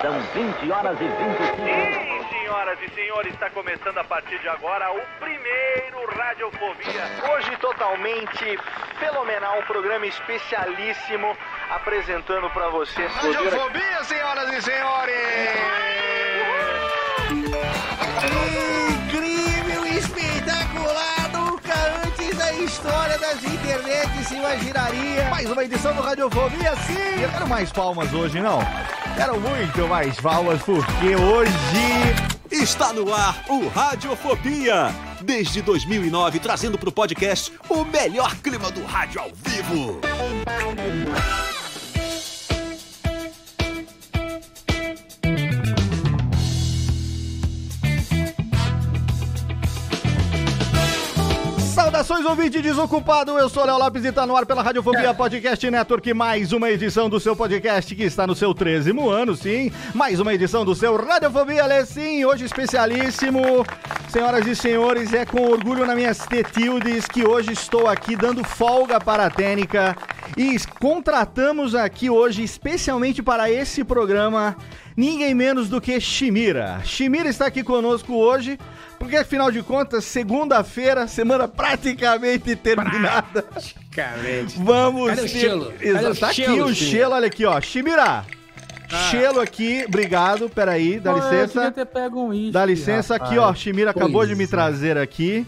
São 20 horas e 25 Sim, senhoras e senhores, está começando a partir de agora o primeiro Radiofobia. Hoje totalmente fenomenal, um programa especialíssimo apresentando pra você. Radiofobia, senhoras e senhores! Incrível, espetacular, nunca antes da história das internets se imaginaria. Mais uma edição do Radiofobia, sim! Eu quero mais palmas hoje, não? Quero muito mais palmas, porque hoje Está no ar o Radiofobia. Desde 2009, trazendo para o podcast o melhor clima do rádio ao vivo. Saudações, ouvinte desocupado. Eu sou Léo Lopes e tá no ar pela Radiofobia Podcast Network. Mais uma edição do seu podcast que está no seu 13 ano, sim. Mais uma edição do seu Radiofobia, sim. Hoje especialíssimo. Senhoras e senhores, é com orgulho na minhas tetildes que hoje estou aqui dando folga para a técnica. E contratamos aqui hoje, especialmente para esse programa, ninguém menos do que Shimira. Shimira está aqui conosco hoje. Porque afinal de contas, segunda-feira, semana praticamente terminada. Praticamente. Vamos Cadê o Chelo? Exa- Cadê o tá aqui o? Chelo, olha aqui, ó. Shimira. Chelo aqui, obrigado. Peraí, dá Pô, Eu devia licença. ter pego um uísque, Dá licença aqui, ó. rapaz. Shimira acabou de me Pois é. trazer aqui.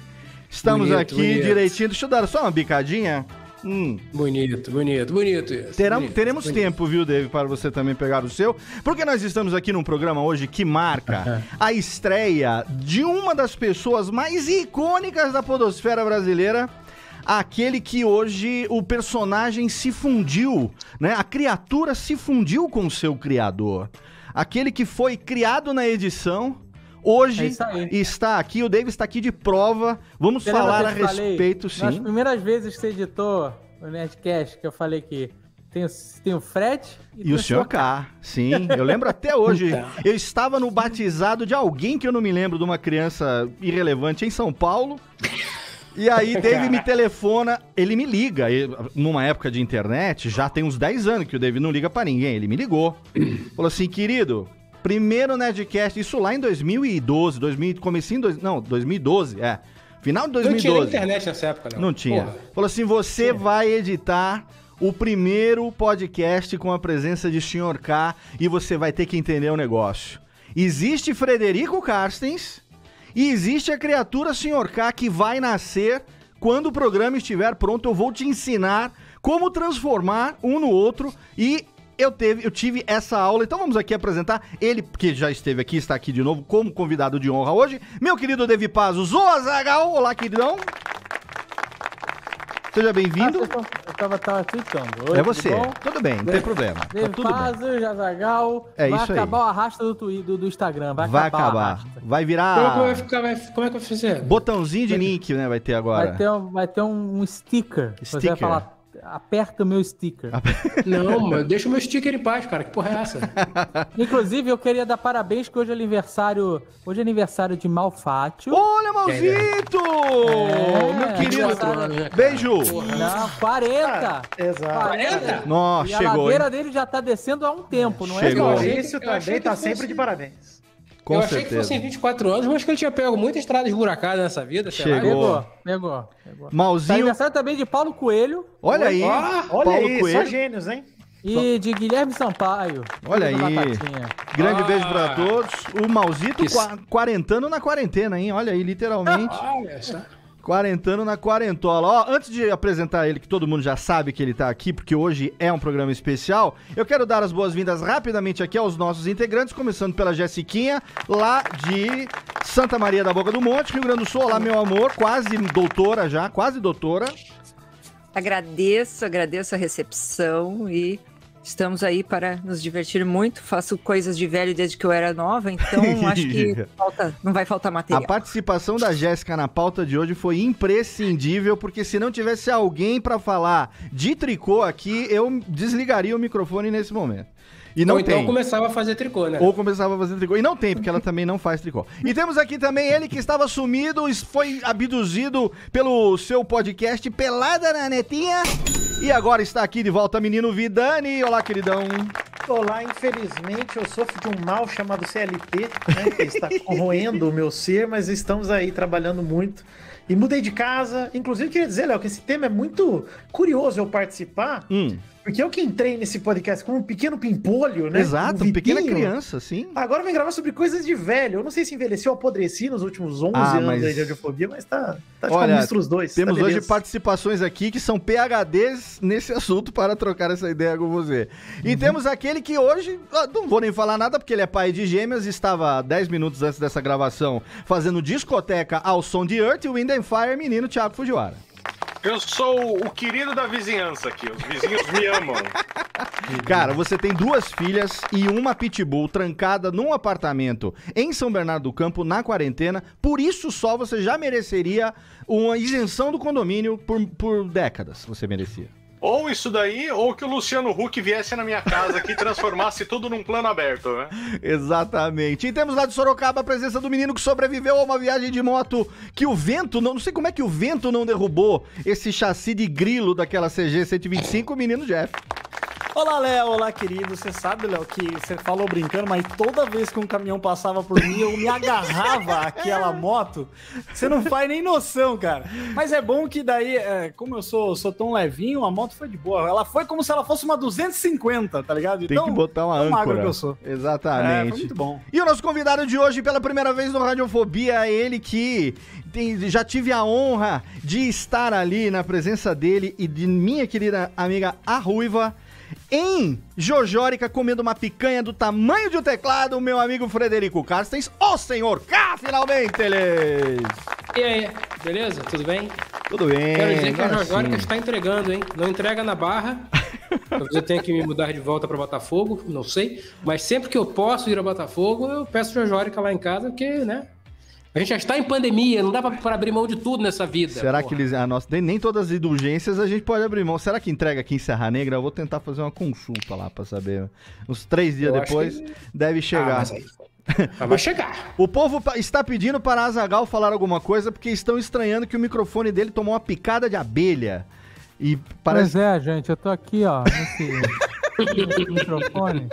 Estamos Bonito, aqui bonito. direitinho. Deixa eu dar só uma bicadinha. Hum. Bonito, bonito, bonito isso. Terão- bonito, teremos bonito. tempo, viu, Dave, para você também pegar o seu. Porque nós estamos aqui num programa hoje que marca a estreia de uma das pessoas mais icônicas da podosfera brasileira. Aquele que hoje o personagem se fundiu, né? A criatura se fundiu com o seu criador. Aquele que foi criado na edição, hoje aí. está aqui. O Dave está aqui de prova. Vamos falar a falei, respeito, Nas sim. primeiras vezes que você editou o Nerdcast, que eu falei que tem o, tem o Fred E tem o senhor K, sim, eu lembro até hoje. Então. Eu estava no batizado de alguém que eu não me lembro, de uma criança irrelevante em São Paulo. E aí, Dave me telefona, ele me liga. ele- numa época de internet, já tem uns 10 anos que o Dave não liga pra ninguém. Ele me ligou. Falou assim, querido, primeiro Nerdcast, isso lá em 2012, 2000, comecinho, dois- não, 2012, é. Final de Não tinha 2012. internet nessa época, não. Não tinha. Porra. Falou assim: você vai editar o primeiro podcast com a presença de Sr. K e você vai ter que entender o negócio. Existe Frederico Carstens e existe a criatura Sr. K que vai nascer quando o programa estiver pronto. Eu vou te ensinar como transformar um no outro e. Eu, teve, eu tive essa aula, então vamos aqui apresentar ele, que já esteve aqui, está aqui de novo como convidado de honra hoje, meu querido Devi Pazos, Zoazagal. Olá, queridão. Seja Ah, bem-vindo. tão- eu tava, tava tweetando. Oi, é tudo você. bom? Tudo bem, não tem problema. Tá tudo bem. Jazagal. É vai isso aí. acabar o arrasta do, twi- do, do Instagram. Vai, Vai acabar. o acabar. Vai Como é que vai virar ficar? vai- Como é que vai fazer? botãozinho de link, né? Vai ter agora. Vai ter, um, vai ter um, um sticker. Você Sticker. vai falar, aperta o meu sticker. Não, mano, deixa o meu sticker em paz, cara. Que porra é essa? Inclusive, eu queria dar parabéns que hoje é aniversário, hoje é aniversário de Malfátio. Olha, Malzito! É, Meu querido. 24 anos, né? Beijo! Não, 40. Exato. 40? Nossa, E a chegou, ladeira hein? dele já tá descendo há um tempo, não Chegou. é? Achei- Isso eu achei também tá fosse- sempre de parabéns. Com eu achei que certeza. fossem 24 anos, mas que ele tinha pego muita estrada esburacada nessa vida, sei lá. Chegou. Pegou, pegou, pegou. Tá Malzinho. aniversário também de Paulo Coelho Olha aí. Ah, Olha Paulo aí, só Coelho. gênios, hein? e de Guilherme Sampaio. Olha aí. Grande Ah. beijo pra todos. O Malzito Isso. qua- quarentano na quarentena, hein? Olha aí, literalmente. Olha só. Quarentano na quarentola. Ó, antes de apresentar ele, que todo mundo já sabe que ele tá aqui, porque hoje é um programa especial, eu quero dar as boas-vindas rapidamente aqui aos nossos integrantes, começando pela Jessiquinha, lá de Santa Maria da Boca do Monte, Rio Grande do Sul. Olá, meu amor, quase doutora já, quase doutora. Agradeço, agradeço a recepção e estamos aí para nos divertir muito. Faço coisas de velho desde que eu era nova, então acho que falta- não vai faltar A material. participação da Jéssica na pauta de hoje foi imprescindível, porque se não tivesse alguém pra falar de tricô aqui, eu desligaria o microfone nesse momento. E não Ou então tem. começava a fazer tricô, né? Ou começava a fazer tricô. E não tem, porque ela também não faz tricô. E temos aqui também ele que estava sumido, foi abduzido pelo seu podcast Pelada na Netinha. E agora está aqui de volta, menino Vidani. Olá, queridão. Olá, infelizmente eu sofro de um mal chamado CLT, né, que está corroendo o meu ser, mas estamos aí trabalhando muito. E mudei de casa. Inclusive, queria dizer, Léo, que esse tema é muito curioso eu participar, Hum, porque eu que entrei nesse podcast como um pequeno pimpolho, né? exato, um uma pequena criança, sim. Agora vem gravar sobre coisas de velho. Eu não sei se envelheceu ou apodreci nos últimos 11 Ah, anos mas- de radiofobia, mas tá, tá de Olha, os dois. Temos tá hoje participações aqui que são PHDs nesse assunto para trocar essa ideia com você. Uhum. E temos aquele que hoje, não vou nem falar nada porque ele é pai de gêmeas, estava 10 minutos antes dessa gravação fazendo discoteca ao som de Earth, Wind and Fire, menino Thiago Fujiwara. Eu sou o querido da vizinhança aqui. Os vizinhos me amam. Cara, você tem duas filhas e uma pitbull trancada num apartamento em São Bernardo do Campo na quarentena. Por isso só você já mereceria uma isenção do condomínio por, por décadas. Você merecia. Ou isso daí, ou que o Luciano Huck viesse na minha casa aqui e transformasse tudo num plano aberto, né? Exatamente. E temos lá de Sorocaba a presença do menino que sobreviveu a uma viagem de moto que o vento, não, não sei como é que o vento não derrubou esse chassi de grilo daquela CG 125, o menino Jeff. Olá, Léo. Olá, querido. Você sabe, Léo, que você falou brincando, mas toda vez que um caminhão passava por mim, eu me agarrava àquela moto. Você não faz nem noção, cara. Mas é bom que daí, é, como eu sou, sou tão levinho, a moto foi de boa. Ela foi como se ela fosse uma 250, tá ligado? Tem que botar uma tão magro âncora. que eu sou. Exatamente. É, foi muito bom. E o nosso convidado de hoje, pela primeira vez no Radiofobia, é ele que tem- já tive a honra de estar ali na presença dele e de minha querida amiga A Ruiva em Jojórica comendo uma picanha do tamanho de um teclado, o meu amigo Frederico Carstens, o senhor K, finalmente ele! E aí, beleza? Tudo bem? Tudo bem, Quero dizer que a sim. está entregando, hein? Não entrega na barra. Talvez eu tenha que me mudar de volta para Botafogo, não sei. Mas sempre que eu posso ir a Botafogo, eu peço Jojórica lá em casa, porque, né? A gente já está em pandemia, não dá pra, pra abrir mão de tudo nessa vida. Será porra. que eles. A nossa, nem- nem todas as indulgências a gente pode abrir mão. Será que entrega aqui em Serra Negra? Eu vou tentar fazer uma consulta lá pra saber. Uns três dias Eu depois que- deve Ah, chegar. mas aí- vai chegar. O povo está pedindo para Azagal falar alguma coisa porque estão estranhando que o microfone dele tomou uma picada de abelha. E parece. Pois é, gente, eu tô aqui, ó, nesse microfone.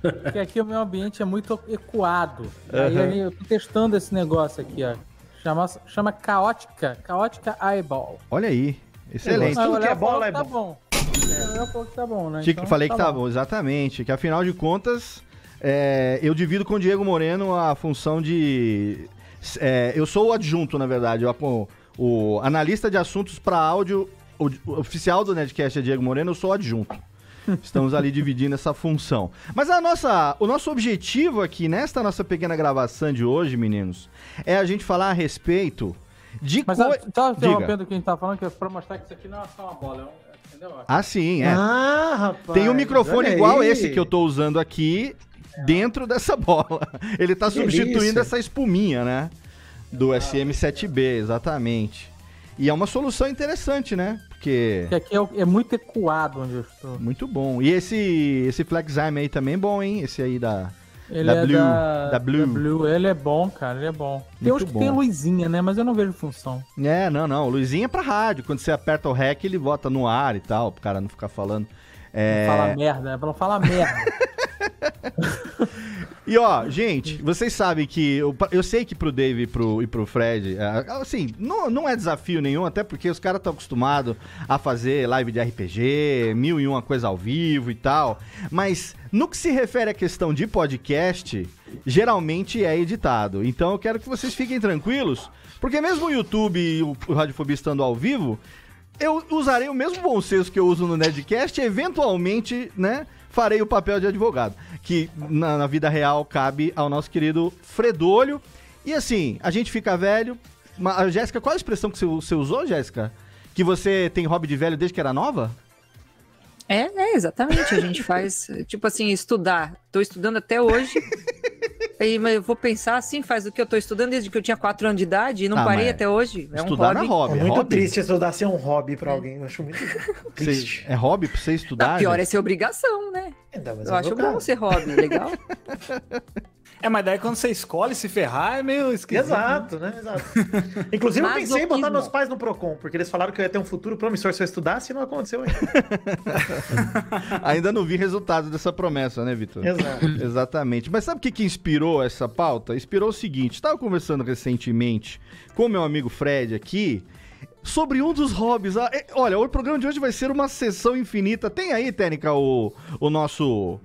Porque aqui o meu ambiente é muito ecoado. E Aí, eu tô testando esse negócio aqui, ó. Chama, chama caótica, caótica eyeball. Olha aí. Excelente. O Tudo que é bola é tá bom. bom. Falou que tá bom, né? Então falei que tá bom, exatamente. Que afinal de contas, é, eu divido com o Diego Moreno a função de. é, eu sou o adjunto, na verdade. eu- o, o analista de assuntos para áudio, o, o oficial do Nedcast é Diego Moreno, eu sou o adjunto. Estamos ali dividindo essa função. Mas a nossa, o nosso objetivo aqui nesta nossa pequena gravação de hoje, meninos, é a gente falar a respeito de Mas coi- ah, Diga. interrompendo o que a gente tá falando, que é pra mostrar que isso aqui não é só uma bola, é um, entendeu? Ah, sim, é. Ah, rapaz. Tem um microfone igual aí. esse que eu tô usando aqui dentro dessa bola. Ele tá Delícia. substituindo essa espuminha, né? Do SM7B, exatamente. E é uma solução interessante, né? Porque Porque aqui é, é muito ecoado onde eu estou. muito bom. E esse esse Flexime aí também é bom, hein? Esse aí da Ele da é Blue, da, da Blue. Ele é bom, cara, ele é bom. Tem uns que tem luzinha, né? Mas eu não vejo função. É, não, não. O Luizinho é pra rádio. Quando você aperta o REC, ele bota no ar e tal, pro cara não ficar falando. É... Fala merda, é pra não falar merda. E ó, gente, vocês sabem que eu, eu sei que pro Dave e pro, e pro Fred, é, assim, não, não é desafio nenhum, até porque os caras estão acostumados a fazer live de RPG, mil e uma coisa ao vivo e tal. Mas no que se refere à questão de podcast, geralmente é editado. Então eu quero que vocês fiquem tranquilos, porque mesmo o YouTube e o, Radiofobia estando ao vivo, eu usarei o mesmo bom senso que eu uso no Nedcast e eventualmente, né, farei o papel de advogado, que na, na vida real cabe ao nosso querido Fredolho. E assim, a gente fica velho. Ma- a Jéssica, qual a expressão que você, você usou, Jéssica? Que você tem hobby de velho desde que era nova? É, é, exatamente. A gente faz, tipo assim, estudar. Tô estudando até hoje. Aí, mas eu vou pensar assim, faz o que eu tô estudando desde que eu tinha 4 anos de idade e não Ah, parei até hoje. É um estudar hobby. hobby, É muito hobby? triste estudar ser um hobby pra alguém. Eu acho muito triste. Você- é hobby pra você estudar? Não, pior é Jéssica? ser obrigação, né? Eu no acho bom ser hobby, legal. É, mas daí quando você escolhe se ferrar é meio esquisito. Exato, né? Exato. Inclusive, eu pensei em botar meus pais no Procon, porque eles falaram que eu ia ter um futuro promissor se eu estudasse e não aconteceu ainda. Ainda não vi resultado dessa promessa, né, Vitor? Exato. Exatamente. Mas sabe o que, que inspirou essa pauta? Inspirou o seguinte: estava conversando recentemente com meu amigo Fred aqui sobre um dos hobbies. Ah, é, olha, o programa de hoje vai ser uma sessão infinita. Tem aí, Técnica, o, o nosso.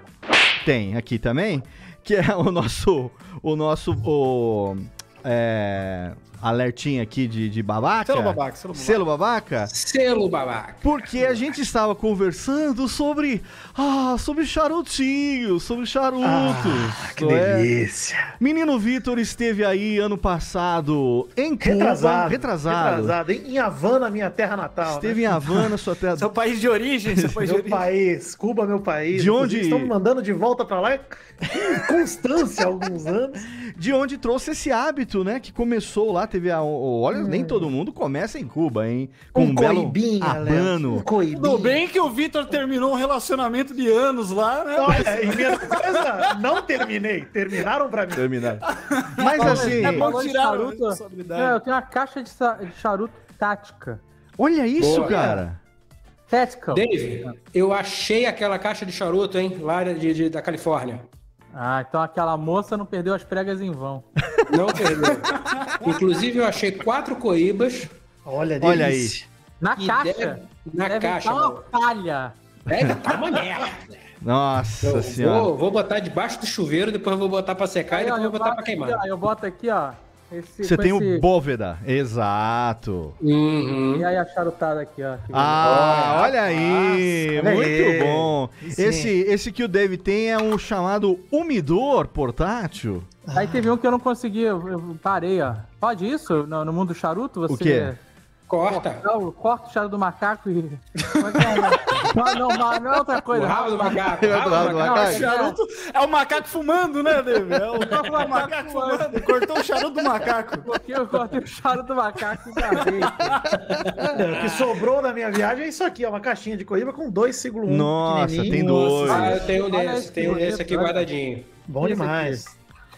Tem aqui também. Que é o nosso. O nosso. O, é, alertinha aqui de, de babaca. Selo babaca, selo babaca. Selo babaca? Selo babaca. Porque a gente estava conversando sobre. Ah, sobre charutinhos, sobre charutos. Ah, que é? delícia. Menino Vitor esteve aí ano passado em Cuba. Retrasado. Retrasado. Retrasado. Em, Havana, minha terra natal. Esteve né? em Havana, sua terra. Seu país de origem, seu país de Meu origem. país, Cuba, meu país. De onde- Estão me mandando de volta pra lá com constância há alguns anos. De onde trouxe esse hábito, né? Que começou lá, teve a. Olha, nem todo mundo começa em Cuba, hein? Com um, Um belo habano. Um coibinha. Tudo bem que o Vitor terminou um relacionamento de anos lá, né? Olha, e minha coisa, não terminei. Terminaram pra mim. Terminado. Mas assim. é bom tirar charuto. responsabilidade. É, eu tenho uma caixa de charuto tática. Olha isso, Boa. cara. Tactical. Dave, eu achei aquela caixa de charuto, hein? Lá de, de- da Califórnia. Ah, então aquela moça não perdeu as pregas em vão. Não perdeu. Inclusive, eu achei quatro coíbas Olha, Olha delícia. Na E caixa. deve- na deve caixa, estar uma palha. Deve estar uma merda. Nossa Eu senhora. vou, vou botar debaixo do chuveiro, depois eu vou botar pra secar e Aí, ó, depois eu vou botar pra aqui, queimar. ó, eu boto aqui, ó. Esse, Você tem esse- o Bóveda. Exato. Uhum. E aí a charutada aqui, ó. Ah, olha aí, olha muito aí. bom. Sim. Esse, esse que o Dave tem é um chamado umidor portátil. Aí teve um que eu não consegui, eu, eu parei, ó. Pode isso? No, no mundo do charuto, você... O quê? Corta. Não, corta o charuto do macaco e... Não, não, não, não é outra O coisa. rabo do macaco. É o rabo do do macaco. macaco. Charuto é o macaco fumando, né, David? É o macaco fumando. Cortou o charuto do macaco. Porque eu cortei o charuto do macaco e gravei. O que sobrou da minha viagem é isso aqui, ó. Uma caixinha de coíba com dois siglo um Nossa, tem dois. Ah, eu tenho um desse, esse tenho um desse aqui guardadinho. Bom demais.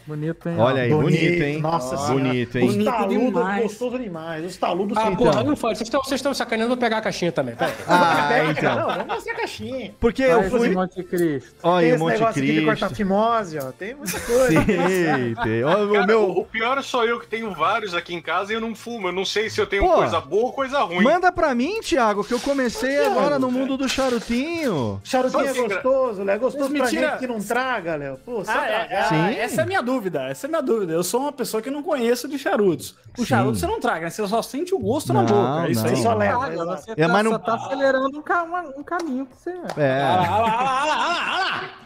Bonito, hein? Olha aí, bonito, Bonito, hein? nossa senhora. bonito, hein? Os taludos, gostoso demais. Os taludos Ah, são- porra, não fode. Vocês estão, vocês estão sacaneando, eu vou pegar a caixinha também. Pera aí. Ah, Pega, então. Não, vamos mostrar a caixinha. Porque eu Olha fui. Monte Cristo. Olha esse Monte negócio aqui de cortar Cristo. fimose, ó. Tem muita coisa. Sim, tem. Olha o Cara, meu. o pior sou eu que tenho vários aqui em casa e eu não fumo. Eu não sei se eu tenho Pô, coisa boa ou coisa ruim. Manda pra mim, Thiago, que eu comecei agora no mundo do charutinho. Charutinho é gostoso, Léo. É gostoso Mas pra mentira. gente que não traga, Léo. Pô, Ah, é, é, Sim. essa é a minha dúvida. Essa é a minha dúvida. Eu sou uma pessoa que não conheço de charutos. O Sim. charuto você não traga, né? Você só sente o gosto Não, na boca. É isso não. aí. Só leva. Ah, exato. você É, tá, mas não- só tá acelerando um, um caminho que você... É.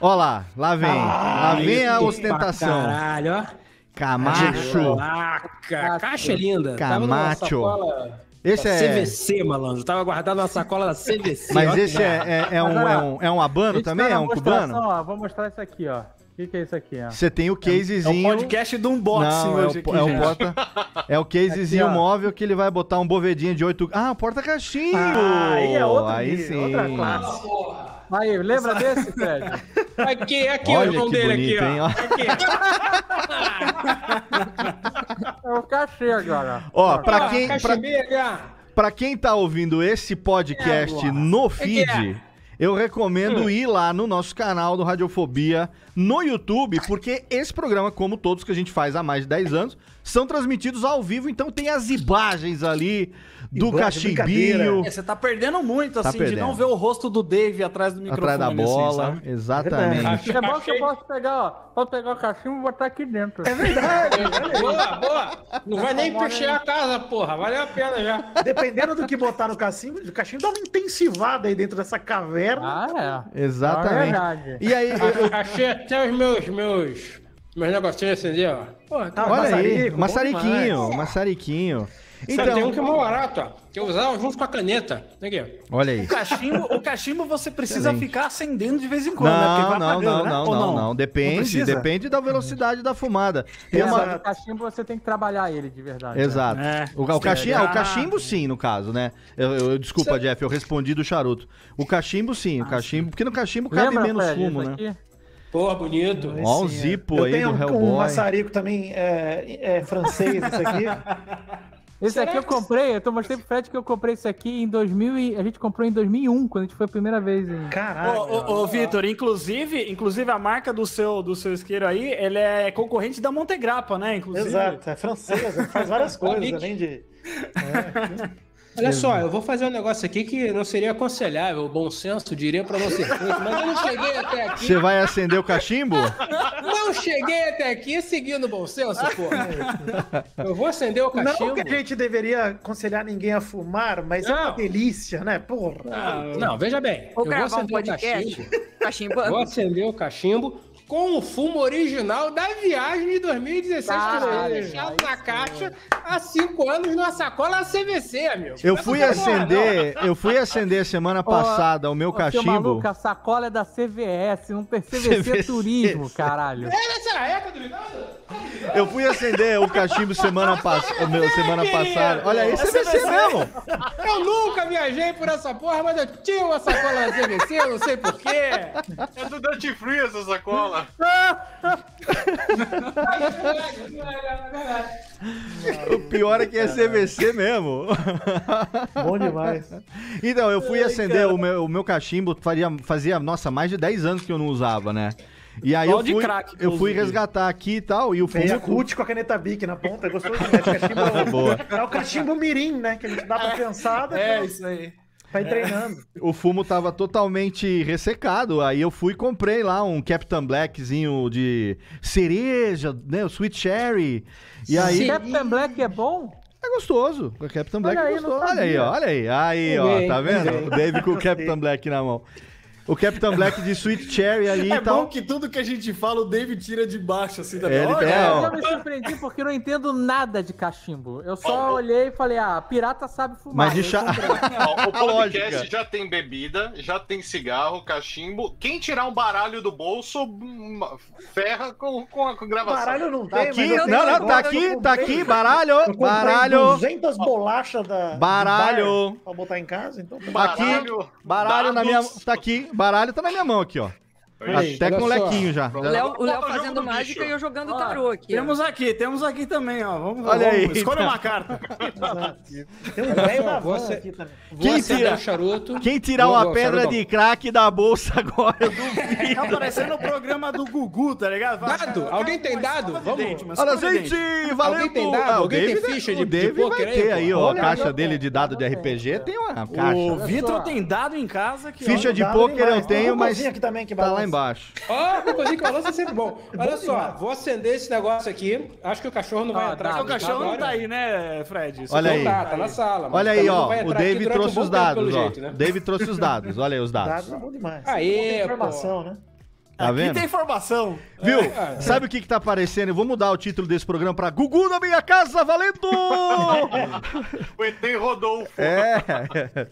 Ó lá, lá vem. lá vem a ostentação. Caralho, ó. Camacho. Caraca, caixa linda. Tava numa Camacho. Esse é. CVC, malandro. Tava guardado na sacola da CVC. Mas esse é, é, é um, é, um, é um A habano gente também? tá É um cubano? Ó, vou mostrar isso aqui, ó. O que, que é isso aqui? Você tem o É o casezinho. podcast do unboxing Não, é hoje o, aqui, é o porta, é o casezinho Aqui, móvel que ele vai botar um bovedinho de 8. Ah, porta-caixinho! Ah, aí é outro Aí sim. outra classe. Aí, lembra desse, Fred? Aqui, aqui, Olha o irmão que dele bonito, aqui, hein, ó. ó. Aqui. É o cachê agora. Ó, pra quem, pra, pra quem tá ouvindo esse podcast É, no que feed, é? Eu recomendo ir lá no nosso canal do Radiofobia no YouTube, porque esse programa, como todos que a gente faz há mais de 10 anos, são transmitidos ao vivo, então tem as imagens ali do cachimbinho, É, você tá perdendo muito, Tá assim, de perdendo. não ver o rosto do Dave atrás do microfone. atrás da assim, bola. sabe? exatamente. É bom que eu posso pegar, ó. Posso pegar o cachimbo e botar aqui dentro. É Boa, boa. Não vai nem fechar a casa, porra. Valeu a pena já. Dependendo do que botar no cachimbo, o cachimbo dá uma intensivada aí dentro dessa caverna. Ah, é. Exatamente. É verdade. E aí, eu- Achei até os meus, meus, meus negocinhos assim, ó. Porra, tá. Olha aí, maçarico, bom maçariquinho, maçariquinho. Então, tem um que é barato, ó. Que eu usava junto com a caneta. Aqui, olha aí. O cachimbo, o cachimbo você precisa Excelente. ficar acendendo de vez em quando, né? Porque Não, vai não, apagando, não, né? não, Ou não, não. Depende, precisa? depende da velocidade da fumada. Tem uma... Mas O cachimbo você tem que trabalhar ele de verdade. né? Exato. É. O, o, cachimbo, Ah. o cachimbo sim, no caso, né? Eu, eu- desculpa, Jeff, eu respondi do charuto. O cachimbo sim, o cachimbo, porque no cachimbo cabe Lembra, menos Fred, fumo, né? aqui? Pô, bonito. Ó o zipo Eu aí tenho do um, um Hellboy. maçarico também é, é francês, isso aqui. Esse aqui eu comprei, eu tô mostrei pro Fred que eu comprei esse aqui em 2000 e a gente comprou em 2001, quando a gente foi a primeira vez em... Caralho. Ô, ô, ô, Vitor, inclusive, inclusive a marca do seu, do seu isqueiro aí, ele é concorrente da Montegrappa, né? Inclusive. Exato, é francesa, faz várias coisas, além de. Olha só, eu vou fazer um negócio aqui que não seria aconselhável, o bom senso diria pra não ser feito, mas eu não cheguei até aqui. Você vai acender o cachimbo? Não cheguei até aqui seguindo o bom senso, pô. Eu vou acender o cachimbo. Não que a gente deveria aconselhar ninguém a fumar, mas é uma delícia, né? Porra. Não, veja bem. Vou eu vou gravar um acender o podcast cachimbo. cachimbando. Vou acender o cachimbo com o fumo original da viagem de 2016 que eu Caralho, tinha deixado na caixa há cinco anos numa sacola CVC, amigo. Eu fui tem porra, acender, eu fui acender semana passada o meu seu cachimbo. maluco, a sacola é da CVS, não tem CVC CVC. Turismo, caralho. É nessa época, Durinaldo? Eu fui acender o cachimbo semana, pass... meu, semana passada. Olha aí, CVC mesmo. Eu nunca viajei por essa porra, mas eu tinha uma sacola da CVC, eu não sei porquê. É do Dirty Free essa sacola. O pior é que é CVC mesmo. Bom demais. Então, eu fui acender o meu, o meu cachimbo, fazia, fazia, nossa, mais de 10 anos que eu não usava, né? E aí Só eu fui, crack, eu fui resgatar aqui e tal, e o Tem a fumo... CUT com a caneta Bic na ponta, gostou demais. Cachimbo é, o- Boa. é o cachimbo mirim, né? Que a gente dá pra criançada É, pra, isso aí. pra ir treinando. O fumo tava totalmente ressecado. Aí eu fui e comprei lá um Captain Blackzinho de cereja, né? O Sweet Cherry. E aí. Captain Black é bom? É gostoso. O Captain Black Olha é aí, gostoso. Olha aí, sabia. ó. Olha aí. Aí, ó. Tá vendo? O Dave com o Captain Black na mão. O Captain Black de Sweet Cherry ali É e tal. bom que tudo que a gente fala, o David tira de baixo, assim, também. É, ele é, ó. Eu me surpreendi porque eu não entendo nada de cachimbo. Eu só olhei e falei, ah, pirata sabe fumar. Mas de chá. comprei. Ó, o A podcast lógica. já tem bebida, já tem cigarro, cachimbo. Quem tirar um baralho do bolso, hum, ferra com, com a gravação. Baralho não Tá tem, aqui, mas eu não, tenho não, tá aqui, eu tá comprei- aqui, baralho, Eu comprei baralho, 200 bolachas da, Baralho. bar pra botar em casa, então... aqui, Baralho, baralho na minha, dados. tá aqui, baralho tá na minha mão aqui, ó. Aí, Até com só. lequinho já. O Léo, o Léo o fazendo do mágica bicho. e eu jogando Ó, tarô aqui. ó. Temos aqui, temos aqui também, ó. Vamos, Olha vamos, aí. Escolha uma carta. Tem um velho da aqui também. Quem acender tira- o charuto. Quem tirar uma vou, pedra de crack da bolsa agora, eu duvido. Tá parecendo o programa do Gugu, tá ligado? Vai, Dado? cara, Alguém tem dado? Vamos. dente, Olha, gente, valendo. Alguém tem dado? Ah, o Alguém tem ficha de- o de David poker aí, ter aí, ó, a caixa dele de dado de RPG, tem uma O caixa. Vitor tem dado em casa que Ficha de pôquer eu tenho, mas cocôzinho aqui também que tá lá balança. Embaixo. Ó, o cozinho que balança é sempre bom. Olha bom só, demais. vou acender esse negócio aqui. Acho que o cachorro não vai Ah, entrar. aqui O cachorro não agora. tá aí, né, Fred? Isso Olha não aí. Tá, tá na sala. mas Olha aí, não ó, o David um trouxe bom os tempo, dados, pelo ó. jeito, né? David trouxe os dados, olha aí os dados. Dado é bom demais. Tem informação, né? Tá Aqui vendo? tem informação. Viu? É. Sabe o que que tá aparecendo? Eu vou mudar o título desse programa pra Gugu na minha casa, valendo! O ET rodou o é.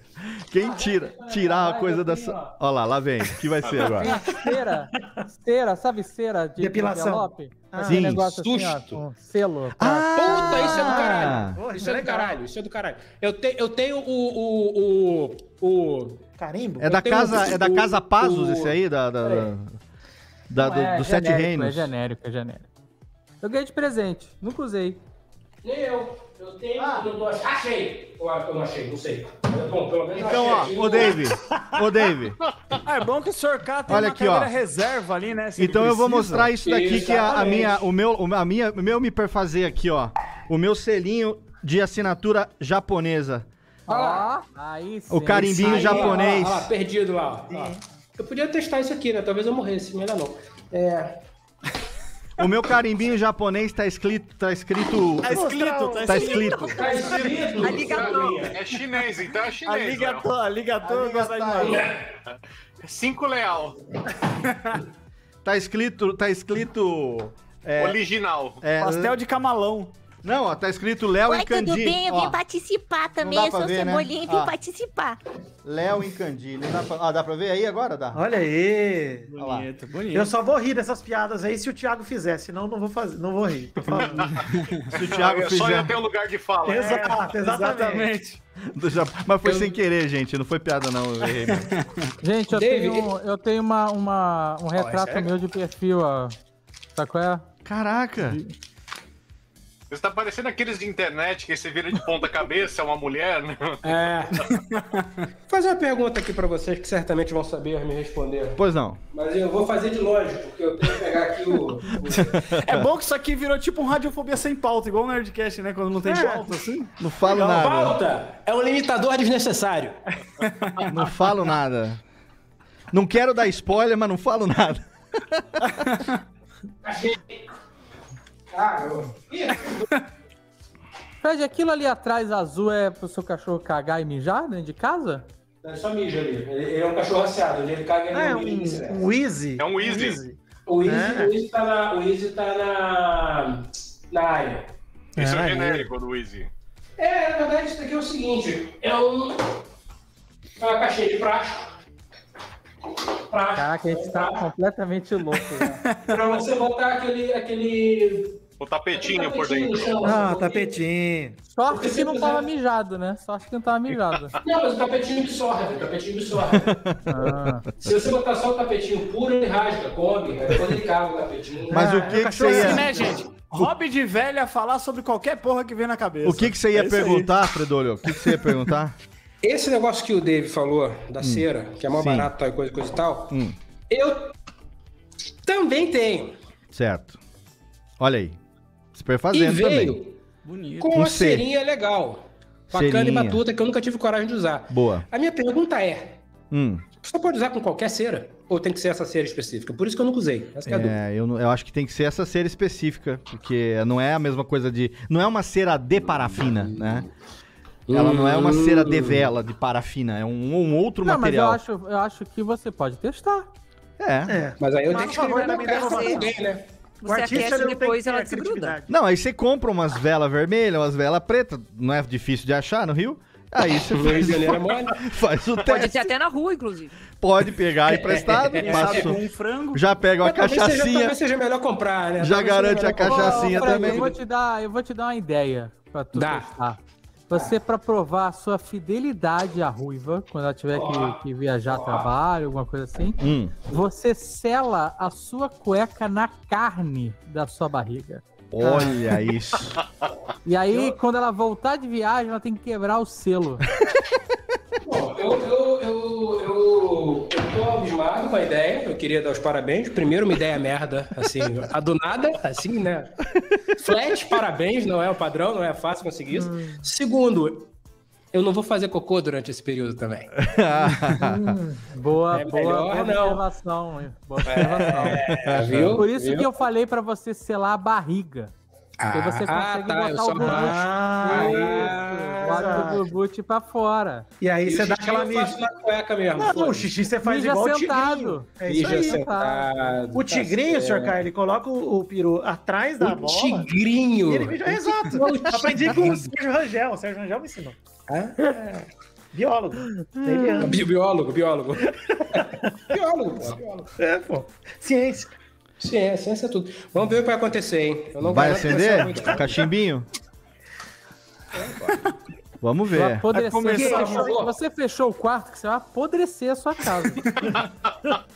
Quem tira, tirar a coisa dessa... Olha lá, lá vem. O que vai ser agora? Cera, cera, sabe cera de Depilação. envelope? Ah. Sim. negócio assim, ó, selo. Ah! Puta, isso é do caralho. Porra, Isso é do legal. caralho, isso é do caralho. Eu, te, eu tenho o. o, o, o Carimbo? É da casa, o- é da casa Pazos o- esse aí? Da, da, da- da- do, é dos Sete genérico, Reinos. É genérico, é genérico. Eu ganhei de presente, nunca usei. Nem eu. Eu tenho. Eu não achei. Achei! Eu, eu não achei, não sei. Bom, pelo menos eu Então, ó, ô Dave, ô Dave, Ah, é bom que o Sr. K tem Olha uma aqui, ó. reserva ali, né? então eu vou mostrar isso daqui que é a, minha, o meu, a minha, o meu me perfazer aqui, ó. O meu selinho de assinatura japonesa. Ó, aí sim. O carimbinho Aí, japonês. Ó, ó, perdido lá. ó. Eu podia testar isso aqui, né? Talvez eu morresse, melhor não. É. O meu carimbinho japonês tá escrito, tá escrito, Tá escrito, tá tá escrito. escrito. Tá escrito. É chinês, então é chinês. Gostar demais. Léo. Cinco leal. Tá escrito, tá escrito é, Original. é, Pastel de camalão. Não, ó, tá escrito Léo Oi, em Candi. tudo bem? Eu ó. vim participar também. Eu sou ver, né? Cebolinha e vim Ah. participar. Léo em Candi. Não dá pra... Ah, dá pra ver aí agora? Dá. Olha aí. Bonito, bonito. Eu só vou rir dessas piadas aí se o Thiago fizer, senão não vou fazer, não vou rir. Se o Thiago É só fizer... eu ter um lugar de fala. Exato, exatamente. Já- Mas foi sem querer, gente. Não foi piada, não. Eu errei. Gente, eu David. tenho, eu tenho uma, uma- um retrato sério? meu de perfil, ó. Sabe qual é? Caraca. Você tá parecendo aqueles de internet que você vira de ponta cabeça, é uma mulher, né? É. Vou fazer uma pergunta aqui pra vocês que certamente vão saber me responder. Pois não. Mas eu vou fazer de longe, porque eu tenho que pegar aqui o. o- É bom que isso aqui virou tipo um radiofobia sem pauta, igual o Nerdcast, né? Quando não tem pauta, assim. Não falo nada. Pauta é um limitador desnecessário. Não falo nada. Não quero dar spoiler, mas não falo nada. Ah, Ih, Fred, aquilo ali atrás azul é pro seu cachorro cagar e mijar dentro de casa? Ele só mija ali. Ele, ele é um cachorro raciado, ele caga Ah, é no milho. um, um Easy. É um Easy. O Easy, É. o Easy tá, na, o Easy tá na, na área. Isso é, É, genérico do Easy. É, na verdade, isso daqui é o seguinte: é um. É uma caixinha de plástico. Plástico. Caraca, a gente tá completamente louco. né? Pra você botar aquele. aquele O tapetinho por tapetinho no dentro. chão, Ah, assim, tapetinho. Sorte que não tava mijado, né? Sorte que não tava mijado. Não, mas o tapetinho absorve, o tapetinho absorve. Ah. Se você botar só o tapetinho puro, ele rasga, come, aí depois ele caga o tapetinho. Mas Ah, o que, que cachorro você Assim, ia... né, gente? Hobby de velho é falar sobre qualquer porra que vem na cabeça. O que, que você ia É isso aí. perguntar, Fredolio? O que, que você ia perguntar? Esse negócio que o Dave falou da cera, que é mais Sim. barato e coisa, coisa e tal, Hum. eu também tenho. Certo. Olha aí. Super E fazendo veio também. Bonito. com Um uma C. cerinha legal. Bacana Cerinha. e batuta que eu nunca tive coragem de usar. Boa. A minha pergunta é: Hum. você pode usar com qualquer cera? Ou tem que ser essa cera específica? Por isso que eu nunca usei. Essa que é. É, eu, eu acho que tem que ser essa cera específica, porque não é a mesma coisa de. Não é uma cera de parafina, né? Ela não é uma cera de vela de parafina, é um, um outro Não, mas eu material. acho, eu acho que você pode testar. É. É. Mas aí eu tenho que escrever na fazer. alguém, né? O Você aquece depois ela a desgruda. Não, aí você compra umas velas vermelhas, umas velas pretas, não é difícil de achar no Rio. Aí você faz, Janeiro é faz o Pode teste. ter até na rua, inclusive. Pode pegar emprestado, Sabe, passa, com um frango. já pega uma Mas talvez seja, cachaçinha. talvez seja melhor comprar, né? Já Talvez garante a cachaçinha também. Eu vou te dar, eu vou te dar uma ideia pra tu Dá. testar. Você, pra provar a sua fidelidade à ruiva, quando ela tiver que, que viajar a trabalho, alguma coisa assim, Hum. você sela a sua cueca na carne da sua barriga. Olha isso. E aí, quando ela voltar de viagem, ela tem que quebrar o selo. Bom, eu, eu, eu, eu, tô abismado com a ideia, eu queria dar os parabéns. Primeiro, uma ideia merda, assim, a do nada, assim, né? Flat, parabéns, não é o padrão, não é fácil conseguir isso. Segundo, eu não vou fazer cocô durante esse período também. Boa, É boa, boa não. observação. Boa observação. É, viu? Por isso Viu? que eu falei pra você selar a barriga. Porque você Ah, consegue tá, eu botar só o bumbum. Ah, Isso, bota o bumbum pra fora. E aí E você o dá aquela mija. na cueca mesmo. Não, não, o xixi você faz Mija igual o sentado. tigrinho. É isso Mija aí. sentado. O tigrinho, tá senhor. Caio, ele coloca o, o peru atrás da O bola. tigrinho. E ele mija, exato. Aprendi com o Sérgio Rangel. O Sérgio Rangel me ensinou. Hã? Biólogo. Bi- Biólogo, biólogo. biólogo, pô. Biólogo. É, pô. Ciência. Ciência, ciência é tudo. Vamos ver o que vai acontecer, hein? Eu não Vai acender? muito. Cachimbinho? Vamos ver. apodrecer. Começar, Você- favor. Você fechou o quarto que você vai apodrecer a sua casa.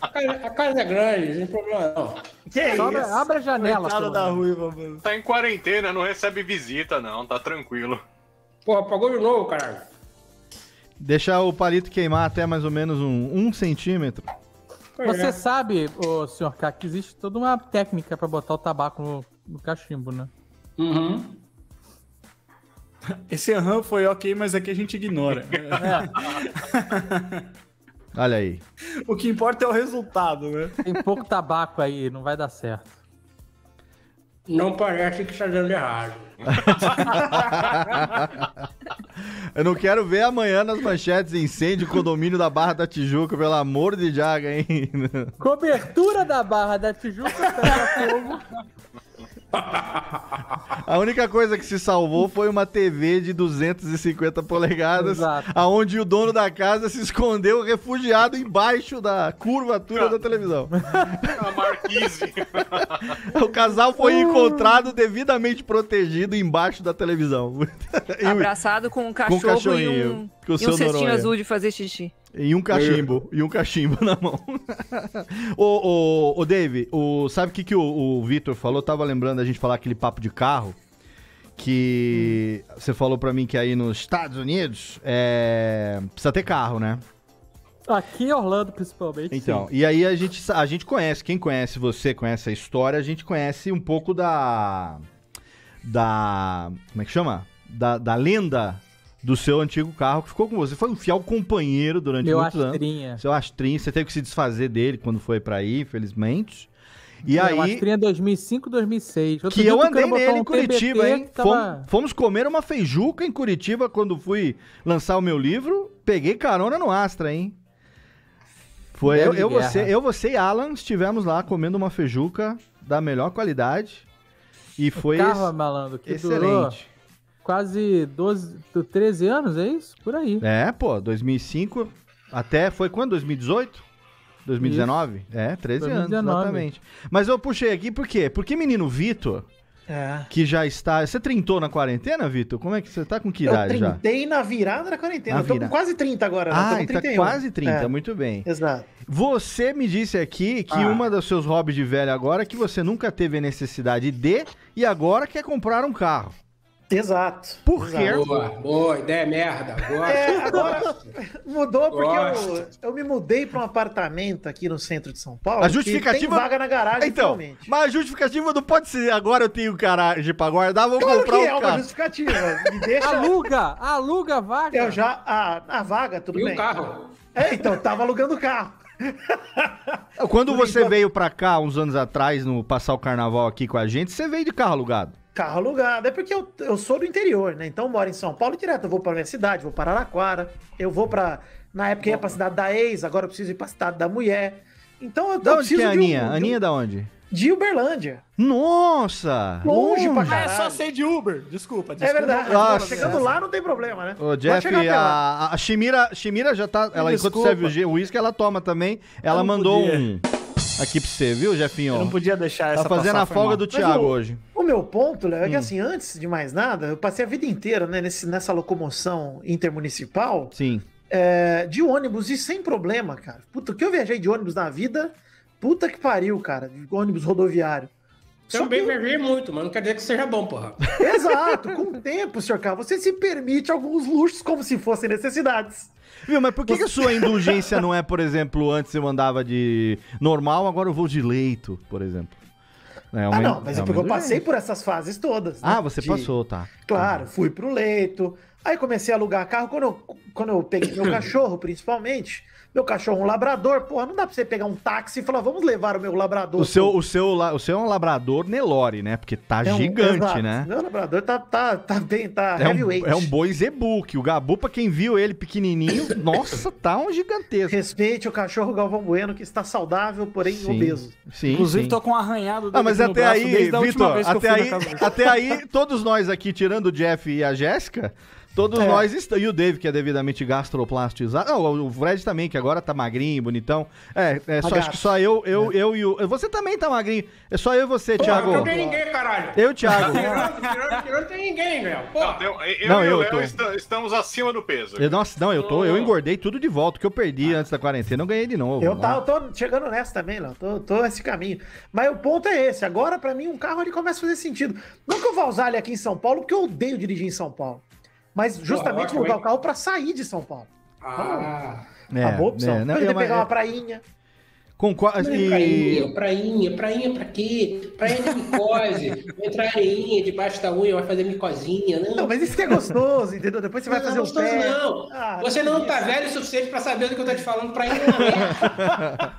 A casa, a casa é grande, não tem problema não. Que é Só isso? abre a janela. Coitada pelo da ruiva, mano. Tá em quarentena, não recebe visita, não, tá tranquilo. Porra, apagou de novo, caralho. Deixar o palito queimar até mais ou menos um, um centímetro. Você É. sabe, ô, senhor K, que existe toda uma técnica pra botar o tabaco no, no cachimbo, né? Uhum. Esse aham foi ok, mas aqui a gente ignora. Olha aí. o que importa é o resultado, né? Tem pouco tabaco aí, não vai dar certo. Não parece que está dando errado. Eu não quero ver amanhã nas manchetes incêndio condomínio da Barra da Tijuca, pelo amor de Jaga, hein? Cobertura da Barra da Tijuca pega fogo. A única coisa que se salvou foi uma TV de 250 polegadas, Exato. aonde o dono da casa se escondeu refugiado embaixo da curvatura da televisão. A marquise. O casal foi encontrado devidamente protegido embaixo da televisão. E Abraçado com um cachorro e cachorrinho, um, com o e seu um cestinho Noronha. azul de fazer xixi. E um cachimbo. E um cachimbo na mão. ô, ô, ô, Dave, o, sabe o que, que o, o Vitor falou? Eu tava lembrando a gente falar aquele papo de carro. Que você falou pra mim que aí nos Estados Unidos é, precisa ter carro, né? Aqui em Orlando, principalmente. Então, sim. e aí a gente, a gente conhece, quem conhece você, conhece a história, a gente conhece um pouco da. Da. Como é que chama? Da, da lenda do seu antigo carro que ficou com você. Foi um fiel companheiro durante Meu muitos anos. Astrinha. Seu Astrinha, você teve que se desfazer dele quando foi pra aí, infelizmente. E Meu aí. Astrinha 2005, 2006. Outro Que eu andei nele em um TBT Curitiba, hein? que tava- Fomos, comer uma feijuca em Curitiba quando fui lançar o meu livro. Peguei carona no Astra, hein? Foi eu, eu, guerra. você, eu, você e Alan estivemos lá comendo uma feijuca da melhor qualidade. E foi carro, malandro, que durou excelente. Quase 12, 13 anos, é isso? Por aí. É, pô, 2005 até foi quando? 2018? 2019? É, 13 anos, 2019. exatamente. Mas eu puxei aqui por quê? Porque menino Vitor, É. que já está. Você trintou na quarentena, Vitor? Como é que você tá com que Eu idade já? trintei na virada da quarentena. Na eu tô virada. com quase 30 agora. né? Ah, com tá 31. quase 30, É, muito bem. Exato. Você me disse aqui que Ah. uma dos seus hobbies de velho agora é que você nunca teve a necessidade de e agora quer comprar um carro. Exato. Por quê? Boa, boa, ideia merda. Gosto. É, agora mudou porque eu, Gosto. eu me mudei para um apartamento aqui no centro de São Paulo. A que justificativa. tem vaga na garagem, Então, finalmente. mas a justificativa não pode ser agora eu tenho garagem pra guardar, vou Claro comprar que um é uma carro. justificativa. Me deixa. Aluga! Aluga a vaga! Eu já. A, a vaga, tudo E bem. o carro? É, então, tava alugando o carro. Quando você veio pra cá, uns anos atrás, no passar o carnaval aqui com a gente, você veio de carro alugado. Carro alugado. É porque eu, eu sou do interior, né? Então eu moro em São Paulo direto. Eu vou pra minha cidade, vou para Araraquara. Eu vou pra. Na época eu ia pra cidade da ex, agora eu preciso ir pra cidade da mulher. Então eu, Da eu onde que preciso é a de um- Aninha? de um- Aninha é da onde? De Uberlândia. Nossa! Longe pra Ah, é caralho. só ser de Uber. Desculpa, É desculpa. verdade. Nossa. Chegando lá não tem problema, né? Ô, Pode Jeff, a, a Chimira, Chimira já tá. Ela, enquanto serve o uísque, ela toma também. Ela não mandou podia. um aqui pra você, viu, Jefinho? Eu não podia deixar essa Tá fazendo passar, a folga do Thiago o- hoje. O meu ponto, Léo, é Hum. que assim, antes de mais nada, eu passei a vida inteira né, nesse, nessa locomoção intermunicipal Sim. é, de ônibus e sem problema, cara. Puta, o que eu viajei de ônibus na vida, puta que pariu, cara, de ônibus rodoviário. Também que- viajei muito, mas não quer dizer que seja bom, porra. Exato, com o tempo, senhor Carlos, você se permite alguns luxos como se fossem necessidades. Viu, mas por que, que a sua indulgência não é, por exemplo, antes eu andava de normal, agora eu vou de leito, por exemplo? É ah, uma- não, mas é é porque eu passei por essas fases todas. né? Ah, você De- passou, tá. Claro, fui pro leito. Aí comecei a alugar carro. Quando eu, quando eu peguei meu cachorro, principalmente, meu cachorro um labrador, porra, não dá pra você pegar um táxi e falar, vamos levar o meu labrador. O seu, o, seu, o seu é um labrador Nelore, né? Porque tá É um- gigante, exato. né? Meu labrador tá, tá, tá bem, tá É um, heavyweight. é um boi zebuque. O Gabu, pra quem viu ele pequenininho, nossa, tá um gigantesco. Respeite o cachorro Galvão Bueno, que está saudável, porém Sim. obeso. Sim, Inclusive, sim. tô com um arranhado Ah, mas até braço aí, Vitor, até aí, dele. até aí, todos nós aqui, tirando o Jeff e a Jéssica, todos É. nós estamos. E o Dave, que é devidamente gastroplastizado. Não, o Fred também, que agora tá magrinho, bonitão. É, é só, acho que só eu, eu, eu e o. Você também tá magrinho. É só eu e você, Porra, Thiago. não tem ninguém, caralho. Eu, Thiago. Tirando, não tem ninguém, velho. Não, eu, Não, e eu o Léo tô. esta- estamos acima do peso. Eu, nossa, não, eu tô. Eu engordei tudo de volta. O que eu perdi antes da quarentena, eu ganhei de novo. Eu, tá, eu tô chegando nessa também, Léo. Tô, tô nesse caminho. Mas o ponto é esse. Agora, pra mim, um carro ele começa a fazer sentido. Não que eu vá usar ele aqui em São Paulo, porque eu odeio dirigir em São Paulo. Mas justamente hein? o carro pra sair de São Paulo. Ah, É, Uma boa opção. é, não, Poder eu- pegar é- uma prainha. Concordo. não é prainha, prainha, prainha pra quê? Prainha de micose. Vai entrar areinha debaixo da unha, vai fazer micosinha, não. Não, mas isso que é gostoso, entendeu? Depois você vai Não, fazer o gostoso pé. não. Ah, Você não tá velho o suficiente pra saber do que eu tô te falando. Prainha não é merda.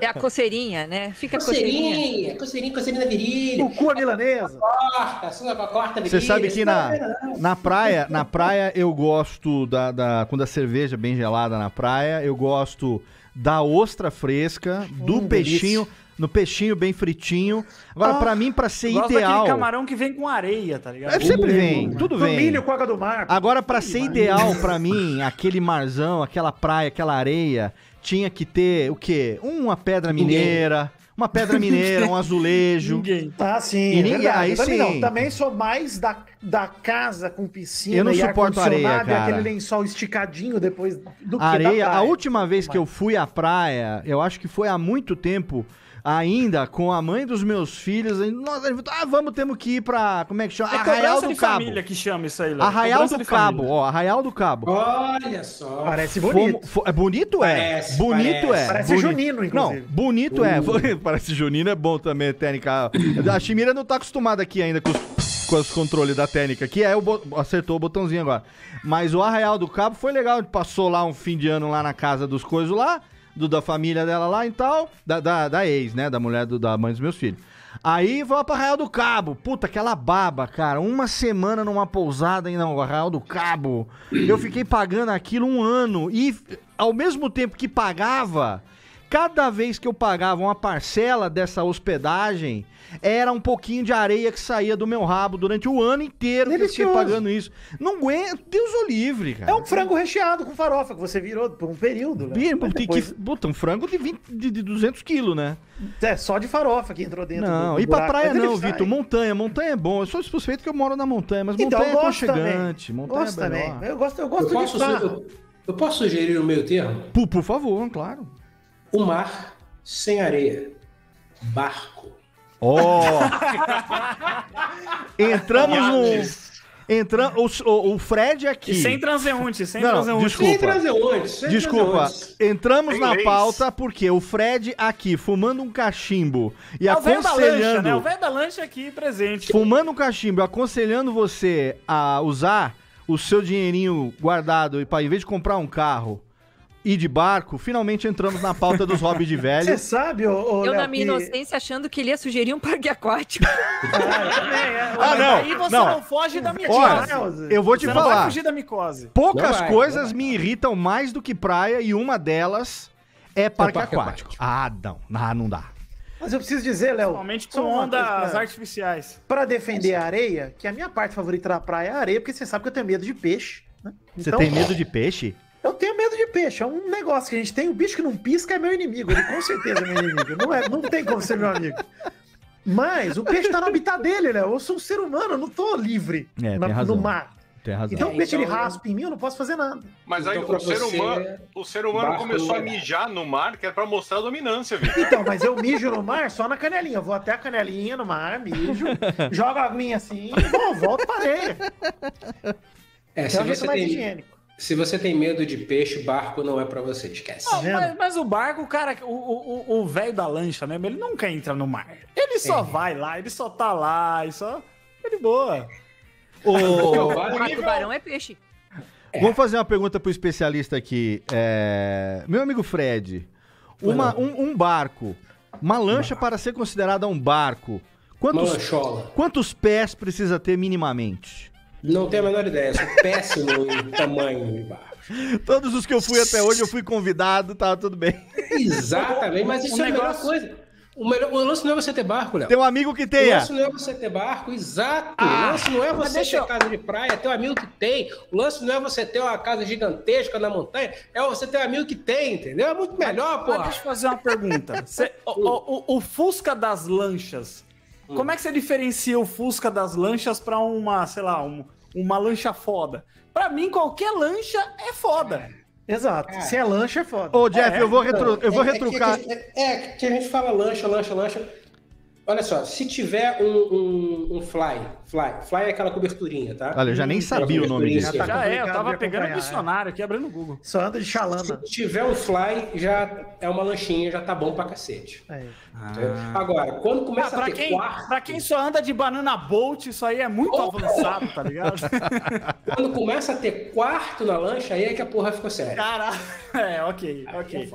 É a coceirinha, né? Fica coceirinha. Coceirinha, coceirinha, coceirinha na virilha. O cu a milanesa. Corta, a sua corta a Você virilha. sabe que na, é na praia, na praia eu gosto da, da quando a cerveja é bem gelada na praia, eu gosto da ostra fresca, do Hum, peixinho. no peixinho bem fritinho. Agora, Ah, pra mim, pra ser Gosto ideal. camarão que vem com areia, tá ligado? É, sempre vem, tudo vem. milho com água do mar. Agora, pra ser ideal pra mim, aquele marzão, aquela praia, aquela areia, tinha que ter o quê? Uma pedra mineira, uma pedra mineira, um azulejo. Ninguém. Ah, sim. E é ninguém- verdade. aí também sim. não. Também sou mais da, da casa com piscina Eu não e suporto areia, e cara. aquele lençol esticadinho depois do que areia. A última vez que eu fui à praia, eu acho que foi há muito tempo, ainda com a mãe dos meus filhos. aí, Nós, ah, vamos, temos que ir pra. Como é que chama? É Arraial do de Cabo. família que chama isso aí, Léo. Arraial do Cabo, família. ó, Arraial do Cabo. Olha só. Parece bonito. Fomos- fo- é bonito, é. Parece, bonito parece. é. Parece Boni- junino, inclusive. Não, bonito é. parece junino é bom também, técnica. A Chimira não tá acostumada aqui ainda com os, com os controles da técnica, que é o bo- acertou o botãozinho agora. Mas o Arraial do Cabo foi legal, a gente passou lá um fim de ano lá na casa dos coisos lá, do, da família dela lá e tal, da, da, da ex, né, da mulher do- da mãe dos meus filhos. Aí vamos pra Arraial do Cabo. Puta, aquela baba, cara. Uma semana numa pousada em não, Arraial do Cabo. Eu fiquei pagando aquilo um ano. E ao mesmo tempo que pagava, cada vez que eu pagava uma parcela dessa hospedagem, era um pouquinho de areia que saía do meu rabo durante o ano inteiro que eu fiquei Delicioso. pagando isso. Não aguento, Deus o livre, cara. É um frango recheado com farofa que você virou por um período. né? Bim, depois- que, puta, um frango de, 20, de, de 200 quilos, né? É, só de farofa que entrou dentro Não, do, do ir pra buraco. praia É não, delicioso. Vitor. Montanha, montanha é bom. Eu sou suspeito que eu moro na montanha, mas Então, montanha eu é gosto também. aconchegante. Montanha Gosto é também. Eu gosto, eu Eu gosto posso, de farra. eu, eu posso sugerir no meio termo? Por, por favor, claro. O mar sem areia. Barco. Ó! Entramos no. Entra, o, o, o Fred aqui. E sem transeunte, sem Não, transeunte. desculpa. Sem transeuntes. sem Desculpa, transeuntes. entramos Sem na leis. pauta porque o Fred aqui fumando um cachimbo e É o velho da lancha, aconselhando. né? O velho da lancha aqui presente. Fumando um cachimbo, e aconselhando você a usar o seu dinheirinho guardado e para em vez de comprar um carro e de barco, finalmente entramos na pauta dos hobbies de Você velho. sabe, ô, ô, Eu, Léo, na minha que- inocência, achando que ele ia sugerir um parque aquático. é, Ah, não, Aí você não. não, foge da micose. Olha, eu vou te você não vai falar. fugir da micose. Poucas vai, coisas me irritam mais do que praia e uma delas é parque, parque aquático. Ah, não, ah, não dá. Mas eu preciso dizer, Léo, Principalmente com ondas pra- artificiais. Pra defender a areia, que a minha parte favorita da praia é a areia, porque você sabe que eu tenho medo de peixe. né? Você tem medo de peixe? Eu tenho medo de peixe. É um negócio que a gente tem. O bicho que não pisca é meu inimigo. Ele com certeza é meu inimigo. Não, é, não tem como ser meu amigo. Mas o peixe tá no habitat dele, Léo. Eu sou um ser humano, eu não tô livre É, na- tem razão. no mar. Tem razão. Então o peixe então- ele raspa em mim, eu não posso fazer nada. Mas aí Então, o ser, você, humano, o ser humano barco começou a mijar no mar, que é pra mostrar a dominância, viu? Então, mas eu mijo no mar só na canelinha. Eu vou até a canelinha no mar, mijo, jogo a aguinha assim e vou, volto pra areia. É, se Então eu você, mais tem, higiênico. Se você tem medo de peixe, barco não é pra você, esquece. Não, vendo? mas, mas o barco, o cara, o- o o- o velho da lancha mesmo, ele nunca entra no mar. Ele só É. vai lá, ele só tá lá, e só. Ele boa. Ô, Mas tubarão é peixe. Vamos fazer uma pergunta pro especialista aqui. É, Meu amigo Fred, uma- um, um barco, uma lancha para ser considerada um barco, quantos, quantos pés precisa ter minimamente? Não tenho a menor ideia, sou péssimo em tamanho de barco. Todos os que eu fui até hoje, eu fui convidado, tá tudo bem. Exatamente, mas isso O é a melhor negócio- coisa. O, melhor, o lance não é você ter barco, Léo. Tem um amigo que O tenha. lance não é você ter barco, exato. Ah, o lance não é você ter eu- casa de praia, ter um amigo que tem. O lance não é você ter uma casa gigantesca na montanha, é você ter um amigo que tem, entendeu? É muito melhor, porra. deixa eu fazer uma pergunta. Cê- o, o- o- o Fusca das lanchas, como é que você diferencia o Fusca das lanchas pra uma, sei lá, um- uma lancha foda? Pra mim, qualquer lancha é foda. Exato. Se é lancha, é foda. Ô, Jeff, É, eu vou, retru... eu vou É- é retrucar. que- É, é que a gente fala lancha, lancha, lancha. Olha só, se tiver um, um, um fly, fly, fly é aquela coberturinha, tá? Olha, eu já nem sabia o nome disso. assim. Tá Já é, eu tava pegando o dicionário aqui, abrindo o Google. Só anda de chalana. Se tiver um fly, já é uma lanchinha, já tá bom pra cacete. É. entendeu? Agora, quando Ah, começa a pra, ter quem, quarto, pra quem só anda de banana bolt, isso aí é muito Oh! avançado, tá ligado? quando começa a ter quarto na lancha, aí é que a porra ficou séria. Caralho. É, ok, Aí é ok.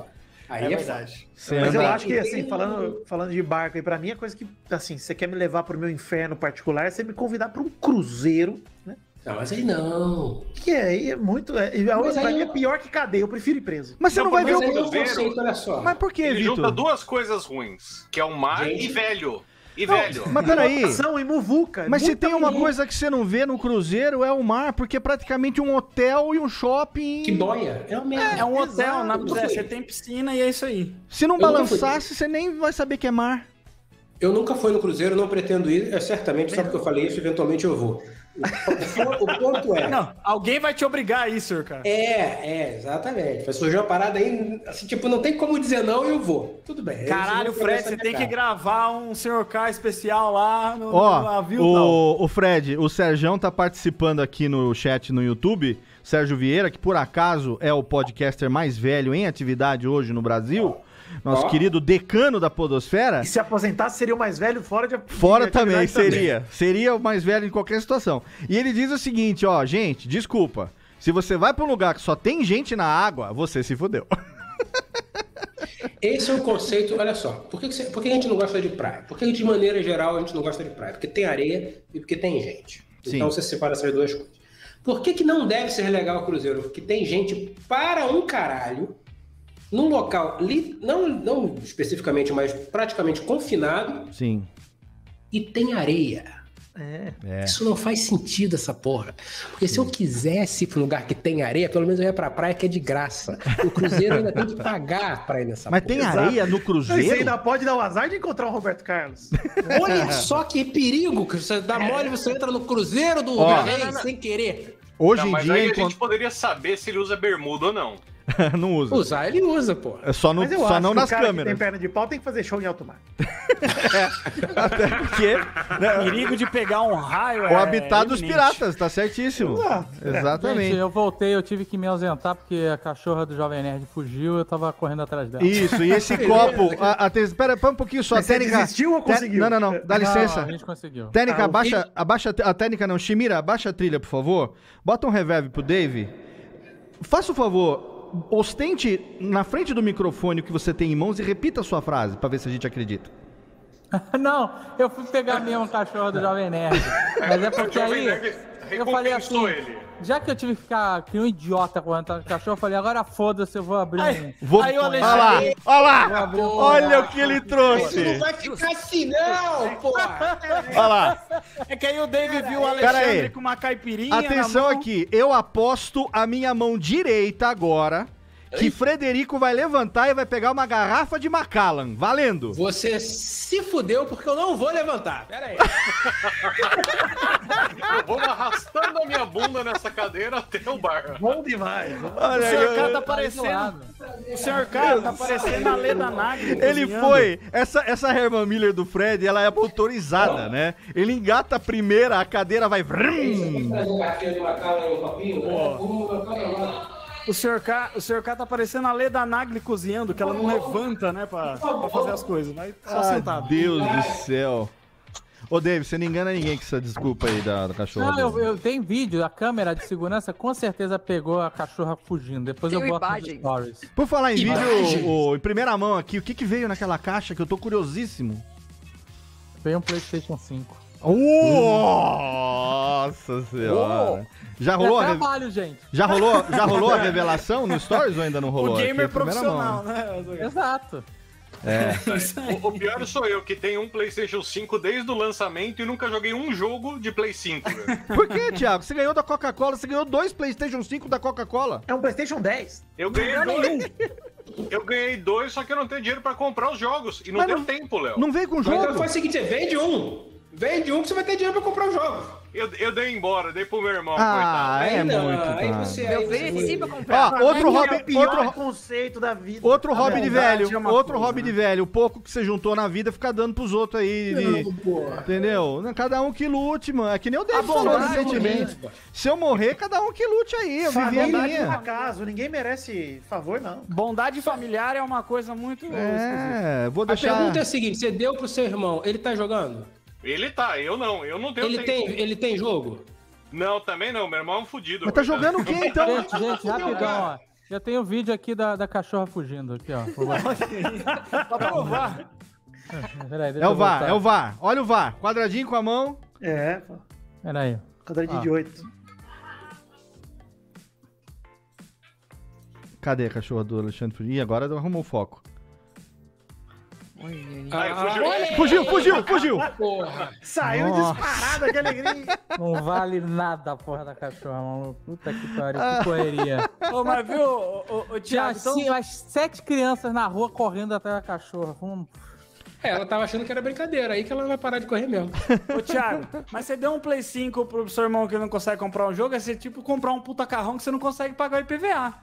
Aí É é, verdade. Você Mas eu anda- acho que, assim, falando, falando de barco aí, pra mim, a coisa que, assim, você quer me levar pro meu inferno particular, é você me convidar pra um cruzeiro, né? Não, mas aí não. Que é, aí é muito. É, a Mas outra aí é eu- pior que cadeia, eu prefiro ir preso. Mas você não, vai ver o. eu conceito, olha só. Mas por que, Ele junta Vitor? duas coisas ruins, que é o mar Gente. e velho. E Não, velho. mas peraí. E muvuca. Mas se tem uma muvuca. coisa que você não vê no cruzeiro é o mar, porque é praticamente um hotel e um shopping. Que boia. É merda. É um hotel, na é, você tem piscina e é isso aí. Se não Eu balançasse, você nem vai saber que é mar. Eu nunca fui no Cruzeiro, não pretendo ir. É certamente, só porque eu falei isso, eventualmente eu vou. O, o ponto é. Não, alguém vai te obrigar a isso, cara. É, é, exatamente. Vai surgir uma parada aí, assim, tipo, não tem como dizer não e eu vou. Tudo bem. Caralho, você Fred, você tem que gravar um Sr. K especial lá no, no Ó, navio e tal. o, o Fred, o Serjão tá participando aqui no chat no YouTube. Sérgio Vieira, que por acaso é o podcaster mais velho em atividade hoje no Brasil. Nosso Ó. querido decano da Podosfera. E se aposentasse, seria o mais velho fora de Fora de também, seria. Seria o mais velho em qualquer situação. E ele diz o seguinte, ó, gente, desculpa. Se você vai pra um lugar que só tem gente na água, você se fudeu. Esse é o conceito, olha só. Por que, que, você- por que a gente não gosta de praia? Porque de maneira geral a gente não gosta de praia? Porque tem areia e porque tem gente. Sim. Então você separa essas duas coisas. Por que, que não deve ser legal o cruzeiro? Porque tem gente para um caralho num local, li- não, não especificamente, mas praticamente confinado Sim. e tem areia. É. Isso não faz sentido, essa porra. Porque se eu quisesse ir pra um lugar que tem areia, pelo menos eu ia pra praia que é de graça. O cruzeiro ainda tem que pagar pra ir nessa Mas porra. tem Exato. areia no Você cruzeiro? ainda pode dar o azar de encontrar o Roberto Carlos. Olha só que perigo, que você dá mole, você entra no cruzeiro do Ó. sem querer. Hoje Não, em dia aí a gente poderia saber se ele usa bermuda ou não. não usa. Usar ele usa, pô. É só, no, Mas eu só acho não que nas câmeras. tem perna de pau tem que fazer show em alto mar. Até porque né, Perigo de pegar um raio o é habitat dos iminente. piratas, tá certíssimo. Exato. Exatamente. Gente, eu voltei, eu tive que me ausentar porque a cachorra do Jovem Nerd fugiu eu tava correndo atrás dela. Isso, e esse copo. A, a, te- espera, um pouquinho só. Mas você técnica. desistiu ou conseguiu? Não, não, não. Dá Não, licença. a gente conseguiu. Técnica, Ah, abaixa, abaixa a técnica não. Shimira, abaixa a trilha, por favor. Bota um reverb pro Dave. Faça o favor, ostente na frente do microfone o que você tem em mãos e repita a sua frase, pra ver se a gente acredita. Não, eu fui pegar mesmo a cachorra do Jovem Nerd. Mas é porque O aí. Eu falei assim. ele. Já que eu tive que ficar que um idiota correndo atrás do cachorro, eu falei, agora foda-se, eu vou abrir um. Aí, Vou... aí o Olha lá, Alexandre. olha lá. abrir um Olha o que ele Isso trouxe. não vai ficar assim, não, pô. Olha lá. É que aí o Dave viu o Pera. Alexandre com uma caipirinha. Atenção na mão. aqui, eu aposto a minha mão direita agora que Frederico vai levantar e vai pegar uma garrafa de Macallan. Valendo. Você se fudeu porque eu não vou levantar. Pera aí. Eu vou arrastando a minha bunda nessa cadeira até o bar. Bom demais. O Olha, Sr. eu- K tá do parecendo. O Sr. K tá parecendo a Leda Nagli. Ele cozinhando. foi. Essa, essa Herman Miller do Fred, ela é motorizada, né? Ele engata a primeira, a cadeira vai. vrum. Um cartinho de macala e um copinho. né? O Sr. K, o Sr. K tá parecendo a Leda Nagli cozinhando, que ela não levanta, né, pra, pra fazer as coisas, mas só Ah, sentado. Deus do céu. Ô, David, você não engana ninguém com essa desculpa aí da, da cachorra. Não, eu, eu tenho vídeo, a câmera de segurança com certeza pegou a cachorra fugindo. Depois eu boto imagens. stories. Por falar em Imagens. vídeo, ô, em primeira mão aqui, o que, que veio naquela caixa que eu tô curiosíssimo? Veio um PlayStation 5. Nossa senhora. Já É rolou, a re- trabalho, gente. já rolou, já rolou a revelação no Stories ou ainda não rolou? O Aqui, gamer primeira profissional, mão. né? Exato. O, o pior sou eu, que tenho um PlayStation 5 desde o lançamento e nunca joguei um jogo de Play 5. velho. Por que, Thiago? Você ganhou da Coca-Cola, você ganhou dois PlayStation 5 da Coca-Cola. É um PlayStation 10. Eu ganhei dois. Eu ganhei dois, só que eu não tenho dinheiro pra comprar os jogos. E não Mas tenho não- tempo, Léo. Não veio com Então jogo? faz o seguinte, você vende um. Vende um que você vai ter dinheiro pra comprar os jogos. Eu, eu dei embora, dei pro meu irmão, Ah, coitado. é não, muito. aí tá. você... Pra comprar. Ó, outro É hobby, o pior outro, conceito da vida. outro A hobby de velho, é outro coisa, hobby de né? velho. O pouco que você juntou na vida fica dando pros outros aí. de- entendeu? Cada um que lute, mano. É que nem o David falou recentemente. Se eu morrer, cada um que lute aí. Eu vivi a é minha. acaso, ninguém merece favor, não. Bondade familiar é uma coisa muito esquisita. É, vou A deixar. pergunta é a seguinte, você deu pro seu irmão, ele tá jogando? Ele tá, eu não, eu não tenho ele tempo. Tem, ele tem jogo? Não, também não, meu irmão é um fudido. Mas tá jogando o quê então? Gente, gente, tá rapidão, ó. Já tenho o um vídeo aqui da, da cachorra fugindo, aqui, ó. Pra provar. Peraí, é o VAR, voltar. é o VAR. Olha o VAR. Quadradinho com a mão. É. Peraí. Quadradinho ó. de oito. Cadê a cachorra do Alexandre Fugindo? Ih, agora arrumou o foco. Ah, Fugiu, fugiu, fugiu! Porra. Saiu Nossa. disparado aquele gringo. Não vale nada a porra da cachorra, maluco. Puta que pariu, Ah. que correria. Ô, mas viu, ô, ô, Tinha Thiago, então... assim, umas sete crianças na rua correndo atrás da cachorra. É, ela tava achando que era brincadeira, aí que ela vai parar de correr mesmo. Ô, Thiago, mas você deu um Play 5 pro seu irmão que não consegue comprar um jogo, é você tipo comprar um puta carrão que você não consegue pagar o IPVA.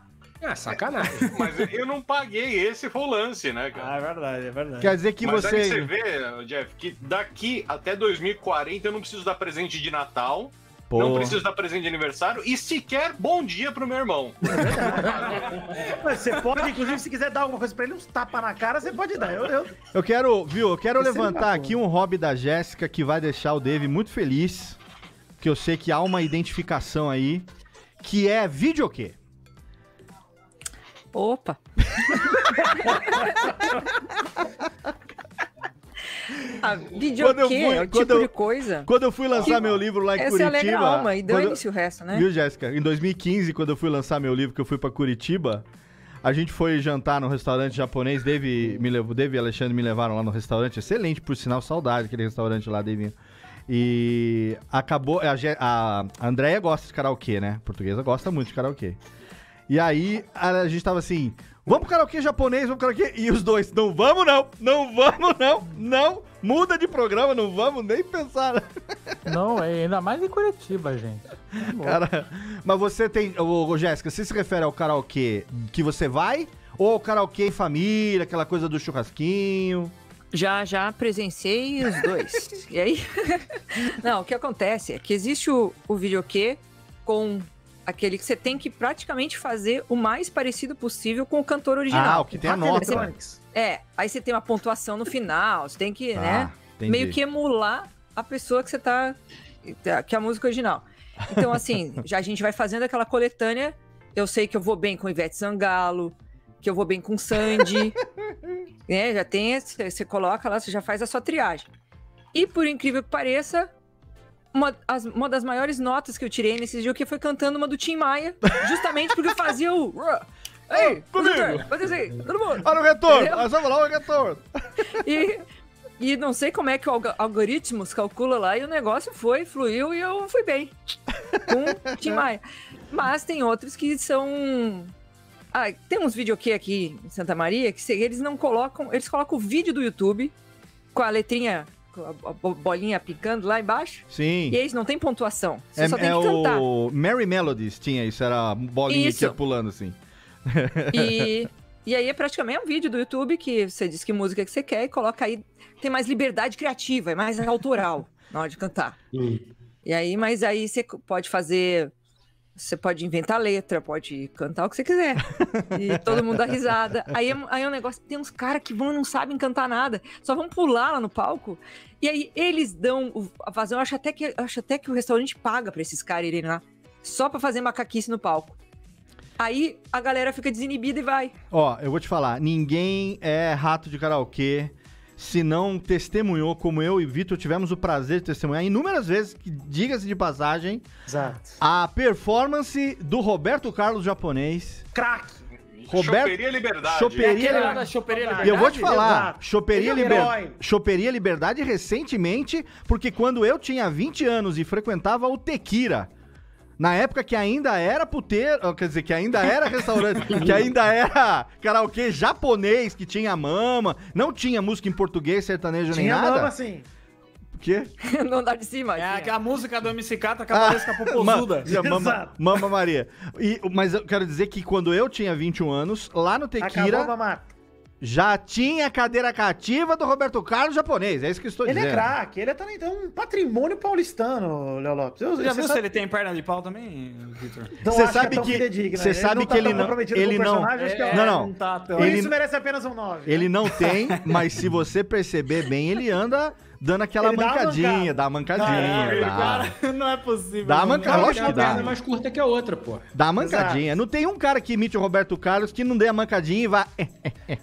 Ah, sacanagem. Mas eu não paguei, esse foi o lance, né, cara? Ah, é verdade, é verdade. Quer dizer que Mas aí você. você vê, Jeff, que daqui até 2040 eu não preciso dar presente de Natal, Pô. não preciso dar presente de aniversário e sequer bom dia pro meu irmão. Mas Você pode, inclusive, se quiser dar alguma coisa pra ele, uns tapas na cara, você pode dar. Eu, eu... Eu quero, viu? Eu quero Esse é levantar aqui um hobby da Jéssica que vai deixar o Dave muito feliz. Que eu sei que há uma identificação aí. Que é videokê. Opa! A Quando eu fui- é o quando tipo eu- de coisa. Quando eu fui lançar Que- meu livro lá em Essa Curitiba. alegra a alma e quando dane-se o resto, né? Viu, Jéssica? Em 2015, quando eu fui lançar meu livro, que eu fui pra Curitiba, a gente foi jantar num restaurante japonês. Dave, me levou, Dave e Alexandre me levaram lá no restaurante. Excelente, por sinal, saudade aquele restaurante lá, Dave. E acabou. A, a a Andrea gosta de karaokê, né? A portuguesa gosta muito de karaokê. E aí a, gente tava assim: vamos pro karaokê japonês, vamos pro karaokê. E os dois: não vamos não, não vamos não, não. Muda de programa, não vamos nem pensar. Não, é ainda mais em Curitiba, gente. Cara, mas você tem. Ô, ô, Jéssica, você se refere ao karaokê que você vai? Ou ao karaokê em família, aquela coisa do churrasquinho? Já, já presenciei os dois. e aí? Não, o que acontece é que existe o, o videokê com aquele que você tem que praticamente fazer o mais parecido possível com o cantor original. Ah, o que tem a nota. Você- É, aí você tem uma pontuação no final, você tem que, né, Ah, entendi. meio que emular a pessoa que você tá, que é a música original. Então, assim, já a gente vai fazendo aquela coletânea, eu sei que eu vou bem com Ivete Sangalo, que eu vou bem com Sandy, né, já tem, você coloca lá, você já faz a sua triagem. E por incrível que pareça, uma, as- uma das maiores notas que eu tirei nesse dia que foi cantando uma do Tim Maia, justamente porque eu fazia o... Ei, comigo. faz isso aí, todo mundo. Olha o retorno, Entendeu? vamos lá, o retorno. E, e não sei como é que o alg- algoritmos calcula lá e o negócio foi, fluiu e eu fui bem. Com Tim Maia. Mas tem outros que são. Ah, tem uns videokê aqui em Santa Maria que eles não colocam. Eles colocam o vídeo do YouTube com a letrinha, a a bo- bolinha picando lá embaixo. Sim. E eles não tem pontuação. Você É, só tem é que cantar. o Merry Melodies tinha isso, era a bolinha Isso. que ia pulando assim. E, e aí é praticamente um vídeo do YouTube que você diz que música que você quer e coloca aí. Tem mais liberdade criativa, é mais autoral na hora de cantar. E aí, mas aí você pode fazer. Você pode inventar letra, pode cantar o que você quiser. E todo mundo dá risada. Aí, é- aí é um negócio. Tem uns caras que vão não sabem cantar nada, só vão pular lá no palco. E aí eles dão o- a vazão. Eu acho até que, acho até que o restaurante paga pra esses caras irem lá. Só pra fazer macaquice no palco. Aí a galera fica desinibida e vai. Ó, eu vou te falar, ninguém é rato de karaokê se não testemunhou, como eu e Vitor tivemos o prazer de testemunhar inúmeras vezes, que diga-se de passagem, Exato. a performance do Roberto Carlos japonês. Crack! Roberto... Choperia Liberdade. Choperia- É da Choperia E eu vou te Liberdade? falar, Exato. Choperia, Ele é Liber... Choperia Liberdade recentemente, porque quando eu tinha 20 anos e frequentava o Tequira, na época que ainda era puteiro, quer dizer, que ainda era restaurante, que ainda era karaokê japonês, que tinha mama, não tinha música em português, sertanejo nem Tinha nada. mama assim. O quê? no andar de cima. É tinha. a, música do MC Catra que aparece com a popozuda. Ma- mama, Exato. mama Maria. E, mas eu quero dizer que quando eu tinha 21 anos, lá no Acabou a Tequira, mamata. Já tinha a cadeira cativa do Roberto Carlos japonês. É isso que eu estou Ele é dizendo. craque, ele é talento- um patrimônio paulistano, Léo Lopes. Eu, já viu sabe- se ele tem perna de pau também, Vitor? Você sabe é tão que- você né? sabe que tá ele não- ele não- é- não, não. Não tá tão. Por Ele isso não- merece apenas um 9. Ele não tem, mas se você perceber bem, ele anda dando aquela Ele dá mancadinha, dá uma mancadinha, Caralho, dá. cara, não é possível. Dá mancada, lógico que dá. mais curta que a outra, pô. Dá uma mancadinha. Não tem um cara que imite o Roberto Carlos que não dê a mancadinha e vá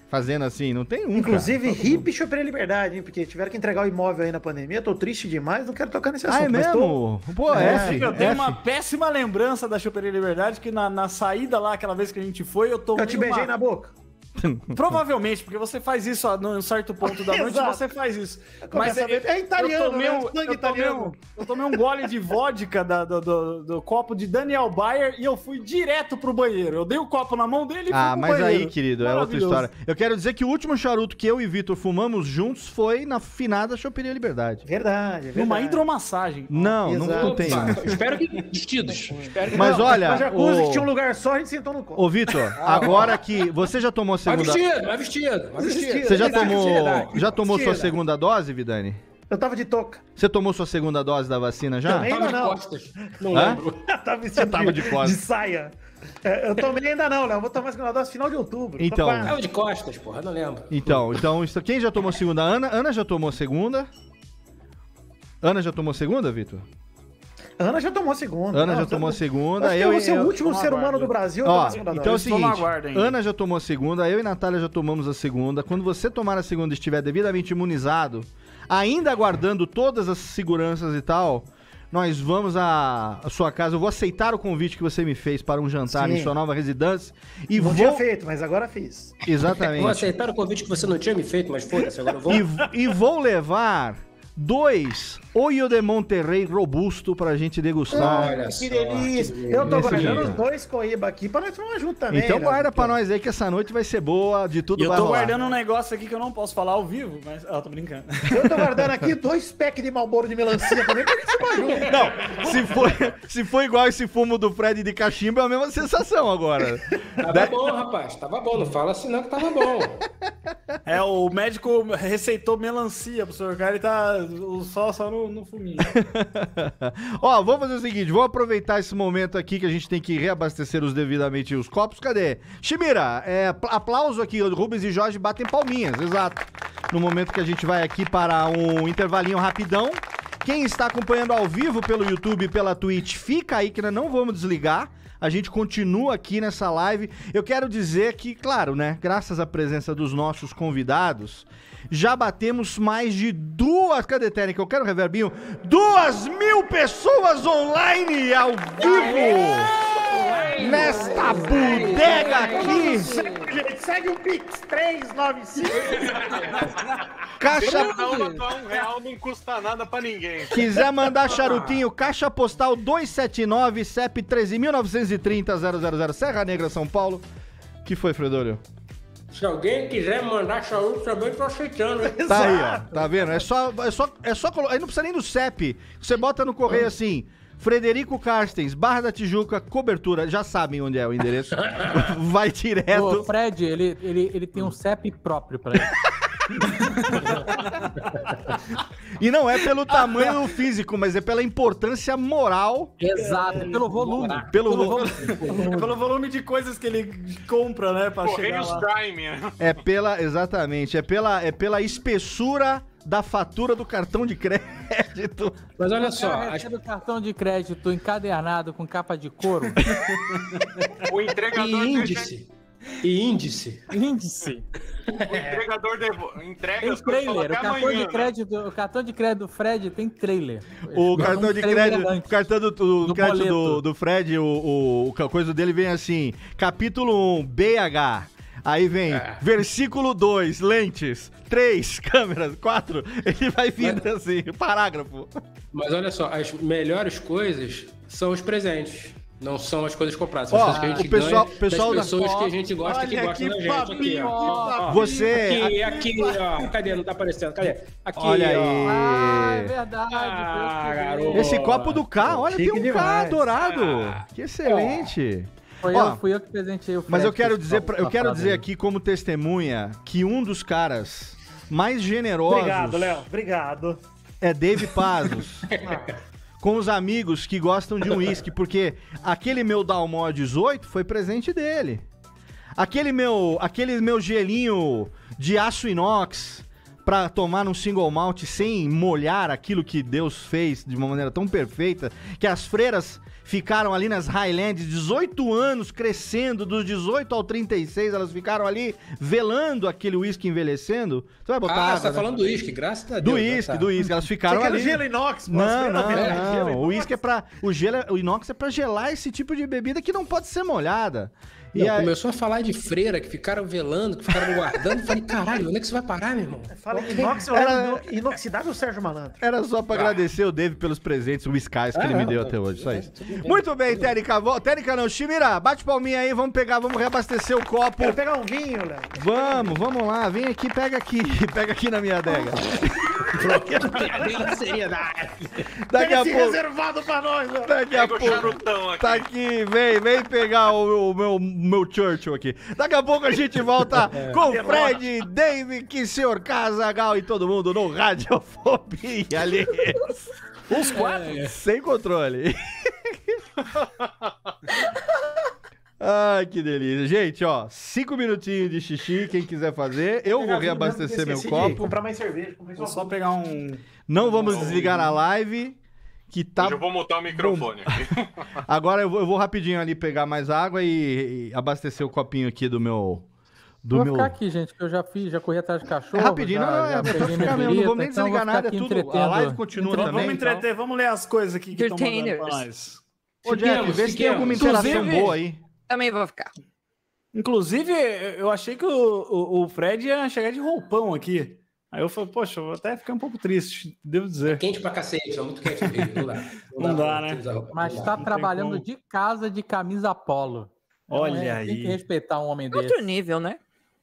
fazendo assim. Não tem um, Inclusive, hippie choperia liberdade, hein? Porque tiveram que entregar o imóvel aí na pandemia. Tô triste demais, não quero tocar nesse cara. assunto. Ah, é mas tô- mesmo? Pô, É, F, Eu tenho F. uma péssima lembrança da Choperia Liberdade, que na, na saída lá, aquela vez que a gente foi, eu tomei Eu te beijei uma... na boca. Provavelmente, porque você faz isso ó, num certo ponto da noite, você faz isso. A ver- é italiano, eu tomei, né? um, Sangue eu, tomei italiano. um, eu tomei um gole de vodka da- do, do- do copo de Daniel Bayer e eu fui direto pro banheiro. Eu dei o copo na mão dele e Ah, fui pro mas banheiro. aí, querido, é outra história. Eu quero dizer que o último charuto que eu e Vitor fumamos juntos foi na finada Choperia Liberdade. Verdade, é verdade. Numa hidromassagem. Não, não, Exato. não tem. Espero que vestidos. Espero que Mas Não, olha, Na jacuzzi o- que tinha um lugar só, a gente sentou no copo. Ô, Vitor, agora que você já tomou a Vai segunda... vestido, vai vestido, vai vestido. Você já tomou, já tomou sua segunda dose, Vidani? Eu tava de touca. Você tomou sua segunda dose da vacina já? Também Tava ainda de não. costas. Não lembro. tava vestido tava de costas. de saia. É, eu tomei ainda não, Léo. Vou tomar a segunda dose final de outubro. Então. quase. Tava de costas, porra, não lembro. Então, então isso- quem já tomou segunda? Ana, Ana já tomou segunda? Ana já tomou segunda, Vitor? Ana já tomou a segunda. Ana Não, já tomou a segunda. Eu eu vou e- ser o último ser humano do Brasil Ó, então é o seguinte. Ana já tomou a segunda, eu e Natália já tomamos a segunda. Quando você tomar a segunda e estiver devidamente imunizado, ainda aguardando todas as seguranças e tal, nós vamos à, à sua casa. Eu vou aceitar o convite que você me fez para um jantar Sim. em sua nova residência e Não vou tinha feito, mas agora fiz. exatamente Vou aceitar o convite que você não tinha me feito, mas foda-se, agora eu vou. e, e vou levar dois Oio de Monterrey robusto pra gente degustar. Olha Que só, delícia. que Eu tô guardando os dois coíba aqui pra nós tomar junto também. então né? guarda pra nós aí que essa noite vai ser boa, de tudo E eu vai tô rolar. guardando um negócio aqui que eu não posso falar ao vivo, mas. Ah, tô brincando. Eu tô guardando aqui dois packs de malboro de melancia também pra gente tomar junto. Não, se for, se for igual esse fumo do Fred de cachimbo, é a mesma sensação agora. Tava bom, rapaz, tava bom. Não fala assim não que tava bom. É, o médico receitou melancia pro senhor cara e tá o- só, só no, fuminho. Ó, vamos fazer o seguinte, vou aproveitar esse momento aqui que a gente tem que reabastecer os devidamente os copos. Cadê? Chimira, é, apl- aplauso aqui, Rubens e Jorge batem palminhas, exato. No momento que a gente vai aqui para um intervalinho rapidão. Quem está acompanhando ao vivo pelo YouTube e pela Twitch, fica aí que nós não vamos desligar. A gente continua aqui nessa live. Eu quero dizer que, claro, né? Graças à presença dos nossos convidados, já batemos mais de duas. Cadê, Técnica? Eu quero reverbinho. Duas mil pessoas online ao vivo! Nesta bodega aqui! Gente, segue o Pix 395. Caixa. Um real não custa nada pra ninguém. Quiser mandar charutinho, caixa postal 279 CEP 13.930 000 Serra Negra, São Paulo. Que foi, Fredolio? Se alguém quiser mandar charuto também, tô aceitando, hein? Tá aí, ó. Tá vendo? É só, é só, é só colo- Aí não precisa nem do CEP. Você bota no correio assim. Frederico Carstens, Barra da Tijuca, cobertura. Já sabem onde é o endereço. Vai O direto. Fred, ele, ele, ele tem um CEP próprio pra ele. E não é pelo tamanho físico, mas é pela importância moral. Exato, pelo volume. Pelo, vo- volume. É pelo volume de coisas que ele compra, né? Pra chegar Correios lá. Prime. né? É pela. Exatamente. É pela, é pela espessura da fatura do cartão de crédito. Mas olha só, cara as- recebe o cartão de crédito encadernado com capa de couro. O e entregador deixa, índice. E índice. Índice. o entregador devo- entrega Tem e trailer. O cartão, amanhã. de crédito, o cartão de crédito do Fred tem trailer. O cartão de crédito, antes. o cartão do, do Do crédito do, do Fred, o, o, o coisa dele vem assim: capítulo 1, BH. Aí vem versículo 2, lentes. 3, câmeras. 4. Ele vai vindo assim, parágrafo. Mas olha só, as melhores coisas são os presentes. Não são as coisas compradas. São Ó, as coisas que a gente o pessoal- ganha pessoal da- das pessoas que a gente gosta que Olha gostam que da gente. Aqui, papinho, ó. que Ó, ó. Você- Aqui, aqui, ó. Cadê? Não tá aparecendo. Cadê? Aqui, Olha aí. ó. Ah, é verdade. Ah, garoto. Esse copo do K, olha, Chique tem um K demais. dourado. Ah. Que excelente. Foi Ó, eu, fui eu que presentei o Fred. Mas eu quero dizer, pra- eu quero dizer aqui como testemunha que um dos caras mais generosos Obrigado, Léo. Obrigado. é Dave Pazos. com os amigos que gostam de um uísque, porque aquele meu Dalmor 18 foi presente dele. Aquele meu, aquele meu gelinho de aço inox pra tomar num single malt sem molhar aquilo que Deus fez de uma maneira tão perfeita, que as freiras ficaram ali nas Highlands 18 anos crescendo, dos 18 ao 36, elas ficaram ali velando aquele uísque envelhecendo. Você vai botar Ah, água, você tá né? falando do uísque, graças a Deus. Do né? uísque, do uísque. Elas ficaram Você quer ali. gelo inox? pô? Não, não, não. O uísque é pra. O, gelo, o inox é pra gelar esse tipo de bebida que não pode ser molhada. E Não, aí- Começou a falar de freira que ficaram velando, que ficaram guardando. Falei, caralho, onde é que isso vai parar, meu irmão? Fala em inox, Era- inoxidável Sérgio Malandro. Era só pra agradecer o Dave pelos presentes whiskais que Ah, ele me não, deu tá. até hoje, só isso. Muito bem, Térica. Térica não, Chimira, bate palminha aí, vamos pegar, vamos reabastecer o copo. Quero pegar um vinho, Léo. Vamos, vamos lá, vem aqui, pega aqui, pega aqui na minha adega. seriedade. Daqui a pouco, reservado pra nós, Léo. daqui a o pouco. Tá aqui, vem, vem pegar o, o meu, meu Churchill aqui. Daqui a pouco a gente volta com o Fred, Dave, que senhor Casagal e todo mundo no Radiofobia ali. Os quatro. Sem controle. Ai, que delícia. Gente, ó, cinco minutinhos de xixi, quem quiser fazer. Eu vou reabastecer meu copo. Comprar mais cerveja. Vou só só pegar um. Não vamos desligar a live, que tá... Hoje eu vou mutar o microfone aqui. Agora eu vou, eu vou rapidinho ali pegar mais água e, e abastecer o copinho aqui do meu... Do Vou meu... ficar aqui, gente, que eu já fiz, já corri atrás de cachorro. É rapidinho, já, não, não, é já pra peguei ficar mesmo, não vamos nem então desligar nada, é tudo- a entretendo. live continua Vamos, também, vamos entreter, vamos ler as coisas aqui que estão mandando pra Entertainers. nós. Ô, Jeff, vê se tem alguma interação Inclusive- boa aí. Também vou ficar. Inclusive, eu achei que o, o, o Fred ia chegar de roupão aqui. Aí eu falei, poxa, eu vou até ficar um pouco triste, devo dizer. Quente pra cacete, tá muito quente mesmo, não dá. Não dá, pra né? utilizar roupa, Mas não tá dá. trabalhando como. de casa de camisa polo. Então, Olha é, aí. Tem que respeitar um homem desse. Outro nível, né?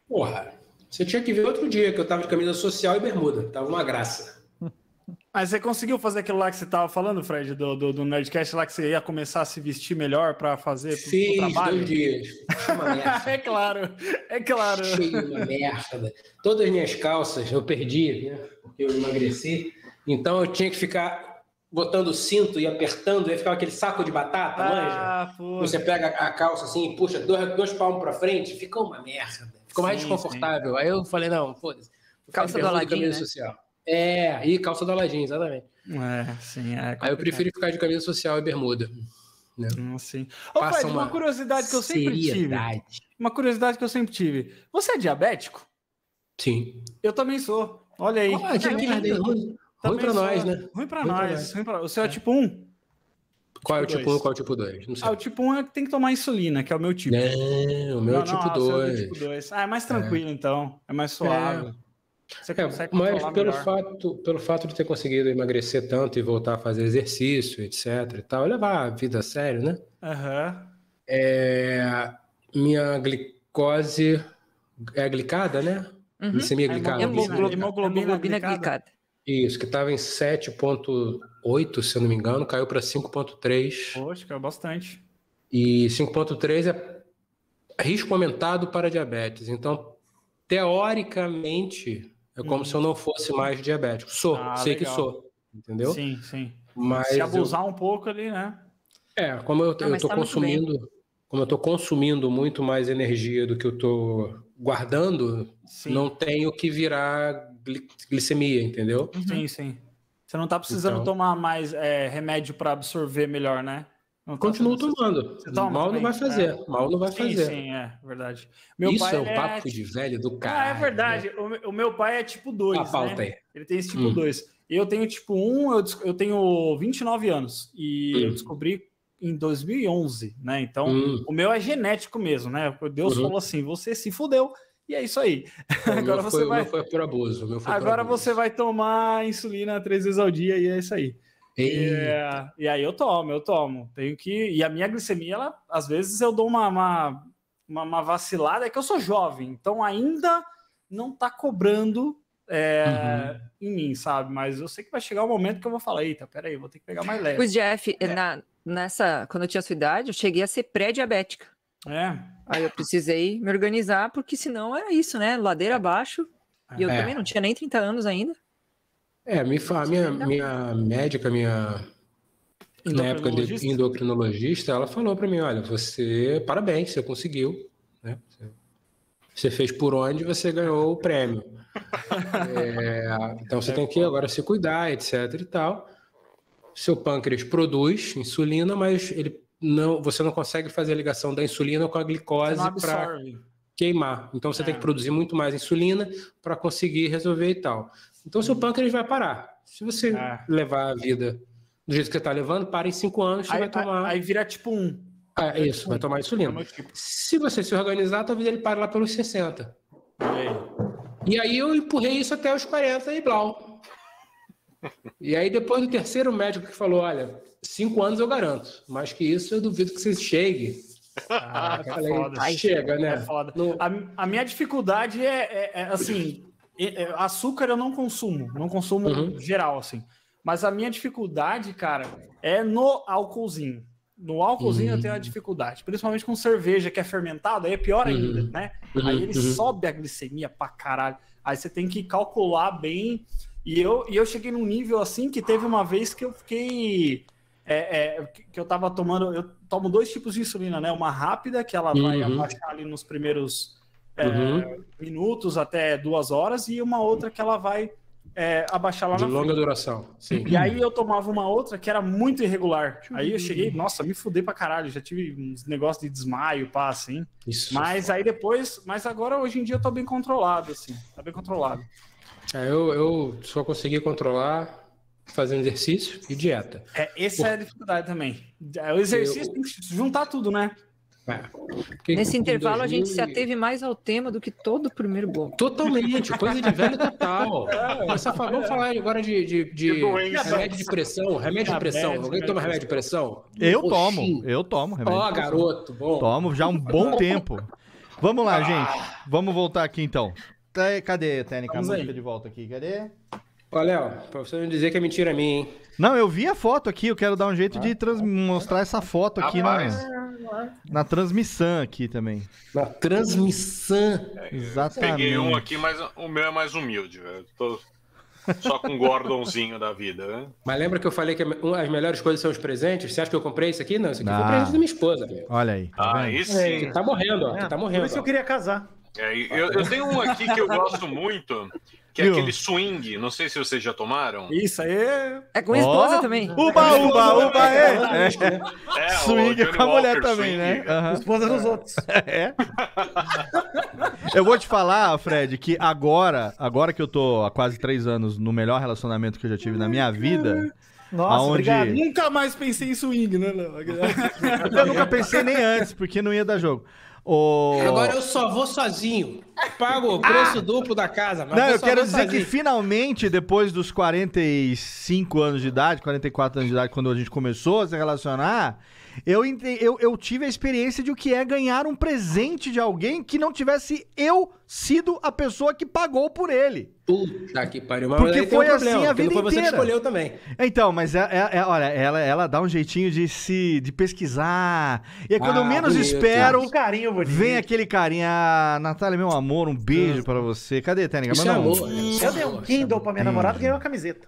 Porra, você tinha que ver outro dia que eu tava de camisa social e bermuda. Tava uma graça. Mas você conseguiu fazer aquilo lá que você tava falando, Fred, do, do, do Nerdcast lá que você ia começar a se vestir melhor pra fazer pro, pro Fiz trabalho? dois dias. É claro, é claro. Cheio de merda. Todas as minhas calças eu perdi, né? Porque eu emagreci. Então eu tinha que ficar botando o cinto e apertando, aí ficava aquele saco de batata, manja. Ah, pô. Você pega a calça assim e puxa dois, dois palmos pra frente, fica uma merda. Ficou mais Sim, desconfortável. Aí eu falei, não, foda-se. Ficar Calça do Aladim, né? social. É, e calça do Aladim, exatamente. É, sim, é. Aí eu prefiro ficar de camisa social e bermuda. Hum, Sim. Ô, Passa Fred, uma, uma curiosidade que eu sempre tive. Uma curiosidade que eu sempre tive. Você é diabético? Sim. Eu também sou. Olha aí. Ah, que merda? Ruim, ruim pra sou. nós, né? Ruim pra Ruim pra nós. nós. ruim pra- O seu é tipo 1? Qual é o Tipo tipo 1 dois. qual é o tipo 2? Não sei. Ah, o tipo 1 é que tem que tomar insulina, que é o meu tipo. Não, o meu é o tipo ah, o seu é 2. do tipo 2. Ah, é mais tranquilo então. É mais suave. Você É, mas pelo melhor. fato, pelo fato de ter conseguido emagrecer tanto e voltar a fazer exercício, etc e tal, levar a vida a sério, né? Aham. É, minha glicose é glicada, né? Uhum. Glicemia glicada. Hemoglobina, glicemia. hemoglobina Hemoglobina glicada. glicada. Isso, que estava em 7.8, se eu não me engano, caiu para 5.3. Poxa, caiu bastante. E 5.3 é risco aumentado para diabetes. Então, teoricamente, é como se eu não fosse mais diabético. Sou, Ah, sei legal. que sou. Entendeu? Sim, sim. Mas Se eu- abusar um pouco ali, né? É, como eu, Não, eu tô tá consumindo, como eu tô consumindo muito mais energia do que eu tô guardando, Sim. não tenho que virar gli- glicemia, entendeu? Sim, sim. Você não tá precisando Então- tomar mais é, remédio para absorver melhor, né? Não tá Continuo sendo- tomando. Toma Mal não também? vai fazer. É. Mal não vai Sim, fazer. sim, é verdade. Meu Isso pai é um ele papo de velho do Ah, cara. é verdade. O, me- o meu pai é tipo 2, A pauta né? aí. Ele tem esse tipo Hum. 2. Eu tenho tipo 1, eu, des- eu tenho 29 anos. E eu Hum. descobri em 2011, né? Então, Hum. o meu é genético mesmo, né? Deus Uhum. falou assim, você se fudeu. E é isso aí. O Agora foi, você o vai... meu foi por abuso. o meu foi por Agora abuso. você vai tomar insulina três vezes ao dia e é isso aí. E, Eita. e aí eu tomo, eu tomo. Tenho que. E a minha glicemia, ela, às vezes eu dou uma, uma, uma, uma vacilada, é que eu sou jovem, então ainda não tá cobrando é, Uhum. em mim, sabe? Mas eu sei que vai chegar um momento que eu vou falar: eita, peraí, vou ter que pegar mais leve. Pois, Jeff, na- nessa, quando eu tinha sua idade, eu cheguei a ser pré-diabética. É. Aí eu precisei me organizar, porque senão era isso, né? Ladeira abaixo. E eu É. também não tinha nem 30 anos ainda. É, me fa... minha, minha médica, minha na época de Endocrinologista? ela falou para mim, olha, você, parabéns, você conseguiu, né? Você- fez por onde, você ganhou o prêmio. É, então você tem que agora se cuidar, etc e tal. Seu pâncreas produz insulina, mas ele não, você não consegue fazer a ligação da insulina com a glicose para queimar. Então você tem É. que produzir muito mais insulina para conseguir resolver e tal. Então seu pâncreas vai parar. Se você É. levar a vida do jeito que você está levando, para em cinco anos, você Aí, vai tomar. aí, aí vira tipo um. Ah, isso, vai tomar insulina. Se você se organizar, talvez ele pare lá pelos 60. E aí eu empurrei isso até os 40 e blau. E aí depois do terceiro médico que falou, olha, cinco anos eu garanto, mas que isso eu duvido que você chegue. Ah, é falei, foda. "Ai, chega, né? É foda. A, a minha dificuldade é, é- é, assim, açúcar eu não consumo, não consumo Uhum. geral, assim. Mas a minha dificuldade, cara, é no álcoolzinho. No álcoolzinho eu tenho Uhum. a dificuldade, principalmente com cerveja que é fermentada, aí é pior ainda, Uhum. né? Uhum, Aí ele uhum. sobe a glicemia pra caralho. Aí você tem que calcular bem. E eu, e eu cheguei num nível assim que teve uma vez que eu fiquei. é, é, que- eu tava tomando. Eu tomo dois tipos de insulina, né? Uma rápida, que ela vai Uhum. abaixar ali nos primeiros é, Uhum. minutos até duas horas, e uma outra que ela vai é, abaixar lá De na longa frente. duração. Sim. E aí eu tomava uma outra que era muito irregular. Aí eu cheguei, nossa, me fudei pra caralho. Já tive uns negócios de desmaio, pá, assim. Isso. Mas aí depois, mas agora hoje em dia eu tô bem controlado, assim. Tá bem controlado. É, eu, eu só consegui controlar fazendo exercício e dieta. É, essa é a dificuldade também. É, O exercício tem que juntar tudo, né? Porque Nesse intervalo, a gente se 2000 ateve mais ao tema do que todo o primeiro bloco. Totalmente, coisa de velho total. Essa fa- vamos falar agora de, de, de remédio de pressão. Remédio de pressão. Diabetes, Alguém toma remédio de pressão? Eu Oxi. tomo, eu tomo remédio. Ó, garoto, bom. Tomo já há um bom tempo. Vamos lá, gente. Vamos voltar aqui então. Tá- Cadê, Técnica? Música aí. de volta aqui, cadê? Ó, Léo, pra você não dizer que é mentira minha, hein? Não, eu vi a foto aqui, eu quero dar um jeito de trans- mostrar essa foto aqui Rapaz. na, na transmissão aqui também. Na transmissão. Exatamente. Peguei um aqui, mas o meu é mais humilde, velho. Tô só com o Gordonzinho da vida, né? Mas lembra que eu falei que as melhores coisas são os presentes? Você acha que eu comprei isso aqui? Não, isso aqui Ah. foi presente da minha esposa, velho. Olha aí. tá Ah, sim. Que tá morrendo, ó. Que tá Por morrendo. isso que eu ó. queria casar. É, eu, eu tenho um aqui que eu gosto muito, que é aquele swing. Não sei se vocês já tomaram. Isso aí é. É com a esposa Ó, também. Uba, uba, uba, é. é. É, Swing Johnny com a mulher Walker também, swing. né? Aham. Esposa dos outros. É. Eu vou te falar, Fred, que agora, agora que eu tô há quase três anos no melhor relacionamento que eu já tive na minha vida, Nossa, Aonde- obrigado. Nunca mais pensei em swing, né, Léo? eu nunca pensei nem antes, porque não ia dar jogo. O... Agora eu só vou sozinho. Pago o preço duplo da casa. Não, eu quero dizer que sozinho. finalmente, depois dos 45 anos de idade, 44 anos de idade, quando a gente começou a se relacionar, eu, eu, eu tive a experiência de o que é ganhar um presente de alguém que não tivesse eu sido a pessoa que pagou por ele. Puta que pariu. Mas Porque tem um foi problema, assim a vida foi você que inteira. escolheu também. Então, mas é, é- é- olha, ela, ela dá um jeitinho de se de pesquisar. E aí, quando eu Ah, menos bonito. espero, Que carinho bonito. vem aquele carinha. Ah, Natália, meu amor, um beijo pra você. Cadê, Técnica? Isso é Manda um- amor. né? É Eu dei um amor. Kindle pra minha namorada e ganhei uma camiseta.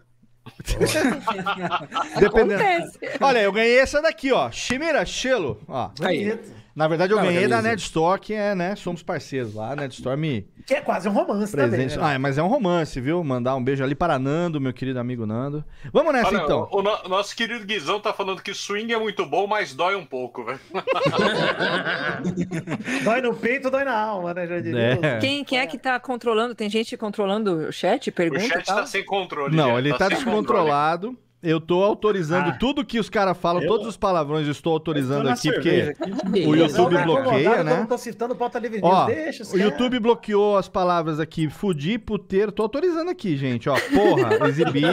Dependendo. Acontece. Olha, eu ganhei essa daqui, ó. Chimera Chelo. Ó. Aí. Na verdade, eu Não, ganhei da camisa. Ned Store, que é, né? Somos parceiros lá. A me Que é quase um romance presente. também. né? Ah, mas é um romance, viu? Mandar um beijo ali para Nando, meu querido amigo Nando. Vamos nessa Olha, então. o, o no- nosso querido Guizão tá falando que swing é muito bom, mas dói um pouco, velho. Dói no peito, dói na alma, né? Já diria. É. Quem, quem é que tá controlando? Tem gente controlando o chat? O Pergunta e chat tá sem controle. Não, já, ele tá, sem descontrolado. Eu tô autorizando Ah. tudo que os caras falam, Eu- todos os palavrões eu estou autorizando na aqui, porque aqui. o. YouTube Tá bloqueia, incomodado que Eu né? não tô citando pauta livre Ó. Deixa o caras. YouTube bloqueou as palavras aqui, fudir, puteiro, tô autorizando aqui, gente, ó, porra, exibir,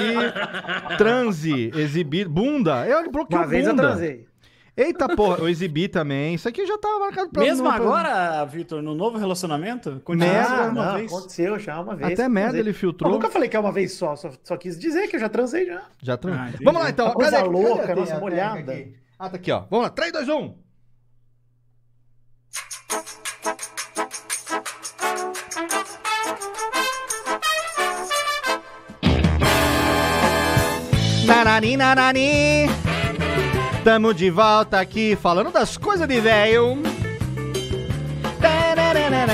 transe, exibir, bunda, eu bloqueou Uma vez eu bunda. transei. Eita porra, eu exibi também, isso aqui já tava marcado pra Mesmo não- pra- agora, Vitor, no novo relacionamento? Continua Merda, sendo Ah, uma não, vez? aconteceu já uma vez. Até eu merda transei. ele Eu filtrou, nunca falei que é uma vez só, só, só quis dizer que eu já transei já. já tran... Ah. Vamos lá então, Uma coisa cadê- louca, cadê nossa molhada. aqui? Ah, tá aqui, ó, vamos lá, 3, 2, 1. Nanani, nanani. Tamo de volta aqui falando das coisas de velho.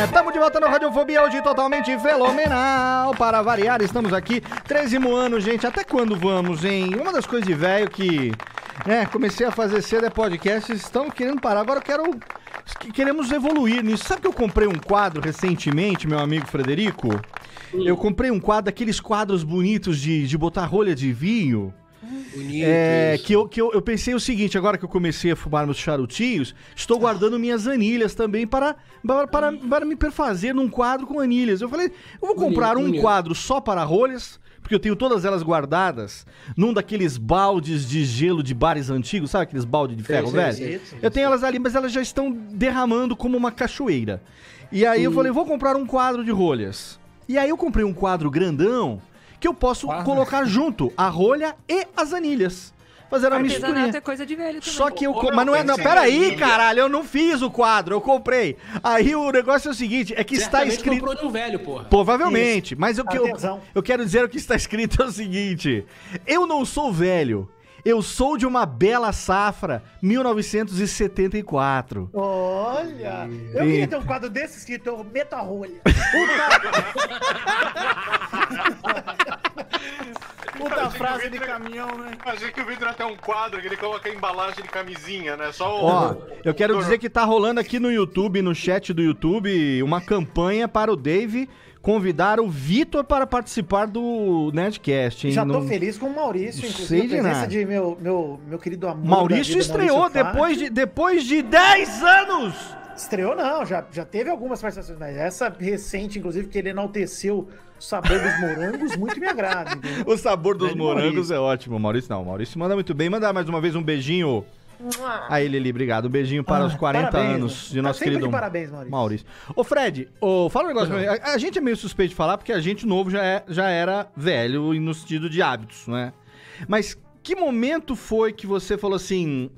Estamos de volta no Radiofobia hoje totalmente fenomenal. Para variar, estamos aqui. 13 ano, gente. Até quando vamos, hein? Uma das coisas de velho que, né, comecei a fazer cedo é podcast. Estamos querendo parar. Agora eu quero. Queremos evoluir nisso. Sabe que eu comprei um quadro recentemente, meu amigo Frederico? Eu comprei um quadro, aqueles quadros bonitos de, de botar rolha de vinho. Bonito. É, que, eu, que eu, eu pensei o seguinte, agora que eu comecei a fumar meus charutinhos, estou guardando minhas anilhas também para, para, para, para me perfazer num quadro com anilhas. Eu falei, eu vou comprar um bonito. quadro só para rolhas, porque eu tenho todas elas guardadas num daqueles baldes de gelo de bares antigos, sabe aqueles baldes de ferro velho? eu tenho elas ali, mas elas já estão derramando como uma cachoeira. E aí eu falei, vou comprar um quadro de rolhas. E aí eu comprei um quadro grandão que eu posso colocar junto a rolha e as anilhas. Fazer uma misturinha. Artesanato é coisa de velho também. Só que eu. Mas não é. Não, peraí, caralho, eu não fiz o quadro, eu comprei. Aí o negócio é o seguinte: é que está escrito. comprou de um velho, porra. Provavelmente, mas o que eu, eu quero dizer o que está escrito é o seguinte: eu não sou velho. Eu sou de uma bela safra, 1974. Olha, eu queria ter um quadro desse escrito, eu meto a rolha. Puta frase de caminhão, né? Achei que o Vitor até um quadro que ele coloca a embalagem de camisinha, né? Só o. Ó, eu quero dizer que tá rolando aqui no YouTube, no chat do YouTube, uma campanha para o Dave convidar o Vitor para participar do Nerdcast, hein? Já tô Não- feliz com o Maurício, inclusive sei a de presença nada. de meu, meu, meu querido amor. Maurício estreou Maurício depois de, depois de 10 anos! Estreou não, já, já teve algumas participações, mas essa recente, inclusive, que ele enalteceu o sabor dos morangos, muito me agrada. O sabor dos morangos Maurício. é ótimo. Maurício não, Maurício manda muito bem. Manda mais uma vez um beijinho. Aí, Lili, obrigado. Um beijinho para Ah, os 40 parabéns, anos de Tá nosso sempre querido de parabéns, Maurício. Maurício. Ô, Fred, ô, fala um negócio pra mim. A, a gente é meio suspeito de falar porque a gente novo já, é- já era velho e no sentido de hábitos, né? Mas que momento foi que você falou assim: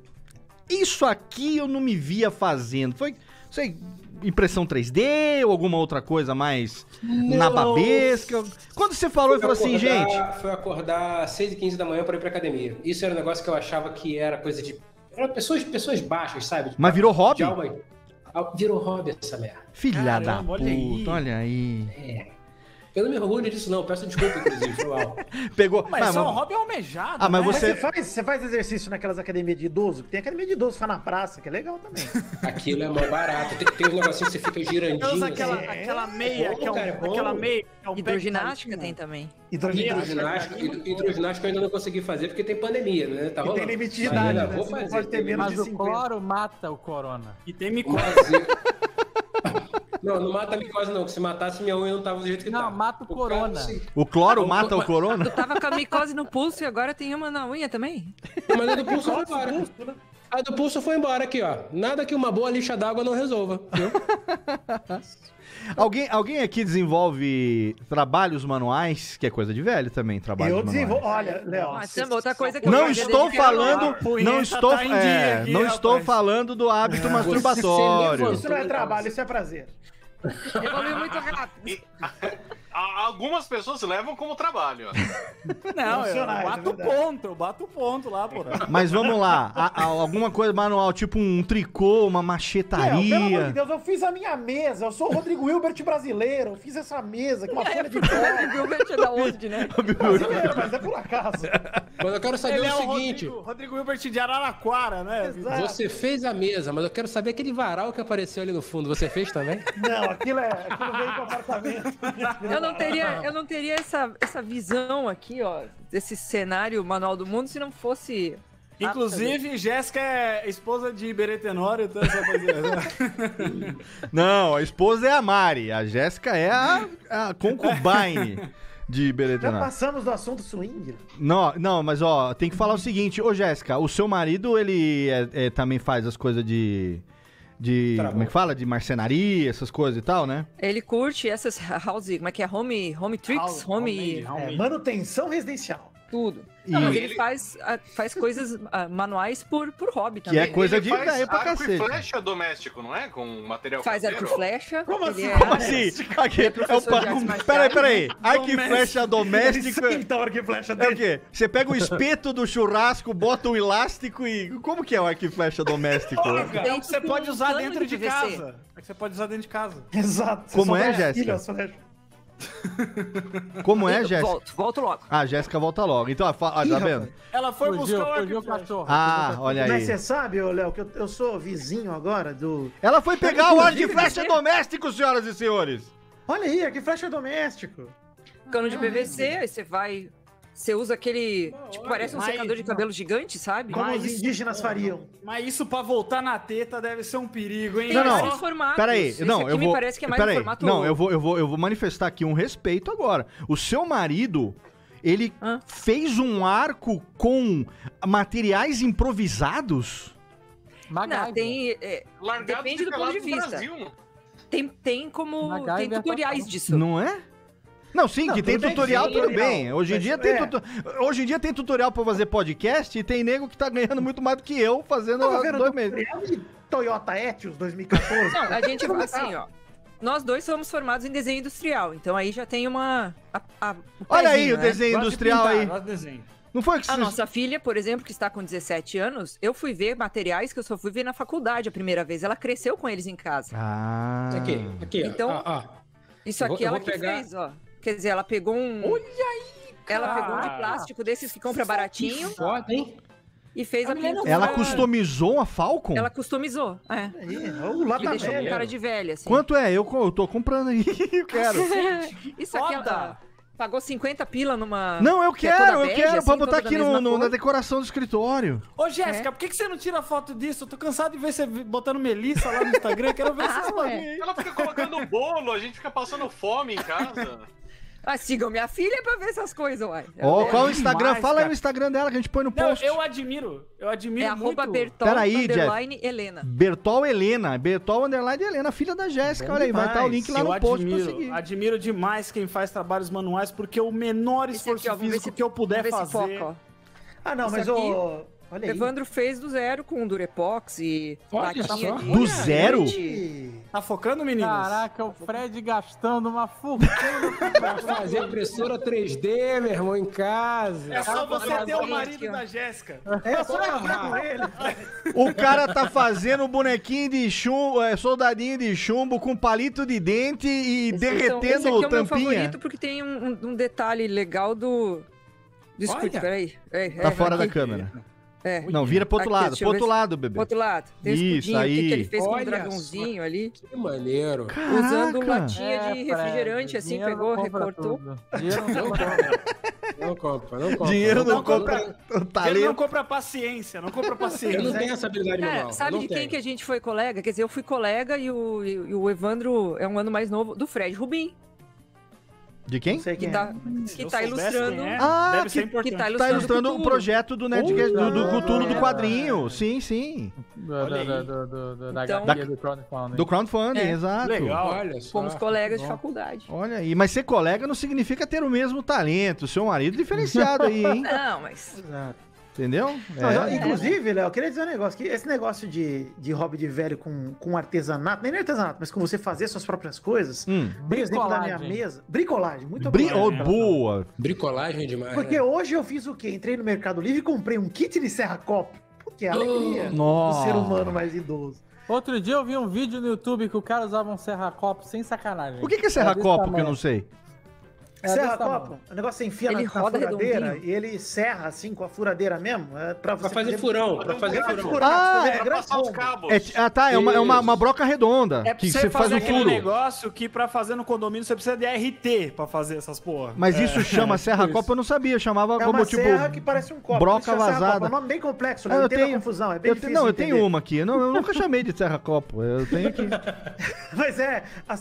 Isso aqui eu não me via fazendo? Foi, sei, impressão 3D ou alguma outra coisa mais nababesca? Quando você falou e falou assim, gente. Foi acordar às 6h15 da manhã para ir pra academia. Isso era um negócio que eu achava que era coisa de. Era pessoas, pessoas baixas, sabe? Mas virou hobby? De alma- Virou hobby essa merda. Filha da Caramba, puta, olha aí. olha aí. É. Eu não me orgulho disso, não. Peço desculpa, inclusive. Foi mal. Pegou. Mas isso é um hobby almejado. Ah, mas né? você- Você faz, você faz exercício naquelas academias de idoso? Tem academia de idoso faz na praça, que é legal também. Aquilo é mó barato. Tem, tem um negocinho que você fica girandinho. Usa aquela, assim. aquela meia, que é um, Cara, é aquela meia. é um Hidroginástica tem também. Hidroginástica, hidro- hidroginástica eu ainda não consegui fazer porque tem pandemia, né? Tá E rolando. tem limite de Mas idade, né? Vou fazer. pode ter menos Mas de o 50. cloro mata o corona. E tem micose. Não, não mata micose não, que se matasse minha unha não tava do jeito que Não, tá. mata o corona. O cloro mata o corona? Tu tava com a micose no pulso e agora tem uma na unha também? Mas a do pulso foi embora. A do pulso foi embora aqui, ó. Nada que uma boa lixa d'água não resolva. viu? Alguém, alguém aqui desenvolve trabalhos manuais, que é coisa de velho também, trabalhos Eu manuais. desenvolvo. Olha, Léo. Outra coisa que eu Não gosto estou falando, A não estou, tá em dia é, aqui, não estou rapaz. falando do hábito masturbatório. Isso não é trabalho, isso é prazer. Evoluiu muito rápido. Algumas pessoas levam como trabalho. Não, eu é bato o verdade. ponto, eu bato o ponto lá, porra. Mas vamos lá, a- a- alguma coisa manual, tipo um tricô, uma machetaria. pelo amor de Deus, eu fiz a minha mesa. Eu sou o Rodrigo Hilbert brasileiro. Eu fiz essa mesa com uma folha de cola. Gilbert é da onde, né? Brasileiro, mas é por acaso. Mas eu quero saber Ele o é o seguinte. Rodrigo, Rodrigo Hilbert de Araraquara, né? Exato. Você fez a mesa, mas eu quero saber aquele varal que apareceu ali no fundo. Você fez também? Não, aquilo, é, aquilo veio com apartamento. Eu não teria, eu não teria essa, essa visão aqui, ó, desse cenário manual do mundo se não fosse. Inclusive, Jéssica é esposa de Iberê Tenório, então essa rapaziada. Não, a esposa é a Mari, a Jéssica é a, a concubine de Já Beretana. passamos do assunto swing. Não, não, mas ó, tem que falar o seguinte, ô Jéssica, o seu marido, ele é- é, também faz as coisas de... De, Trabalho. como é que fala? De marcenaria, essas coisas e tal, né? Ele curte essas house, como é que é? Home, home tricks, House- home. homemade, É, manutenção residencial. Tudo. E- Não, mas Ele- ele faz, faz coisas ah, manuais por, por hobby Que também. é coisa Ele de faz velho pra arco cacete. e flecha doméstico, não é? Com material Faz arco e caseiro? flecha. Como assim? é- Como assim? Aqui, é o de. Peraí, peraí. Arco e Doméstico. flecha doméstico. Então, arco e flecha É o dele. quê? Você pega o espeto do churrasco, bota um elástico e. Como que é o arco e flecha doméstico? É o que você pode usar dentro de PVC. casa. É que você pode usar dentro de casa. Exato. Como é, Jéssica? Como é, Jéssica? Volto, volto logo. Ah, Jéssica volta logo. Então, fa- ó, tá vendo? Ela foi Fugiu, buscar o arco e cachorro. Ah, olha Mas aí. você sabe, ô Léo, que eu, eu sou vizinho agora do. Ela foi pegar o arco e Inclusive, flecha você- doméstico, senhoras e senhores. Olha aí, arco e flecha doméstico. Cano de PVC, aí você vai. Você usa aquele. Tipo, parece um secador de cabelo gigante, sabe? Como Mas os isso- indígenas fariam. Mas isso pra voltar na teta deve ser um perigo, hein? Tem Não, não. formatos. Peraí, não, eu me vou. parece que é mais peraí, um formato. não, eu vou, eu vou, eu vou manifestar aqui um respeito agora. O seu marido, ele Hã? fez um arco com materiais improvisados? MacGyver. Não, tem. é, Largado Depende do ponto de no vista. Brasil. tem, tem como. MacGyver Tem tutoriais disso. Não é? Não, sim, Não, que tem tutorial, tudo tutorial. bem. Hoje em dia tem é. tuto- hoje em dia tem tutorial pra fazer podcast e tem nego que tá ganhando muito mais do que eu fazendo há vendo dois do meses. de Toyota Etios 2014? Não, a gente, assim, ó. Nós dois somos formados em desenho industrial, então aí já tem uma. a- a- o Olha aí pezinho, o né? desenho de industrial pintar, aí. desenho. Não foi que A vocês... nossa filha, por exemplo, que está com 17 anos, eu fui ver materiais que eu só fui ver na faculdade a primeira vez. Ela cresceu com eles em casa. Ah. Aqui, aqui, Então- ó. ó, ó. Isso vou- aqui eu ela vou que pegar- fez, ó. Quer dizer, ela pegou um. Olha aí, Ela pegou um de plástico desses que compra baratinho Foda, hein? e fez a pintura. Ela customizou a Falcon? Ela customizou, é. Aí, o E lata deixou com cara de velha, assim. Quanto é? Eu, eu tô comprando aí. Eu quero. Isso aqui ela pagou 50 pila numa. Não, eu que é quero, eu quero, assim, pra botar aqui no, no- na decoração do escritório. Ô, Jéssica, por que, que você não tira foto disso? Eu tô cansado de ver você botando Melissa lá no Instagram. Quero ver essas Ah, ué. aí. Ela fica colocando bolo, a gente fica passando fome em casa. Ah, sigam minha filha pra ver essas coisas, uai. Ó, Ela qual o é- Instagram? demais, Fala aí o Instagram dela que a gente põe no Não, post. eu admiro. Eu admiro É arroba muito. Bertol Peraí, underline Helena. Bertol Helena. Bertol Underline Helena, filha da Jéssica. Olha aí, vai estar o link lá eu no post pra seguir. admiro demais quem faz trabalhos manuais, porque o menor esforço aqui, ó, físico se- que eu puder fazer. foca, ó. Ah, não, Isso mas aqui- ô. Olha aí. Evandro fez do zero com Durepox e Olha só. de... Do zero? Tá focando, meninos? Caraca, o Fred gastando uma fortuna. Pra fazer impressora 3D, meu irmão, em casa. É só você ter o marido da Jéssica. É só entrar com ele. O cara tá fazendo bonequinho de chumbo, é, soldadinho de chumbo com palito de dente e Esse- então, esse derretendo aqui é o meu tampinha. favorito porque tem um, um- detalhe legal do... Desculpe, peraí. É, Tá é, fora da aqui. câmera. É. Não, vira pro outro Aqui, lado, pro eu outro lado, bebê. Pro outro lado. Tem Isso, aí. que ele fez com um Olha dragãozinho ali. Que maneiro. Usando Caraca. latinha de refrigerante, assim, pegou, recortou. Dinheiro não Não compra. Não compra, não compra. Dinheiro não, Não compra compra. o Ele não compra paciência, não compra Eu paciência. não tenho essa habilidade Cara, manual. sabe não de quem que a gente foi colega? Quer dizer, eu fui colega e o, e o- e o Evandro é um ano mais novo, do Fred Rubim, De quem? Sei que quem tá, é. Se que eu tá soubesse ilustrando. quem é, Ah, deve que- ser que tá Tá ilustrando, ilustrando o projeto do Nerdcast, do, do Cthulhu do quadrinho. Sim, sim. Do, do, do, do, da Então- HQ do crowdfunding. Do crowdfunding, É. exato. Legal. Olha só. Fomos colegas de faculdade. Olha aí, mas ser colega não significa ter o mesmo talento. Seu marido diferenciado aí, hein? Não, mas Exato. Entendeu? Não, É. eu- inclusive, Léo, eu queria dizer um negócio, que esse negócio de, de hobby de velho com, com artesanato, nem artesanato, mas com você fazer suas próprias coisas, Hum. por exemplo, da minha Bricolagem. mesa, bricolagem, muito Bri- oh, boa. Bricolagem demais. Porque né? hoje eu fiz o quê? Entrei no Mercado Livre e comprei um kit de serra-copo, porque é a alegria do Nossa. ser humano mais idoso. Outro dia eu vi um vídeo no YouTube que o cara usava um serra-copo sem sacanagem. O que, que é serra-copo que eu não sei? Desse Serra-copo, tamanho. o negócio você enfia Ele na, na furadeira redondinho. e ele serra assim com a furadeira mesmo, é pra você Pra fazer furão, pra fazer Pra furão. furar, Ah, fazer É pra passar os cabos. É ah, tá. É uma, é uma, uma broca redonda. É pra que você você faz fazer um aquele furo. negócio que pra fazer no condomínio você precisa de RT pra fazer essas porra. Mas isso chama tipo serra-copo, eu não sabia. Chamava É como uma tipo. serra que parece um copo. broca serra-copo. vazada. É um nome bem complexo, Ah, né? Não tem confusão, é bem difícil não, eu tenho uma aqui. Não, eu nunca chamei de serra-copo. Eu tenho aqui. Mas é, a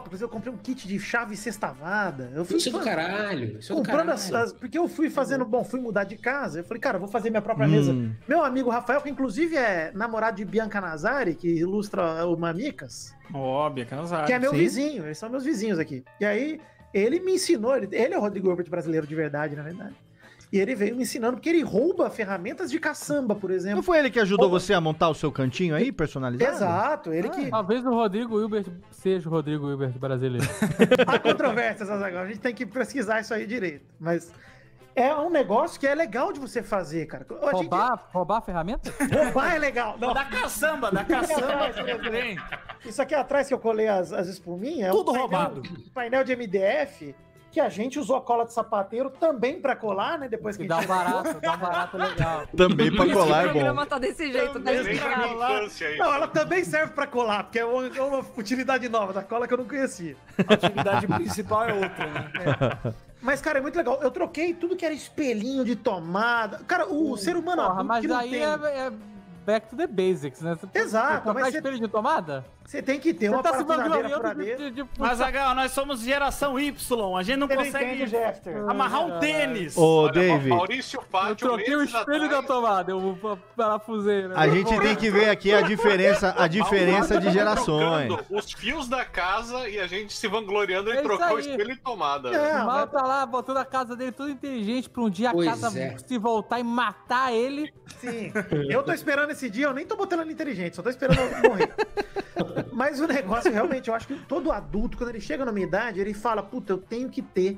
por exemplo, eu comprei um kit de chave sextavada. Eu Isso é do caralho. Isso é do comprando caralho. as, as- Porque eu fui fazendo, bom, fui mudar de casa. Eu falei, cara, eu vou fazer minha própria Hum. mesa. Meu amigo Rafael, que inclusive é namorado de Bianca Nazari, que ilustra o Mamicas, Óbvio, cansado. que é meu sim. vizinho, eles são meus vizinhos aqui. E aí, ele me ensinou, ele, ele é o Rodrigo Herbert brasileiro de verdade, na verdade. E ele veio me ensinando, porque ele rouba ferramentas de caçamba, por exemplo. Não foi ele que ajudou você a montar o seu cantinho aí, personalizado? Exato, ele que. Talvez o Rodrigo Hilbert seja o Rodrigo Hilbert brasileiro. Há controvérsias, Azaghal. A gente tem que pesquisar isso aí direito. Mas é um negócio que é legal de você fazer, cara. A gente- roubar, roubar a ferramenta? Roubar é legal. Não. Da caçamba, da caçamba. Isso aqui atrás que eu colei as, as espuminhas. é um Tudo painel- roubado. Painel de MDF que a gente usou a cola de sapateiro também pra colar, né? Depois que, Que dá um barato, dá barato legal. Também pra colar é o bom. programa tá desse jeito, tá infância aí. Não, ela também serve pra colar, porque é uma, é uma utilidade nova da cola que eu não conhecia. A atividade principal é outra, né? Mas, cara, é muito legal. Eu troquei tudo que era espelhinho de tomada. Cara, o ser humano Porra, adulto mas que não aí tem... é, é back to the basics, né? Você Exato, você trocar mas você- espelho de tomada? Você tem que ter Você uma tá se parafusadeira furadeira. de, de, de Mas, Agal, nós somos geração Y. A gente não não consegue entende, amarrar um tênis. Ô, Olha, Dave, Maurício Eu Fátio, troquei o espelho da tomada, eu pa- parafusei, né? a gente tem que ver aqui a diferença, a diferença de gerações. trocando os fios da casa e a gente se vangloriando É de isso trocar o espelho e tomada. É, O mal tá lá, botando a casa dele toda inteligente pra um dia a Pois casa é. se voltar e matar ele. Sim. Eu tô esperando esse dia, eu nem tô botando ela inteligente, só tô esperando ela morrer. Mas o negócio, realmente, eu acho que todo adulto, quando ele chega na minha idade, ele fala, puta, eu tenho que ter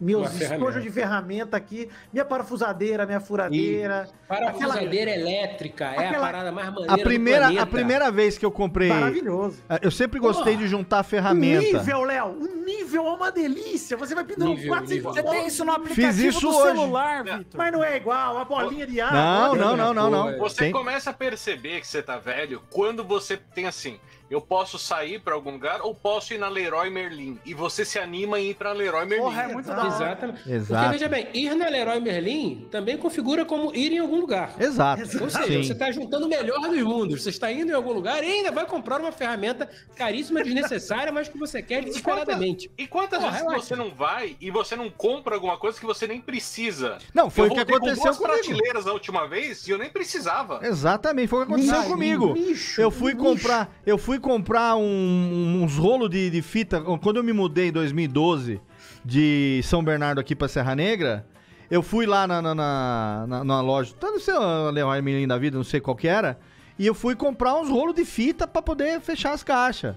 meus estojos de ferramenta aqui, minha parafusadeira, minha furadeira. Parafusadeira elétrica é a Aquela- parada mais maneira A do primeira, a primeira vez que eu comprei. Maravilhoso. Eu sempre gostei de juntar O ferramenta. nível, Léo, o nível é uma delícia. Você vai pendurando Nível, quatro, nível. Você tem isso no aplicativo Fiz isso do hoje. celular, Vitor. Mas não é igual, a bolinha de ar. Não, não, não, não, não. Você Tem- começa a perceber que você tá velho quando você tem assim. Eu posso sair pra algum lugar ou posso ir na Leroy Merlin. E você se anima em ir pra Leroy Merlin. Porra, é muito da hora. Exatamente. Porque Exato. veja bem, ir na Leroy Merlin também configura como ir em algum lugar. Exato. Ou seja, Sim. você está juntando o melhor dos mundos. Você está indo em algum lugar e ainda vai comprar uma ferramenta caríssima, desnecessária, mas que você quer desesperadamente. E quantas Porra, vezes relaxa. você não vai e você não compra alguma coisa que você nem precisa? Não, foi eu o que aconteceu com prateleiras a última vez e eu nem precisava. Exatamente, foi o que aconteceu Nicho, comigo. nicho, eu fui nicho. comprar, eu fui comprar um- uns rolos de, de fita quando eu me mudei em 2012 de São Bernardo aqui pra Serra Negra. Eu fui lá na, na, na, na- na loja, tá no seu Leroy da vida, não sei qual que era, e eu fui comprar uns rolos de fita pra poder fechar as caixas.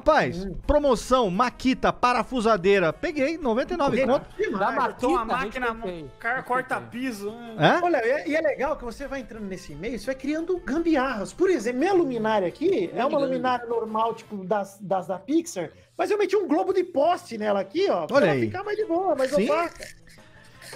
Rapaz, Hum. promoção, maquita, parafusadeira, peguei 99 conto. Da Matou Maquita, máquina, respeitei. cara corta piso. né? Hã? Olha, e é legal que você vai entrando nesse meio, você vai criando gambiarras. Por exemplo, minha luminária aqui é uma luminária normal, tipo, das, das da Pixar, mas eu meti um globo de poste nela aqui, ó, pra Olha ela aí. ficar mais de boa, mais Sim. opaca.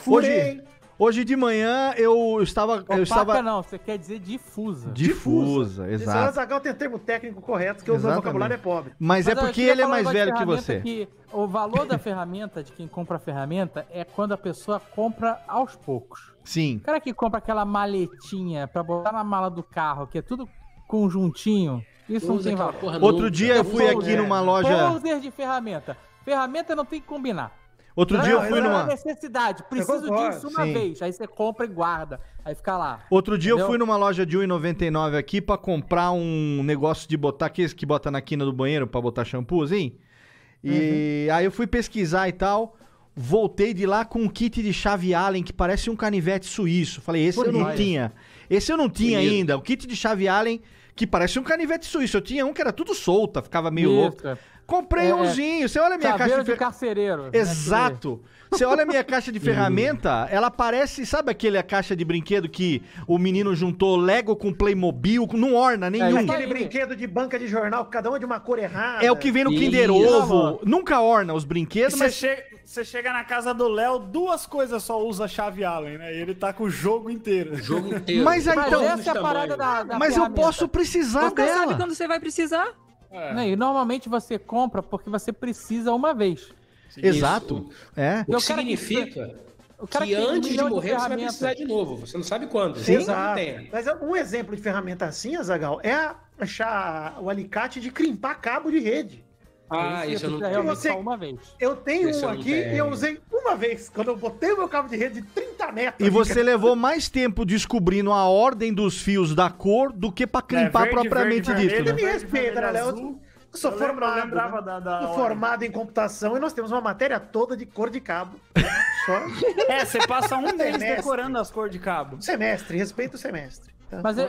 Furei. Hoje, hoje de manhã eu estava. Eu Opaca estava não, você quer dizer difusa. difusa, Esse exato. Zagal tem termo técnico correto, que o vocabulário é pobre. Mas, é eu porque queria ele é mais velho que você. que o valor da ferramenta, de quem compra a ferramenta, é quando a pessoa compra aos poucos. Sim. O cara que compra aquela maletinha pra botar na mala do carro, que é tudo conjuntinho, isso não Usa tem aquela valor. Outro dia eu fui aqui numa loja. Poser de ferramenta. Ferramenta não tem que combinar. Outro dia eu Não, fui não, É numa. necessidade. Preciso disso uma sim. vez. Aí você compra e guarda. Aí fica lá. Outro dia eu Entendeu? fui numa loja de 1,99 aqui pra comprar um negócio de botar aqueles que bota na quina do banheiro pra botar shampoo, assim. E aí eu fui pesquisar e tal. Voltei de lá com um kit de chave Allen que parece um canivete suíço. Falei, esse eu não tinha. Esse eu não tinha Bonito. ainda. O kit de chave Allen que parece um canivete suíço. Eu tinha um que era tudo solta, ficava meio louco. Comprei É, umzinho. Você olha a minha caixa de fer- carcereiro. né? Exato. Você olha a minha caixa de ferramenta, ela parece, sabe aquele a caixa de brinquedo que o menino juntou Lego com Playmobil, não orna nenhum. isso Aquele brinquedo de banca de jornal, cada um é de uma cor errada. É o que vem no. Kinder Isso. Ovo. Nunca orna os brinquedos, Você mas chega, você chega na casa do Léo, duas coisas só usa a chave Allen, né? E ele tá com o jogo inteiro. O jogo inteiro. Mas aí, Mas então- essa é a parada da, da mas eu posso precisar sabe dela. quando você vai precisar. Né, E normalmente você compra porque você precisa uma vez. Exato. É. O que quero que- significa O cara que que antes de milhão de morrer você vai precisar de novo. Você não sabe quando. Sim. Você não Exato. tem. Mas é um exemplo de ferramenta assim, Azagal, é a- achar o alicate de crimpar cabo de rede. Ah, Aí isso eu não tenho. realmente só uma vez. Eu tenho Esse um eu aqui e eu tenho. usei uma vez, quando eu botei o meu cabo de rede de 30 metros. E você levou mais tempo descobrindo a ordem dos fios da cor do que pra crimpar É, verde, propriamente verde, dito. vermelho, né? me respeita, né. Eu sou Eu formado, lembrava né? da- da formado em computação e nós temos uma matéria toda de cor de cabo. Só É, você passa um mês Semestre. decorando as cores de cabo. semestre, respeita o semestre. tá? Mas eu-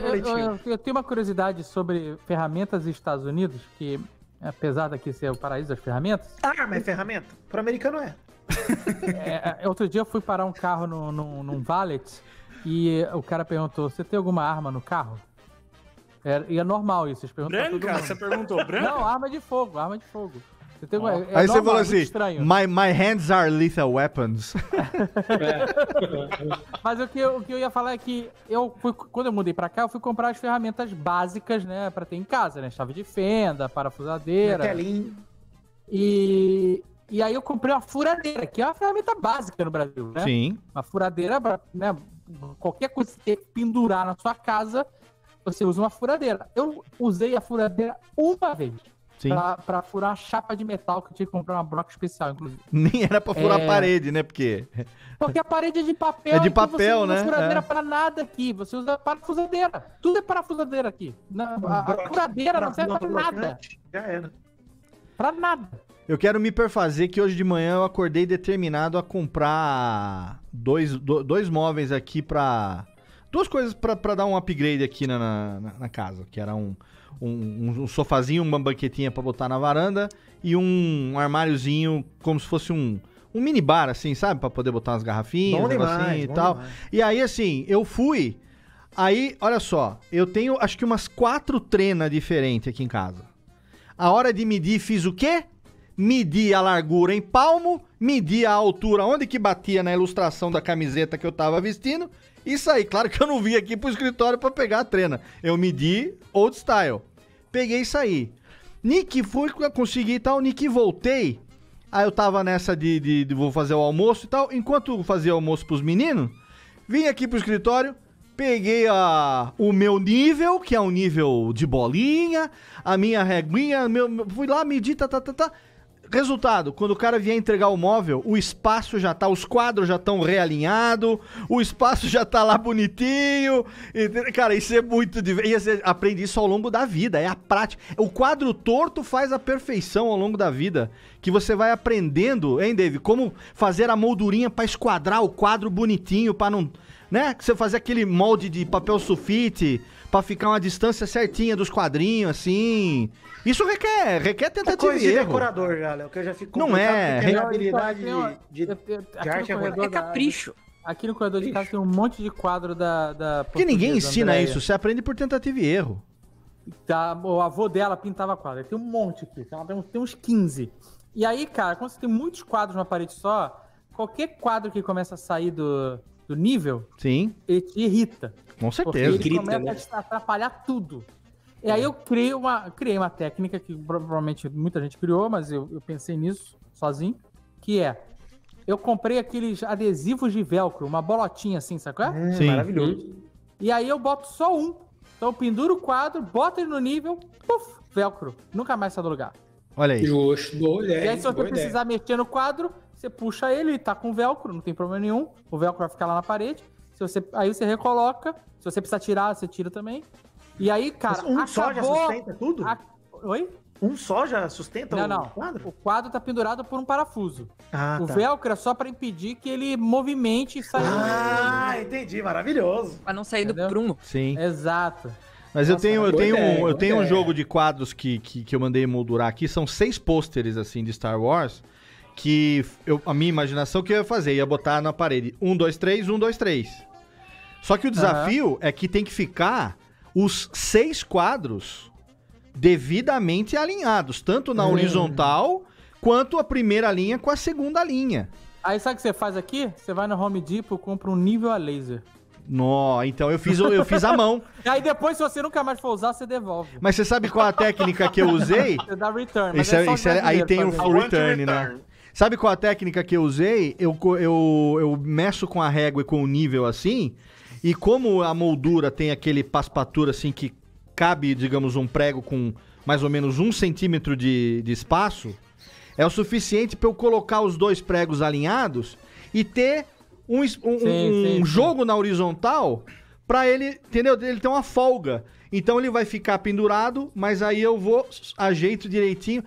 eu tenho uma curiosidade sobre ferramentas dos Estados Unidos, que apesar daqui ser o paraíso das ferramentas, Arma é ferramenta? Pro americano é. é, é, outro dia eu fui parar um carro no, no, num valet e o cara perguntou: Você tem alguma arma no carro? É, e é normal isso, Branca? mundo. Você perguntou branca? Não, arma de fogo, arma de fogo. Você é Aí você normal, falou é assim: estranho. my, my hands are lethal weapons. Mas o que, eu, o que eu ia falar é que eu fui, quando eu mudei pra cá, eu fui comprar as ferramentas básicas, né, pra ter em casa, né? Chave de fenda, parafusadeira. Martelinho. E, e aí eu comprei uma furadeira, que é uma ferramenta básica no Brasil, né? Sim. Uma furadeira, pra, né? Qualquer coisa que você pendurar na sua casa, você usa uma furadeira. Eu usei a furadeira uma vez. Pra, pra furar uma chapa de metal que eu tinha que comprar uma broca especial, inclusive. Nem era pra furar É. a parede, né? Porque. Porque a parede é de papel. É de aqui papel, você não usa né? furadeira É. pra nada aqui. Você usa parafusadeira. Tudo é parafusadeira aqui. Na- a, a furadeira não serve pra nada. Já era. Pra nada. Eu quero me perfazer que hoje de manhã eu acordei determinado a comprar dois, do- dois móveis aqui pra. Duas coisas pra, pra dar um upgrade aqui na, na, na casa. Que era um, um, um sofazinho, uma banquetinha pra botar na varanda e um armáriozinho como se fosse um, um minibar, assim, sabe? Pra poder botar umas garrafinhas, demais, e tal. demais. E aí, assim, eu fui. Aí, olha só, eu tenho acho que umas quatro trenas diferentes aqui em casa. A hora de medir, fiz o quê? Medi a largura em palmo, medi a altura onde que batia na ilustração da camiseta que eu tava vestindo e saí. Claro que eu não vim aqui pro escritório pra pegar a trena. Eu medi old style. Peguei e saí. Nick, fui, consegui e tal. Nick, voltei. Aí eu tava nessa de, de- de vou fazer o almoço e tal. Enquanto fazia o almoço pros meninos, vim aqui pro escritório, peguei a, o meu nível, que é um nível de bolinha, a minha reguinha, meu, fui lá, medi, tá, tá, tá, tá. Resultado, quando o cara vier entregar o móvel, o espaço já tá, os quadros já estão realinhados, o espaço já tá lá bonitinho. entendeu? Cara, isso é muito divertido. Você aprende isso ao longo da vida, é a prática. O quadro torto faz a perfeição ao longo da vida. Que você vai aprendendo, hein, Dave? Como fazer a moldurinha pra esquadrar o quadro bonitinho, pra não. Né? Que você fazer aquele molde de papel sulfite pra ficar uma distância certinha dos quadrinhos, assim. Isso requer, requer É tentativa coisa e de erro. decorador, já, Léo, que eu já fico Não é, minha eu- habilidade tenho- de, de, de aqui arte é corredor da- Aqui no corredor de casa tem um monte de quadro da. da Porque ninguém ensina Andréia. isso, você aprende por tentativa e erro. Tá, o avô dela pintava quadro. Tem um monte aqui, tem, tem uns- tem uns 15. E aí, cara, quando você tem muitos quadros numa parede só, qualquer quadro que começa a sair do, do nível, Sim, ele te irrita. Com Porque certeza. ele começa a atrapalhar tudo. E aí eu criei uma, criei uma técnica que provavelmente muita gente criou, mas eu, eu pensei nisso sozinho, que é, eu comprei aqueles adesivos de velcro, uma bolotinha assim, sabe qual é? Hum, Sim. Maravilhoso. E aí eu boto só um. Então eu penduro o quadro, boto ele no nível, puf, velcro. Nunca mais sai do lugar. Olha aí. Justo, boa E ideia. aí, se você boa ideia. precisar mexer no quadro, você puxa ele, tá com velcro, não tem problema nenhum. O velcro vai ficar lá na parede. Se você, aí você recoloca. Se você precisar tirar, você tira também. E aí, cara, Mas um só já acabou... sustenta tudo? a- Oi? Um só já sustenta Não, o não. quadro? O quadro tá pendurado por um parafuso. Ah, o tá. velcro é só pra impedir que ele movimente e saia. Ah, entendi, maravilhoso. Pra não sair do Entendeu? prumo. Sim. Exato. Mas eu Nossa, tenho, eu tenho, ideia, um, eu tenho um jogo de quadros que, que, que eu mandei moldurar aqui. São seis pôsteres, assim, de Star Wars. Que eu, a minha imaginação que eu ia fazer, ia botar na parede. Um, dois, três, um, dois, três. Só que o desafio é que tem que ficar os seis quadros devidamente alinhados. Tanto na horizontal, quanto a primeira linha com a segunda linha. Aí sabe o que você faz aqui? Você vai no Home Depot, compra um nível a laser. Nó, então eu fiz, eu fiz a mão. E aí depois, se você nunca mais for usar, você devolve. Mas você sabe qual a técnica que eu usei? Você dá return. Isso é- só isso é- aí tem o full return, né? Sabe qual a técnica que eu usei? Eu, eu, eu meço com a régua e com o nível assim, e como a moldura tem aquele passepatura assim que cabe, digamos, um prego com mais ou menos um centímetro de, de espaço, é o suficiente para eu colocar os dois pregos alinhados e ter um, um- Sim, um sim, sim. jogo na horizontal pra ele, entendeu? Ele tem uma folga. Então ele vai ficar pendurado, mas aí eu vou, ajeito direitinho.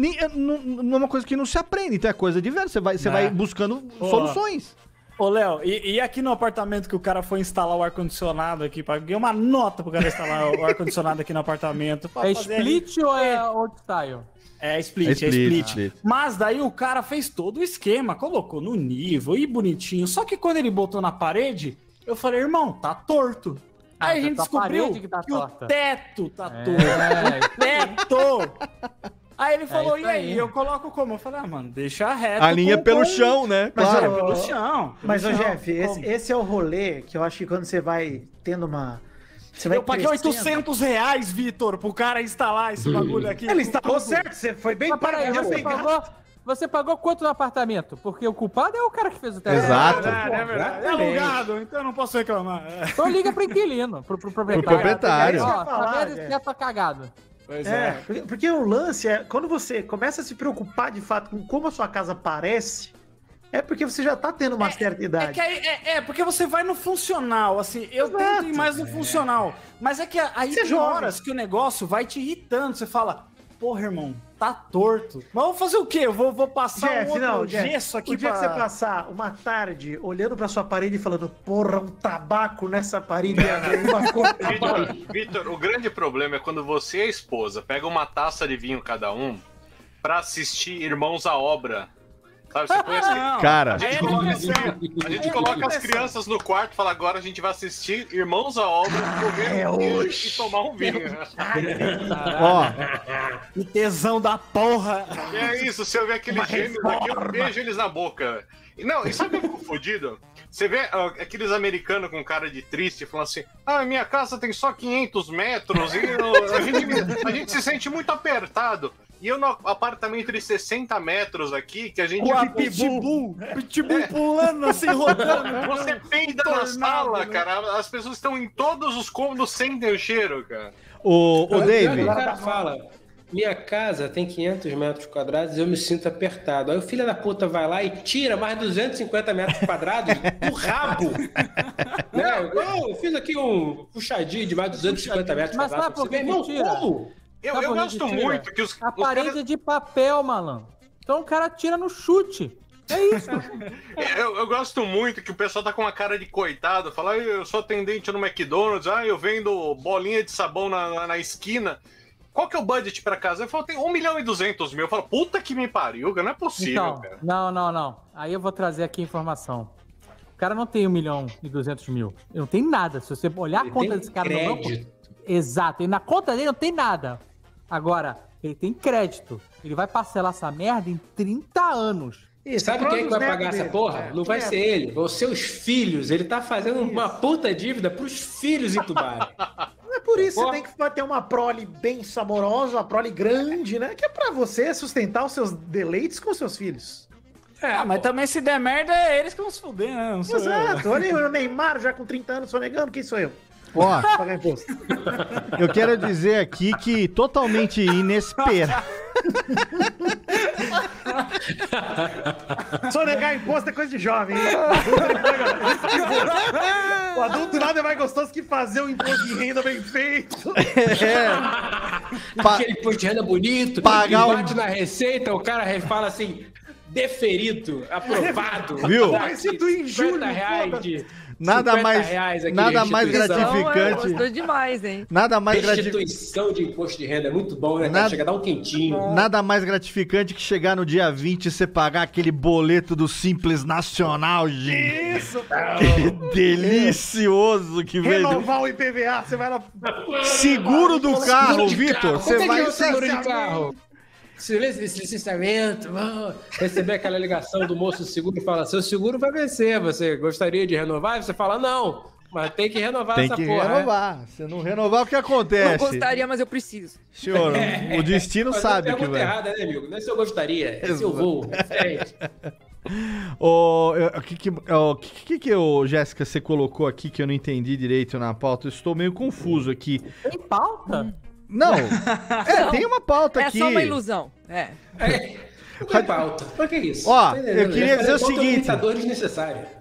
Nem- é, Não não é uma coisa que não se aprende, então é coisa diversa. Você vai, você Né? vai buscando Pô. soluções. Ô, Léo, e, e aqui no apartamento que o cara foi instalar o ar-condicionado aqui, paguei uma nota pro cara instalar o ar-condicionado aqui no apartamento. É fazer split ou é old style? É split, É é split, split. split. Mas daí o cara fez todo o esquema, colocou no nível e bonitinho. Só que quando ele botou na parede, eu falei, irmão, tá torto. Aí a Ah, gente tá descobriu que, que tá o torta. teto tá É, torto. isso teto! Aí ele falou, isso e aí? aí. Eu coloco como? Eu falei, ah, mano, deixa reto. A linha com- pelo com- chão, né? Mas, Claro. ó, Pelo chão. pelo Mas, ô chão. Jeff, esse, esse é o rolê que eu acho que quando você vai tendo uma. Você vai Eu paguei crescendo- 800 reais, Vitor, pro cara instalar esse bagulho aqui. Ele instalou certo, você foi bem Mas peraí, pago, você pagou, você pagou quanto no apartamento? Porque o culpado é o cara que fez o teste. Exato. É verdade, é verdade. É alugado, então eu não posso reclamar. É. Então liga pro inquilino, pro, pro proprietário. Pro proprietário. Ó, tá vendo esse cagado? Pois É, porque, porque o lance é quando você começa a se preocupar de fato com como a sua casa parece, é porque você já tá tendo uma certa É, idade. que aí- é, é, porque você vai no funcional, assim, eu Exato. tento ir mais no funcional. Mas é que aí Você é tem jovem. horas que o negócio vai te irritando. Você fala, porra, irmão, tá torto. Mas vou fazer o quê? Eu vou, vou passar um Jeff, outro não, Jeff, gesso aqui o dia pra... que você passar uma tarde olhando pra sua parede e falando, porra, um tabaco nessa parede, Vitor, o grande problema é quando você e a esposa pega uma taça de vinho cada um pra assistir Irmãos à Obra. Sabe, você põe Cara. a gente coloca, assim, a gente coloca as crianças no quarto e fala, agora a gente vai assistir Irmãos à Obra, comer É um hoje. e tomar um vinho. Ó, Que tesão da porra. E é isso, se eu ver aqueles gêmeos aqui, eu beijo eles na boca. E Não, e sabe o que eu fico fodido? Você vê aqueles americanos com cara de triste falando assim: Ah, minha casa tem só 500 metros e eu- a, gente, a gente se sente muito apertado. E eu no apartamento de 60 metros aqui, que a gente. O pitbull, pitbull pulando assim, rodando. Você peida na sala, né? cara. As pessoas estão em todos os cômodos, sentem o cheiro, cara. o, o Dave. O cara fala, minha casa tem 500 metros quadrados e eu me sinto apertado. Aí o filho da puta vai lá e tira mais 250 metros quadrados do rabo. né? Eu, fiz aqui um puxadinho de mais 250 metros Mas quadrados. sabe por Você que como? Eu, Sabe eu gosto muito que os, A os parede caras- é de papel, malandro. Então o cara tira no chute. É isso. Eu, eu gosto muito que o pessoal tá com uma cara de coitado, fala, "Ah, eu sou atendente no McDonald's, ah, eu vendo bolinha de sabão na, na, na esquina. Qual que é o budget pra casa? Eu falo, tem 1 milhão e 200 mil. Eu falo, puta que me pariu, não é possível, Então, cara. não, não, não. Aí eu vou trazer aqui a informação. O cara não tem 1 milhão e 200 mil. Ele não tem nada. Se você olhar a conta desse cara no banco. crédito. Exato. E na conta dele não tem nada. Agora, ele tem crédito. Ele vai parcelar essa merda em 30 anos. Isso, Sabe quem é que vai pagar essa dele. porra? É, Não vai neto. ser ele, vão ser os filhos. Ele tá fazendo uma puta dívida pros filhos entubarem. É por isso que você tem que ter uma prole bem saborosa, uma prole grande, né? Que é pra você sustentar os seus deleites com os seus filhos. Ah, mas também se der merda, é eles que vão se fuder, né? Não sou eu. Exato. Olha aí o Neymar já com 30 anos sonegando, quem sou eu? Ó, Pagar imposto. eu quero dizer aqui que totalmente inesperado. Sonegar imposto é coisa de jovem, hein? O adulto nada é mais gostoso que fazer o imposto de renda bem feito. É. Pa- Aquele imposto de renda bonito, Pagar e o- bate na receita, o cara fala assim, deferido, aprovado. Viu? Receito em 50 julho, reais de Nada 50 mais- reais aqui nada mais gratificante. É, gostou demais, hein? Nada mais, Restituição de imposto de renda é muito bom, né? cara? Nada- Chega a dar um quentinho. Nada mais gratificante que chegar no dia 20 e você pagar aquele boleto do Simples Nacional, gente. Isso. Que delicioso que veio. Renovar o IPVA, você vai lá. Seguro do carro, Vitor. Você é vai. é o seguro de carro? Silêncio, esse licenciamento, vamos receber aquela ligação do moço do seguro e fala: seu seguro vai vencer, você gostaria de renovar? Você fala: não, mas tem que renovar Tem essa que porra. né? renovar. Se não renovar, o que Não acontece? gostaria, mas eu preciso. Senhor, o destino Mas sabe é que vai. errada, né, amigo? Não é se eu gostaria, é se eu vou. É. O o que que, o que, que, que o Jéssica você colocou aqui que eu não entendi direito na pauta? Eu estou meio confuso aqui. Tem pauta? Não. É, tem uma pauta É aqui. só uma ilusão. É. Não tem pauta. Pra que isso? Ó, eu queria dizer o seguinte.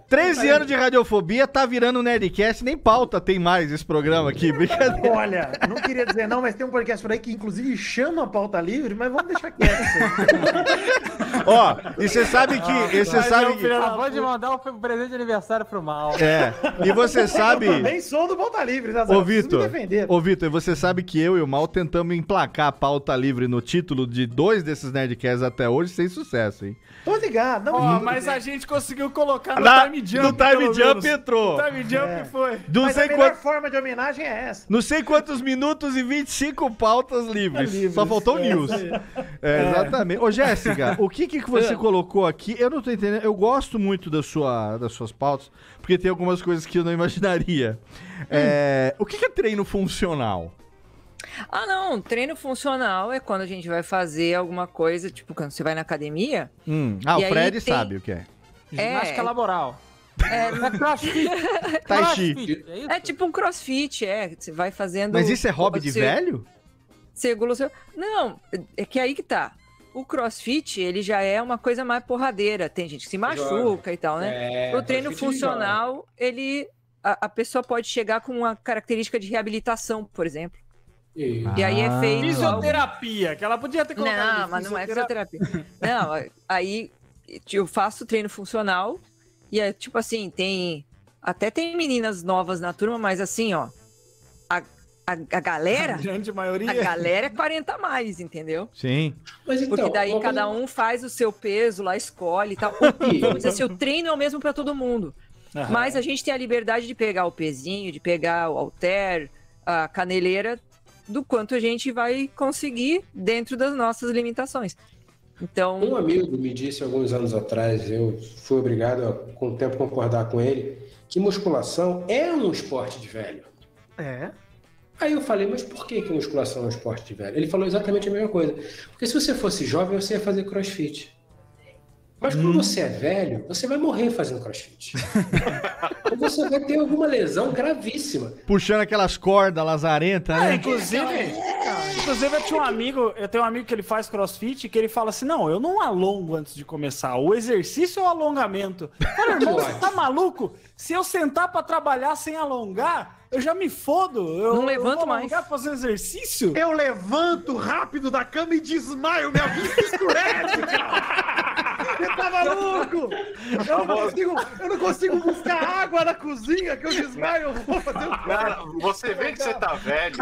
Limitador desnecessário. 13 anos de radiofobia, tá virando Nerdcast, nem pauta tem mais esse programa aqui, brincadeira. Olha, não queria dizer não, mas tem um podcast por aí que inclusive chama pauta livre, mas vamos deixar quieto. Ó, e você sabe que. e você sabe é um que. Acabou de mandar um presente de aniversário pro mal. É, e você sabe. Eu também sou do pauta livre, né? Zé? Ô, Vitor, ô, Vitor, e você sabe que eu e o Mal tentamos emplacar a pauta livre no título de dois desses Nerdcasts até hoje sem sucesso, hein? Tô ligado. Não, Ó, mas a gente conseguiu colocar no Na- time jump. no time jump menos. entrou. No time jump É. foi. Não mas sei a melhor forma de homenagem é essa. Não sei quantos minutos e 25 pautas livres. Livres, Só faltou é, news. aí. É, exatamente. Ô, Jéssica, o que que você É. colocou aqui? Eu não tô entendendo. Eu gosto muito da sua, das suas pautas, porque tem algumas coisas que eu não imaginaria. É, o que que é treino funcional? Ah, não. Treino funcional é quando a gente vai fazer alguma coisa, tipo, quando você vai na academia. Hum, Ah, o Fred tem- sabe o que é. Ginástica laboral. É, É crossfit. Tai chi. Crossfit, é é tipo um crossfit, é. Você vai fazendo. Mas isso é hobby de você- velho? Você regula o seu- Não, é que aí que tá. O crossfit, ele já é uma coisa mais porradeira. Tem gente que se machuca e tal, né? É, o treino crossfit funcional, ele. A, a pessoa pode chegar com uma característica de reabilitação, por exemplo. E- E aí é feito. algo- Fisioterapia, que ela podia ter colocado. Não, ali, mas não é fisioterapia. Não, aí eu faço treino funcional e é tipo assim, tem. Até tem meninas novas na turma, mas assim, ó. A, a, a galera. A grande maioria. A galera é 40 a mais, entendeu? Sim. Mas então, Porque daí cada um faz o seu peso lá, escolhe e tal. O- dizer assim, o treino é o mesmo para todo mundo. Aham. Mas a gente tem a liberdade de pegar o pezinho, de pegar o halter, a caneleira, do quanto a gente vai conseguir dentro das nossas limitações. Então, Um amigo me disse alguns anos atrás, eu fui obrigado a, com o tempo, concordar com ele, que musculação é um esporte de velho. É. Aí eu falei, mas por que, que musculação é um esporte de velho? Ele falou exatamente a mesma coisa. Porque se você fosse jovem, você ia fazer crossfit. Mas quando você é velho, você vai morrer fazendo crossfit. Ou você vai ter alguma lesão gravíssima. Puxando aquelas cordas lazarentas, É, né? inclusive, inclusive eu tinha um amigo, eu tenho um amigo que ele faz crossfit que ele fala assim: não, eu não alongo antes de começar. O exercício é o alongamento. Cara, irmão, você tá maluco? Se eu sentar pra trabalhar sem alongar, eu já me fodo. Eu Não levanto eu vou mais. alongar pra fazer exercício? Eu levanto rápido da cama e desmaio, minha vista escurece, cara! Você tá maluco? Eu não, consigo, eu não consigo buscar água na cozinha que eu desmaio, eu vou fazer o Cara, você vê que você tá velho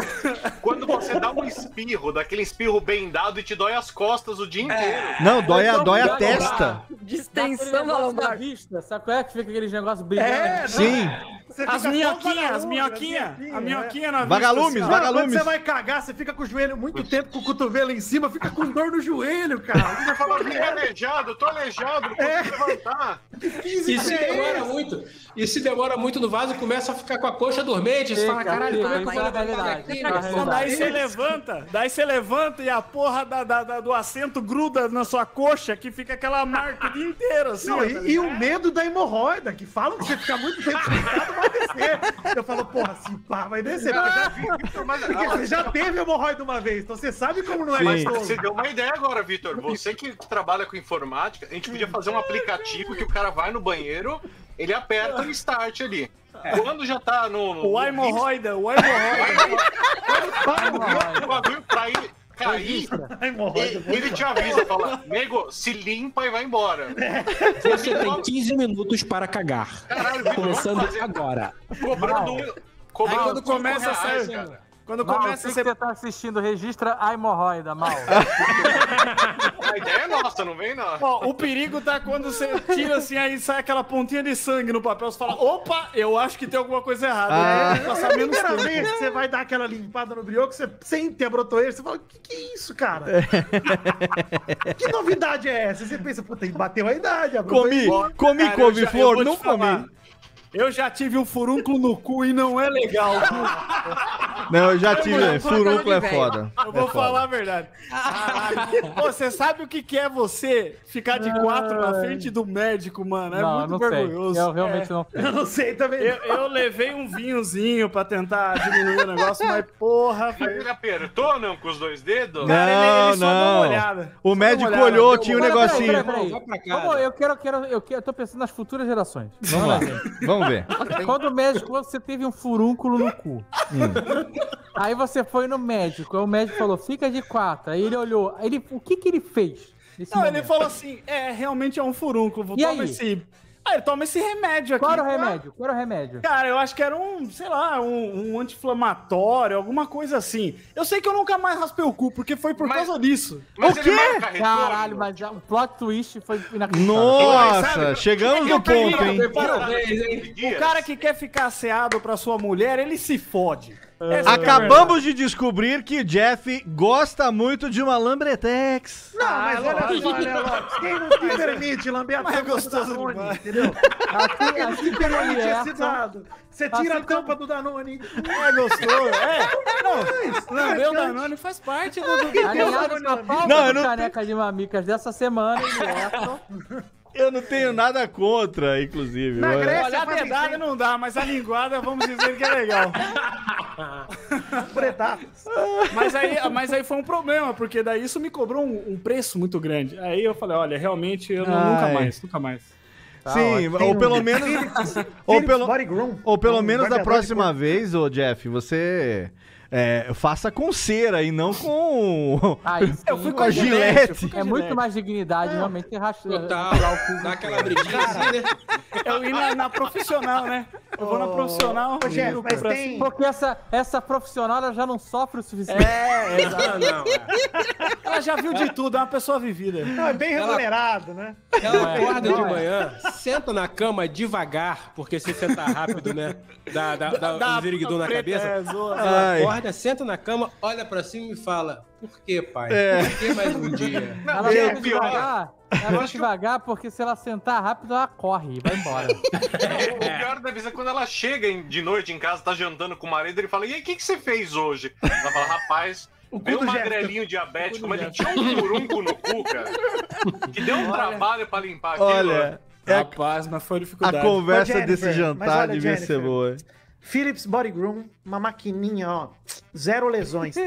quando você dá um espirro, daquele espirro bem dado e te dói as costas o dia inteiro. Não, dói a, Então, dói a testa. distensão da lombar. vista, sabe qual é que fica aquele negócio brilhando? É, Sim. As fica minhoquinhas, as minhoquinhas, minhoquinha, a é. minhoquinha na vista. Vagalumes, assim, vagalumes. Quando você vai cagar, você fica com o joelho muito tempo com o cotovelo em cima, fica com dor no joelho, cara. Você fala, Eu tô aleijado, eu tô aleijado, não consigo levantar. E se demora muito, e se demora muito no vaso, começa a ficar com a coxa dormente, você fala, Fica, caralho, fica, como é que eu vou é levantar aqui, é daí você levanta, daí você levanta e a porra da, da- da- do assento gruda na sua coxa, que fica aquela marca o dia inteiro, assim. Não, ó, tá e, e o medo da hemorroida, que falam que você ficar muito tempo sentado vai descer. Eu falo, porra, se pá, vai descer. Porque, Mas, porque você já teve hemorroida uma vez, então você sabe como não é gostoso. você deu uma ideia agora, Vitor. Você que trabalha com informática, a gente podia fazer um aplicativo que o cara vai no banheiro, ele aperta o start ali. Quando já tá no. no O hemorroida, o hemorroida. o bagulho pra ir cair, ele, ele te avisa, fala, nego, se limpa e vai embora. Você tem 15 minutos para cagar. Caralho, Começando agora. Cobrando, um- Aí cobrando quando começa a sair, cara. Quando Mal, começa a assim que você tá assistindo, registra a hemorroida, mal. A ideia é nossa, não vem não. Ó, o perigo tá quando você tira assim, aí sai aquela pontinha de sangue no papel, você fala, opa, eu acho que tem alguma coisa errada. Ah. Aí Passar menos Primeira tempo. você vai dar aquela limpada no brioco, você sente a brotoeira, você fala, o que, que é isso, cara? que novidade é essa? Você pensa, puta, bateu a idade, a Comi, brotoeira. comi couve-flor, não falar. comi. Eu já tive um furúnculo no cu e não é legal. Não, eu já tive. Eu vou- Furúnculo é foda. Eu vou É foda. falar a verdade. Caralho. Pô, você sabe o que, que é você ficar de quatro na frente do médico, mano? É Não, muito não sei. vergonhoso. Eu realmente É. não sei. Eu não sei também. Eu, eu levei um vinhozinho pra tentar diminuir o negócio, mas porra, ele apertou, não, com os dois dedos? Cara, ele- Não, ele só deu uma não. olhada. O Só médico olhada. olhou, Deu tinha um Peraí, negocinho. peraí, peraí. Eu quero, eu quero, eu quero, eu tô pensando nas futuras gerações. Vamos lá. Vamos ver. Quando o médico, você teve um furúnculo no cu. Aí você foi no médico, aí o médico falou, fica de quatro. Aí ele olhou, aí ele, o que que ele fez? Não, ele momento? falou assim: é, realmente é um furúnculo. E Toma aí? esse. Ah, ele toma esse remédio aqui. Qual era o remédio? Qual era o remédio? Cara, eu acho que era um, sei lá, um, um anti-inflamatório, alguma coisa assim. Eu sei que eu nunca mais raspei o cu, porque foi por Mas- causa disso. Mas O quê? Caralho, mas já- o plot twist foi inacreditável. Nossa, chegamos no ponto, hein? Parabéns, hein? O cara que quer ficar asseado pra sua mulher, ele se fode. Essa é Acabamos de descobrir que Jeff gosta muito de uma Lambretex. Não, mas olha só, né, Lopes? Quem não te permite lamber a é tampa do gostoso Danone, demais. entendeu? Aqui, Quem não aqui te pelo permite esse universo, dado. Você tira Assim a tampa do Danone. É gostoso. É. Não, lambeu o Danone faz parte do. do... alinhado com a pauta Não, do não Caneca de Mamicas dessa semana. Eu não tenho nada contra, inclusive. Na Olha- Grécia- Olha, a dedada sempre. não dá, mas a linguada vamos dizer que é legal. Por etapas. Mas aí, mas aí foi um problema, porque daí isso me cobrou um, um preço muito grande. Aí eu falei, olha, realmente eu não- nunca Ai. mais, nunca mais. Sim, ou pelo menos. ou pelo, ou pelo Um menos da próxima vez, ô Jeff, você é, faça com cera e não com. Aí sim, Eu fui com a com gilete. É muito mais dignidade, realmente, Total. tirar o cu. Dá aquela abridinha assim, né? Eu ia na, na profissional, né? Eu vou na profissional. Ô, Jeff, mas pra tem- cima. Porque essa, essa profissional ela já não sofre o suficiente. É, exato. Não, não. é. Ela já viu de tudo, é uma pessoa vivida. Não, é bem remunerado, né? Ela Não é, acorda de é. manhã, senta na cama devagar, porque se sentar rápido, né? Dá, dá, dá Dá um na preta, cabeça. é, zoa. Acorda, senta na cama, olha pra cima e fala: Por que, pai? É. Por que mais um dia? Ela é vai pior. devagar, ela vai devagar porque se ela sentar rápido, ela corre e vai embora. O pior da vez é quando ela chega de noite em casa, tá jantando com o marido, ele fala: E aí, o que, que você fez hoje? Ela fala: Rapaz, O veio um magrelinho diabético, mas ele tinha um furunco no cu, cara. Que deu um trabalho pra limpar aquilo. Olha, é a, Rapaz, mas foi a dificuldade. conversa Ô, Jennifer, desse jantar olha, devia ser boa. Philips Body Groom, uma maquininha, ó. Zero lesões, tá?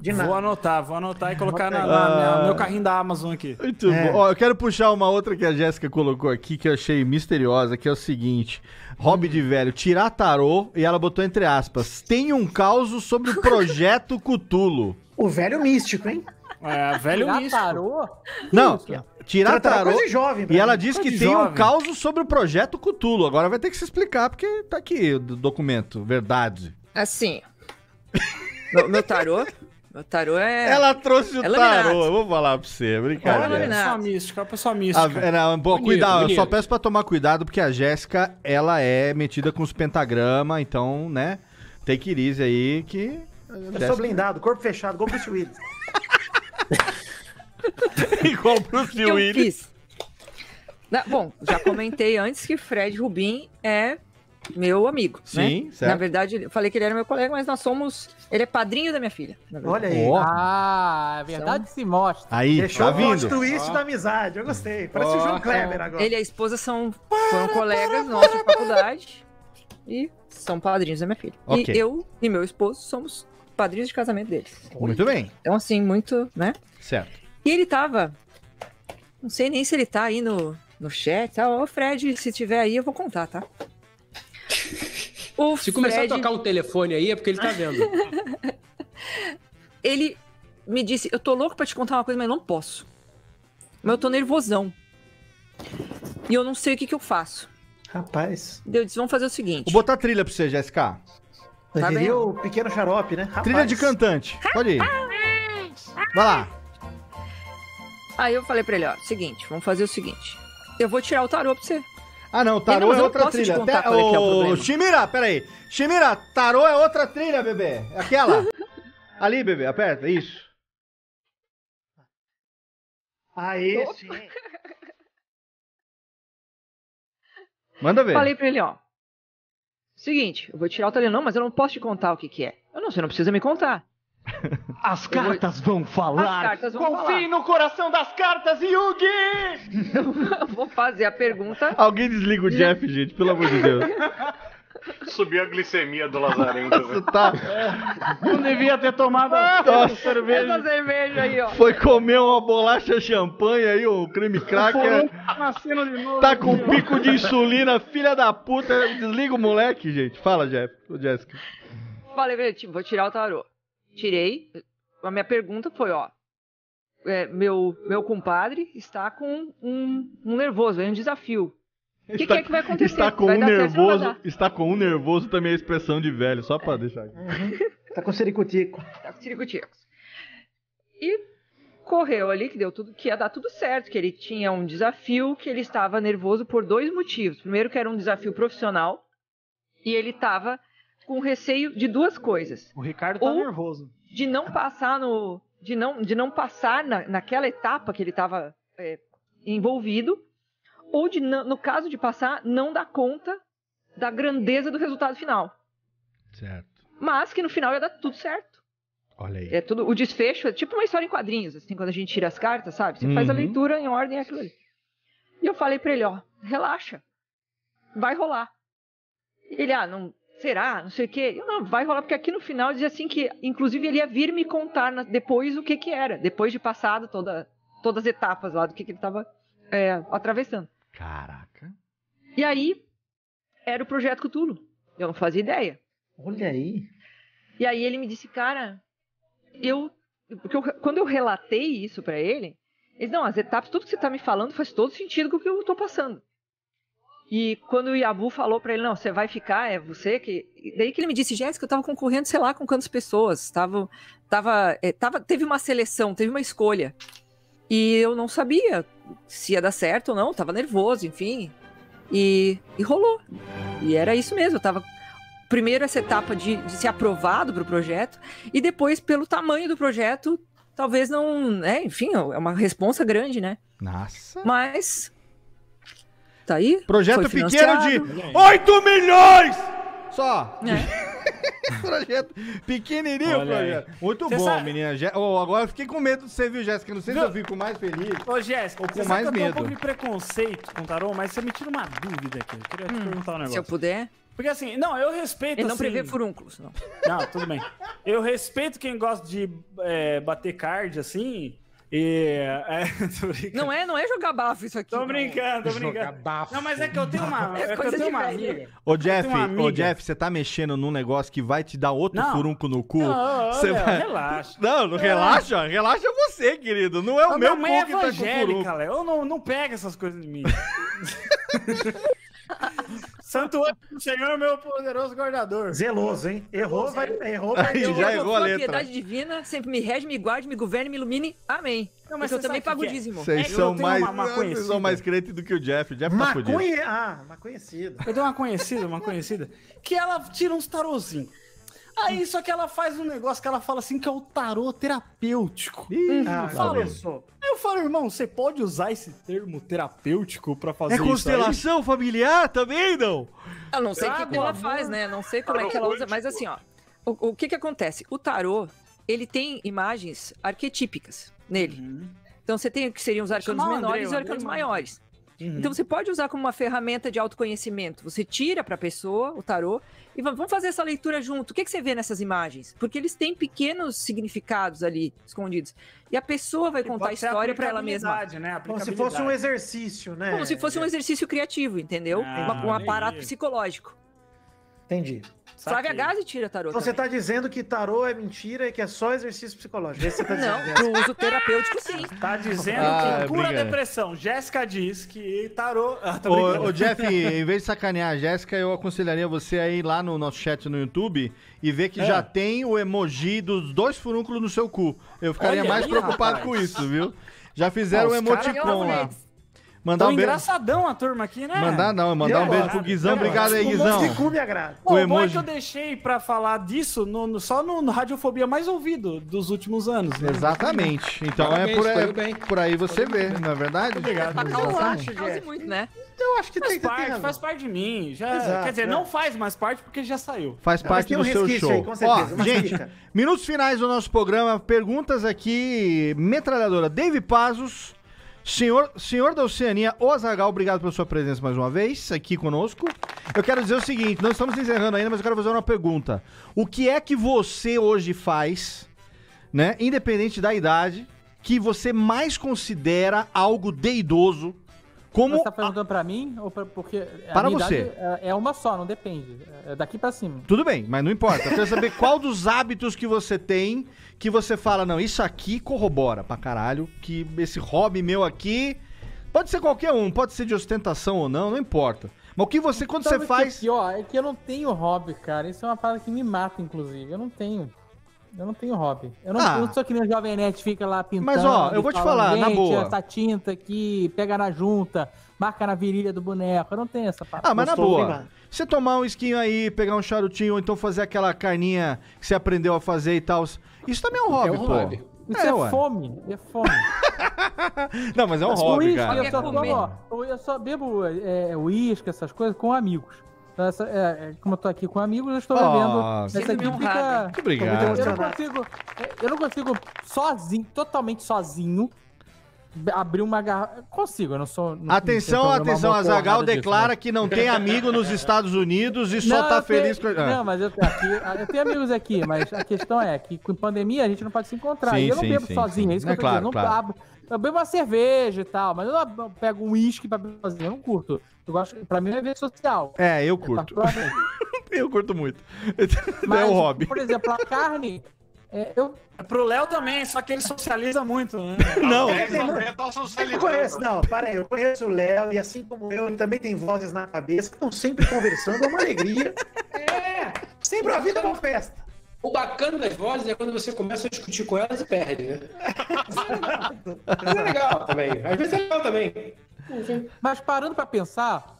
De Vou nada. anotar, vou anotar e colocar na, pegar. na minha- Ah. no meu carrinho da Amazon aqui. Muito É. bom. Ó, eu quero puxar uma outra que a Jéssica colocou aqui que eu achei misteriosa, que é o seguinte: hobby de velho, tirar tarô, e ela botou entre aspas, tem um caos sobre o projeto Cutulo. O velho místico, hein? É, velho Tirar místico. tarô? Não, isso? Tirar Tarô é tarô. coisa jovem, E ela diz Coisa que tem um jovem. caos sobre o projeto Cutulo. Agora vai ter que se explicar, porque tá aqui o documento, verdade. Assim. Meu, meu tarô. Meu tarô é. Ela trouxe o É tarô, eu vou falar pra você, É É uma brincadeira. laminado. pessoa mística, é uma pessoa A, mística. é, não, Bonito, cuidado, eu só peço pra tomar cuidado porque a Jéssica, ela é metida com os pentagramas, então, né, take it easy aí que... Eu sou blindado, corpo fechado, igual Bruce Willis. Igual o Bruce eu Willis. fiz? Na- bom, já comentei antes que Fred Rubin é meu amigo. Sim, né? certo. Na verdade, eu falei que ele era meu colega, mas nós somos. Ele é padrinho da minha filha. Olha aí. Ó, Ah, a verdade se mostra. aí, Deixou tá o plot vindo. twist da amizade. Eu gostei. Parece o João Kleber agora. Ele e a esposa são, foram colegas nossos de faculdade e são padrinhos da minha filha. Ok. E eu e meu esposo somos padrinhos de casamento deles. Muito bem, Então, assim, muito, né? certo. E ele tava. Não sei nem se ele tá aí no, no chat. Tá? Ô, Fred, se tiver aí, eu vou contar, tá? O Se começar Fred, a tocar um telefone aí, é porque ele tá vendo. ele me disse: Eu tô louco pra te contar uma coisa, mas não posso. Mas eu tô nervosão. E eu não sei o que, que eu faço. Rapaz. Eu disse: Vamos fazer o seguinte. Vou botar trilha pra você, Jéssica. Eu Tá diria vendo? o pequeno xarope, né? Rapaz. Trilha de cantante, pode ir. Vai lá. Aí eu falei pra ele: Ó, seguinte, vamos fazer o seguinte. Eu vou tirar o tarô pra você. Ah, não, Não, tarô mas é outra trilha. contar Até, qual é é ô. Shimira, peraí. Shimira, tarô é outra trilha, bebê. É aquela. Ali, bebê, aperta, isso. Aí sim. Manda ver. Falei pra ele: Ó, Seguinte, eu vou tirar o talento. Não, mas eu não posso te contar o que, que é. Eu não, você não precisa me contar. As cartas vão falar. As cartas vão Confie falar. no coração das cartas, Yugi! Eu vou fazer a pergunta. Alguém desliga o Jeff, gente, pelo amor de Deus. Subiu a glicemia do Lazarento. velho. Tá. Não devia ter tomado Nossa. essa cerveja. Essa cerveja aí, ó. Foi comer uma bolacha champanhe aí, um creme cracker. Nascendo de novo. Tá com pico de insulina, filha da puta. Desliga o moleque, gente. Fala, Jeff. Ô, Jéssica. Falei vou tirar o tarô. Tirei. A minha pergunta foi, ó. é, meu, meu compadre está com um, um nervoso, é um desafio. O que, que é que vai acontecer? Está com Vai um nervoso. Está com um nervoso também é expressão de velho, só pra deixar aqui. Tá com sericutico. dar? Tá com tiricuticos. E correu ali que deu tudo, que ia dar tudo certo, que ele tinha um desafio, que ele estava nervoso por dois motivos. Primeiro que era um desafio profissional e ele estava com receio de duas coisas. O Ricardo tá Ou- nervoso. de não passar no de não de não passar na, naquela etapa que ele estava envolvido ou de no caso de passar não dar conta da grandeza do resultado final Certo. mas que no final ia dar tudo certo Olha aí. é tudo o desfecho é tipo uma história em quadrinhos assim quando a gente tira as cartas sabe você faz a Uhum. leitura em ordem é aquilo ali e eu falei pra ele ó relaxa vai rolar ele ah não será não sei o quê eu, não vai rolar porque aqui no final diz assim que inclusive ele ia vir me contar na- depois o que que era depois de passado toda todas as etapas lá do que que ele estava atravessando Caraca. e aí era o projeto Cthulhu eu não fazia ideia Olha aí. e aí ele me disse, cara, eu. Porque eu- quando eu relatei isso pra ele, ele disse, não, as etapas, tudo que você tá me falando faz todo sentido com o que eu tô passando. E quando o Yabu falou pra ele, não, você vai ficar, é você que. e Daí que ele me disse, Jéssica, eu tava concorrendo, sei lá, com quantas pessoas. Tava, tava, é, tava, teve uma seleção, teve uma escolha. E eu não sabia se ia dar certo ou não, tava nervoso, enfim. E, e rolou. E era isso mesmo, eu tava primeiro essa etapa de, de ser aprovado para o projeto e depois pelo tamanho do projeto talvez não né enfim é uma responsa grande né Nossa. mas tá aí Projeto pequeno de 8 milhões! Só. É. projeto pequenininho, Olha aí. projeto. Muito Você bom, sabe- menina. Jé- Oh, agora eu fiquei com medo de você, viu, Jéssica? Não sei se eu fico mais feliz. Ô, Jéssica, Ou com você sabe mais que eu medo. um pouco de preconceito com o tarô, mas você me tira uma dúvida aqui. Eu queria te perguntar um negócio. Hum, se eu puder Porque assim, não, eu respeito. ele não assim, prevê furúnculos não Não, tudo bem. Eu respeito quem gosta de é, bater card assim. E. É, não é não é jogar bafo isso aqui Tô não. brincando, tô Jogar brincando. bafo. Não, mas é que eu tenho uma. É É, que eu coisa tenho de uma velho. amiga. Ô, Eu Jeff, uma ô, amiga. Jeff, você tá mexendo num negócio que vai te dar outro Não. furunco no cu. Não, Você vai- relaxa. Não, não relaxa, relaxa você, querido. Não é o A meu minha mãe é cu que tá com evangélica, furunco. Léo. Eu não, não pega essas coisas de mim. Santo anjo do Senhor, meu poderoso guardador. Zeloso, hein? Errou, vai, errou, Aí, perdeu. já Eu errou a letra. piedade divina sempre me rege me guarde me governe me ilumine amém Não, mas eu também pago o é? dízimo Vocês É são mais, vocês são mais crentes do que o Jeff. O Jeff tá fudido. Ah, uma conhecida. Eu tenho uma conhecida, uma conhecida, que ela tira uns tarozinhos. Aí, só que ela faz um negócio que ela fala assim que é o tarô terapêutico. Ih, Ah, começou. Aí eu falo, irmão, você pode usar esse termo terapêutico pra fazer É isso aí? constelação familiar também, não? Eu não sei o Ah, que, ela amor. faz, né? Não sei como é que ela usa, mas assim, ó. O, o que que acontece? O tarô, ele tem imagens arquetípicas nele. Então você tem o que seriam os arcanos menores e o os arcanos maiores. Uhum. Então você pode usar como uma ferramenta de autoconhecimento. Você tira para a pessoa o tarô e va- vamos fazer essa leitura junto. O que, que você vê nessas imagens? Porque eles têm pequenos significados ali escondidos. E a pessoa vai contar a história para ela mesma. Né? Como se fosse um exercício, né? Como se fosse um exercício criativo, entendeu? Ah, Uma- um aparato psicológico. Entendi. Flávia Gazi tira tarô Então você tá dizendo que tarô é mentira e que é só exercício psicológico. Esse você tá dizendo. Não, né? pro uso terapêutico, sim. Tá dizendo Ah, que cura a obrigado. depressão. Jéssica diz que tarô. Ah, Ô, ô, Jeff, em vez de sacanear a Jéssica, eu aconselharia você a ir lá no nosso chat no YouTube e ver que É. já tem o emoji dos dois furúnculos no seu cu. Eu ficaria Olha mais aí, preocupado rapaz. com isso, viu? Já fizeram o caras emoticon lá. Mandar Tão um beijo. engraçadão a turma aqui, né? Mandar não, mandar um beijo pro Guizão. Obrigado aí, Um Guizão. de cu me agrada. Pô, O o bom é emoji. que eu deixei pra falar disso no, no- só no, no Radiofobia mais ouvido dos últimos anos. Né? Exatamente. Então é Parabéns, por escolheu aí, bem. por aí você vê, não é verdade? Obrigado. Pra causar, cause muito, né? Eu acho que Faz tem, tem parte, razão. faz parte de mim. Já, Exato, quer dizer, é. não faz mais parte porque já saiu. Faz Não, parte tem do um seu show. aí, com certeza, Ó, gente, minutos finais do nosso programa. Perguntas aqui, metralhadora. Dave Pazos, senhor, senhor da Oceania, o Azagal, obrigado pela sua presença mais uma vez aqui conosco. Eu quero dizer o seguinte: não estamos encerrando ainda, mas eu quero fazer uma pergunta. O que é que você hoje faz, né, independente da idade, que você mais considera algo de idoso? Como Você tá perguntando pra mim? Ou pra, porque a Para você. É, é uma só, não depende. É daqui pra cima. Tudo bem, mas não importa. Eu quero saber qual dos hábitos que você tem que você fala, não, isso aqui corrobora pra caralho, que esse hobby meu aqui pode ser qualquer um, pode ser de ostentação ou não, não importa. Mas o que você, quando Sabe você que faz. É pior, é que eu não tenho hobby, cara. Isso é uma parada que me mata, inclusive. Eu não tenho. Eu não tenho hobby. Eu não, Ah. eu não sou que nem o Jovem Nerd fica lá pintando. Mas, ó, eu vou te falando, falar, na "Gente, boa." essa tinta aqui, pega na junta, marca na virilha do boneco. Eu não tenho essa parada. Ah, mas na boa. Você tomar um esquinho aí, pegar um charutinho, ou então fazer aquela carninha que você aprendeu a fazer e tal. Isso também é um hobby, um pô. hobby. Isso é, fome. É fome. Não, mas é um Mas hobby, uísque, cara. Eu só, tomo, ó, eu só bebo é, uísque, essas coisas, com amigos. Então, essa, é, é, como eu tô aqui com amigos, eu estou Oh, bebendo. você Essa aqui fica... Muito obrigado. Eu não consigo, é, eu não consigo sozinho, totalmente sozinho, abrir uma garrafa. Consigo, eu não sou. não- Atenção, atenção, Azagal nada disso, declara né? que não tem amigo nos Estados Unidos e só Não, tá eu tenho- feliz com. Ah. Não, mas eu, aqui, eu tenho amigos aqui, mas a questão é que com pandemia a gente não pode se encontrar. Sim, e eu não sim, bebo sim, sozinho, sim. é isso que É eu tô claro, dizendo. claro. Não abro- eu bebo uma cerveja e tal, mas eu não pego um uísque pra beber sozinho. Eu não curto. Eu gosto, pra mim é evento social. É, eu curto. particularmente. Eu curto muito. Mas, é o hobby. por exemplo, a carne, é, eu, Pro Léo também, só que ele socializa muito, né? Não. É, só- é, Eu conheço, não, para aí, eu conheço o Léo e assim como eu, ele também tem vozes na cabeça que estão sempre conversando, é uma alegria. É. Sempre a vida é uma festa. O bacana das vozes é quando você começa a discutir com elas e perde, né? Mas é legal também. Às vezes é legal também. Mas parando pra pensar,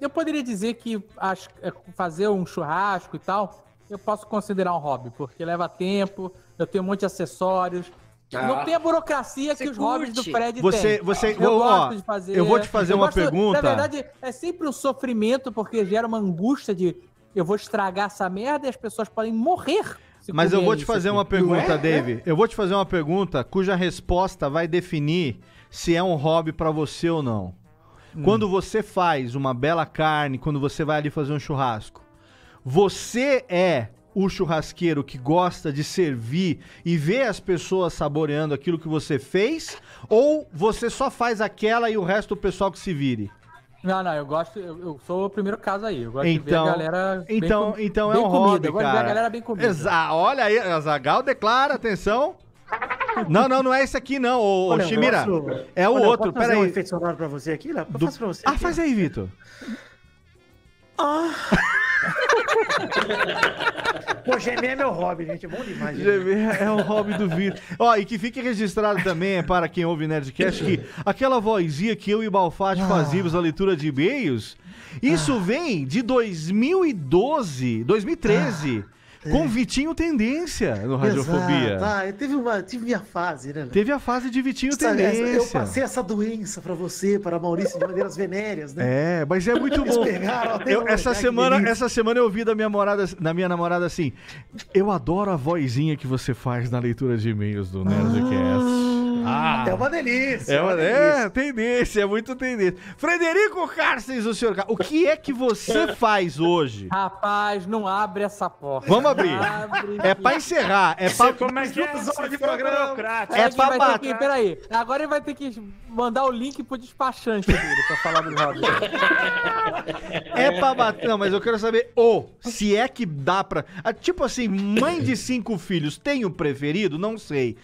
eu, poderia dizer que as- é, fazer um churrasco e tal, eu posso considerar um hobby, porque leva tempo, eu tenho um monte de acessórios. Ah. Não tem a burocracia Você que os hobbies do. Fred Você- têm. você- eu ó, gosto de fazer. eu vou te fazer eu uma gosto- pergunta. Na verdade, é sempre um sofrimento, porque gera uma angústia de eu vou estragar essa merda e as pessoas podem morrer. Mas eu vou te fazer aqui. uma pergunta, é? Dave. Eu vou te fazer uma pergunta cuja resposta vai definir se é um hobby pra você ou não. Hum. Quando você faz uma bela carne, quando você vai ali fazer um churrasco, você é o churrasqueiro que gosta de servir e ver as pessoas saboreando aquilo que você fez? Ou você só faz aquela e o resto o pessoal que se vire? Não, não, eu gosto, eu, eu sou o primeiro caso aí. Eu gosto de ver Então, a galera. bem então, então é bem um comida. hobby, Eu gosto cara. de ver a galera bem comida. Exa olha aí, a Zagal declara, atenção. Não, não, não é esse aqui não, ô, Olha, eu Chimira. posso- É o Olha, eu outro, posso fazer um peraí. efeito sonoro pra você aqui, Léo? Eu Do- faço pra você. Ah, aqui, faz aí, Vitor. Pô, gemer é meu hobby, gente. É bom demais. GV é o hobby do Vitor. Ó, e que fique registrado também, para quem ouve Nerdcast, que aquela vozinha que eu e Balfate Ah. fazíamos na leitura de e-mails, isso vem de 2012, 2013, com Vitinho Tendência no Radiofobia. Exato. Ah, eu teve uma, tive minha fase, né? Léo? Teve a fase de Vitinho Essa- essa- Eu Tendência. passei essa doença pra você, para Maurício de maneiras venéreas, né? É, mas é muito Eles bom. pegaram Eu- essa, semana, essa semana eu ouvi da minha, morada, da minha namorada assim: Eu adoro a vozinha que você faz na leitura de e-mails do Nerdcast. Ah, É uma delícia. é, uma uma- delícia. é, tendência, é muito tendência. Frederico Carstens, o senhor. O que é que você faz hoje? Rapaz, não abre essa porta. Vamos abrir. Abre É pra encerrar, é pra. Como é que é? Horas de programa. É pra bater. que, peraí, agora ele vai ter que mandar o link pro despachante dele pra falar do hobby. É pra bater. Não, mas eu quero saber, ou, se é que dá pra. Ah, Tipo assim, mãe de cinco filhos, tem o preferido? Não sei.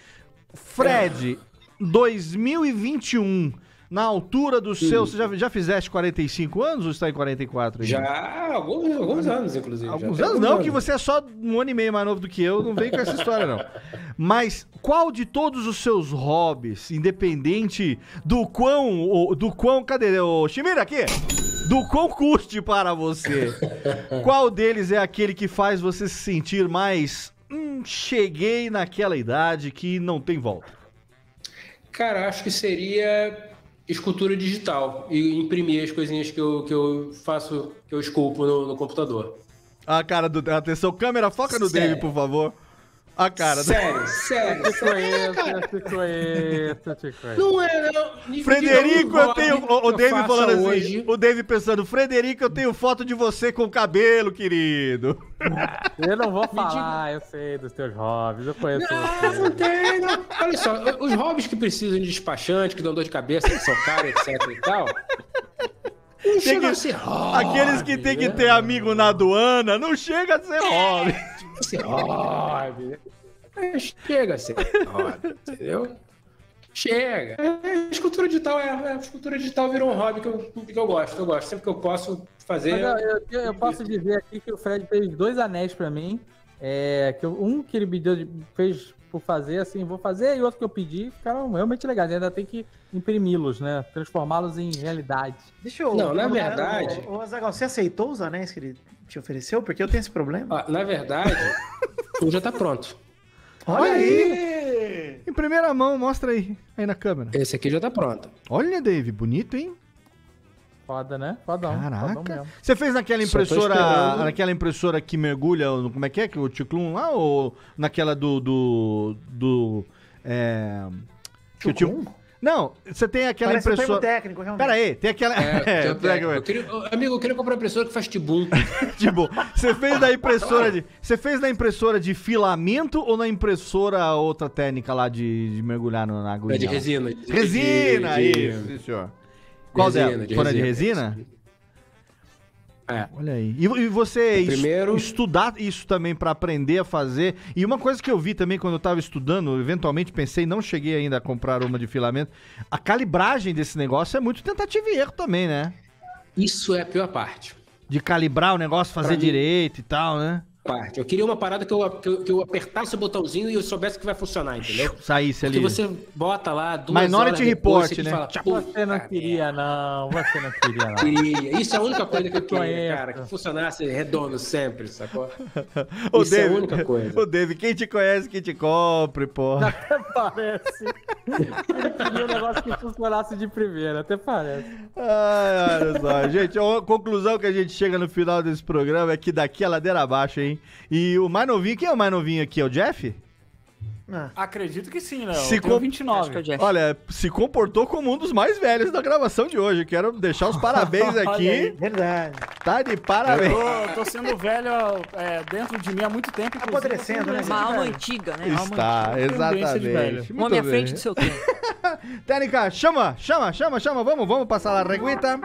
Fred, 2021. na altura do seu. Hum. Você já, já fizeste 45 anos ou está em 44 ainda? Já alguns, alguns anos, inclusive. Alguns anos não, que você é só um ano e meio mais novo do que eu, não vem com essa história, não. Mas qual de todos os seus hobbies, independente do quão. Do quão. Cadê? O Shimira aqui? Do quão custe para você? Qual deles é aquele que faz você se sentir mais. Hum, cheguei naquela idade que não tem volta. Cara, acho que seria escultura digital e imprimir as coisinhas que eu, que eu faço, que eu esculpo no, no computador. A cara do. Atenção, câmera, foca no Sério. Dave, por favor. A cara. Sério, sério. Te conheço, te conheço, te conheço. Não é, não. Frederico, eu tenho. O, o eu Dave falando assim. hoje. O Dave pensando, Frederico, eu tenho foto de você com cabelo, querido. Eu não vou falar, eu sei dos teus hobbies, eu conheço Não, você. não tem, não. Olha só, os hobbies que precisam de despachante, que dão dor de cabeça, que são caros, etc e tal. Não Tem chega que- a ser hobby, Aqueles que tem que ter amigo na aduana, não chega a ser hobby. Ser hobby. É, Chega a ser hobby, entendeu? Chega. É, escultura digital é, é, escultura digital virou um hobby que eu, que eu gosto, eu gosto. Sempre que eu posso fazer. Mas eu, eu- eu posso dizer aqui que o Fred fez dois anéis pra mim. É, que eu- um que ele me deu de- fez por fazer, assim, vou fazer, e outro que eu pedi, ficaram realmente legais. Ainda tem que imprimi-los, né? Transformá-los em realidade. Deixa eu. Não, na verdade- Ô, Azaghal, você aceitou os anéis que ele te ofereceu? Porque eu tenho esse problema. Ah, na verdade, um já tá pronto. Olha aí! Em primeira mão, mostra aí, aí na câmera. Esse aqui já tá pronto. Olha, Dave, bonito, hein? Foda, né? Fodão Caraca. Você fez naquela impressora, naquela impressora que mergulha, como é que é, que o Ticlum lá, ou naquela do, do, do, é... tio- Não, você tem aquela Parece um impressora... técnico, realmente. Pera aí, tem aquela... É, É, eu, queria, amigo, eu queria comprar uma impressora que faz tibum. Tipo, você fez na impressora de. Você fez na impressora de filamento ou na impressora outra técnica lá de, de mergulhar no- na aguinha? É de resina. De- Resina, de- de- isso, isso, senhor. Qual resina, dela? de Foi na de resina. É. Olha aí. E, e você Primeiro- estudar isso também pra aprender a fazer. E uma coisa que eu vi também quando eu tava estudando, eventualmente pensei, não cheguei ainda a comprar uma de filamento. A calibragem desse negócio é muito tentativa e erro também, né? Isso é a pior parte. De calibrar o negócio, fazer Pra mim- direito e tal, né? Parte. Eu queria uma parada que eu, que eu, que eu apertasse o botãozinho e eu soubesse que vai funcionar, entendeu? Saísse ali. Porque você bota lá duas Minority horas depois, Report, você né? Fala, Você não queria, não. Você não queria, não. Queria. Isso é a única coisa que eu queria, cara. Que funcionasse redondo sempre, sacou? Ô, Isso é a única coisa. Ô, David, quem te conhece, que te compre, porra. Até parece. Ele queria um negócio que funcionasse de primeira, até parece. Ai, olha só, gente, a conclusão que a gente chega no final desse programa é que daqui a ladeira abaixo, hein? E o mais novinho, quem é o mais novinho aqui? É o Jeff? Acredito que sim, Léo. Se com- 29. Olha, se comportou como um dos mais velhos da gravação de hoje. Quero deixar os parabéns aqui. Verdade. Tá de parabéns. tô, eu tô sendo velho é, dentro de mim há muito tempo. Apodrecendo, né? Uma alma antiga, né? Alma Está, Tendência de exatamente. Um homem à bem. frente do seu tempo. Técnica, chama, chama, chama, chama. Vamos, vamos passar a reguita.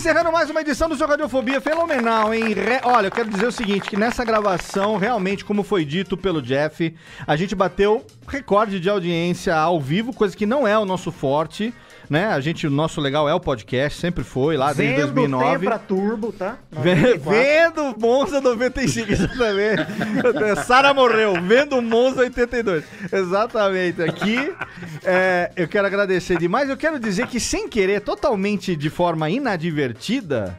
Encerrando mais uma edição do seu Radiofobia fenomenal, hein? Re- Olha, eu quero dizer o seguinte, que nessa gravação, realmente, como foi dito pelo Jeff, a gente bateu recorde de audiência ao vivo, coisa que não é o nosso forte, né? A gente, o nosso legal é o podcast, sempre foi, lá desde Vendo 2009. Tempra Turbo, tá? Ve- 94. Vendo Monza 95, exatamente. Sara morreu, vendo Monza 82. Exatamente. Aqui, é, eu quero agradecer demais. Eu quero dizer que, sem querer, totalmente de forma inadvertida,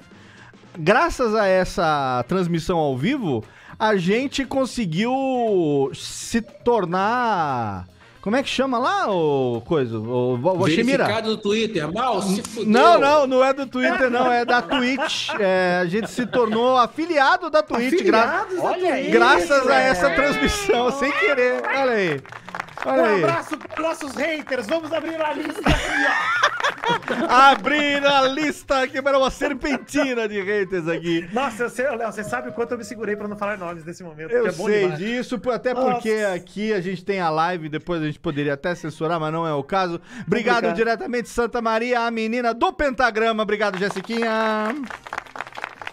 graças a essa transmissão ao vivo, a gente conseguiu se tornar. Como é que chama lá o coisa? O, o? Verificado no Twitter. Mal, se fudeu. Não, não, não é do Twitter, não, é da Twitch. É, a gente se tornou afiliado da Twitch, gra- Afiliados da Olha aí, Twitch, graças a é. essa transmissão, sem querer. Olha aí. Olha Um aí. abraço para nossos haters. Vamos abrir a lista aqui, ó. Abrir a lista aqui para uma serpentina de haters aqui. Nossa, você, Léo, você sabe o quanto eu me segurei pra não falar nomes nesse momento. Eu é sei demais. disso, até porque Nossa. aqui a gente tem a live, depois a gente poderia até censurar, mas não é o caso. Obrigado diretamente, Santa Maria, a menina do pentagrama. Obrigado, Jessiquinha.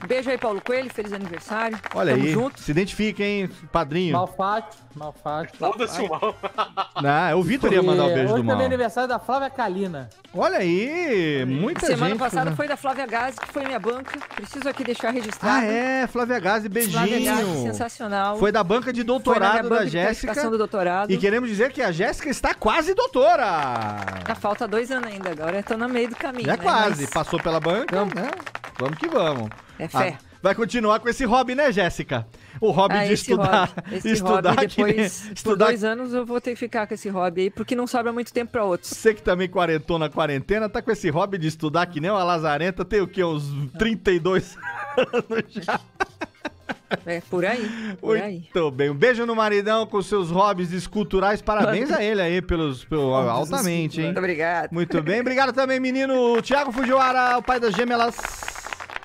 Beijo aí, Paulo Coelho. Feliz aniversário. Olha Tamo aí, junto. se identifica, hein, padrinho. Malfátio, Malfátio. Foda-se o mal. Não, o Vitor ia mandar o E beijo Hoje do mal. também é aniversário da Flávia Kalina. Olha aí, muita Semana gente. passada fazendo- foi da Flávia Gazi, que foi minha banca. Preciso aqui deixar registrado. Ah, é, Flávia Gazi, Flávia Gazi, beijinho. sensacional. Foi da banca de Foi na doutorado da banca de Jéssica. do doutorado. E queremos dizer que a Jéssica está quase doutora. Ah, falta dois anos ainda, agora eu tô no meio do caminho. Já né? quase, Mas passou pela banca, né? Vamos que vamos. É fé. Ah, vai continuar com esse hobby, né, Jéssica? O hobby Ah, de estudar. hobby, esse estudar hobby, que nem- depois, por estudar dois anos, eu vou ter que ficar com esse hobby aí, porque não sobra muito tempo pra outros. Você que também quarentou na quarentena, tá com esse hobby de estudar que nem uma lazarenta, tem o quê? Uns 32 anos já. É, por aí, por aí. Muito bem. Um beijo no maridão com seus hobbies esculturais. Parabéns a ele aí pelos, pelo, altamente, hein? Muito obrigado. Muito bem. Obrigado também, menino Thiago Fujiwara, o pai das gêmeas.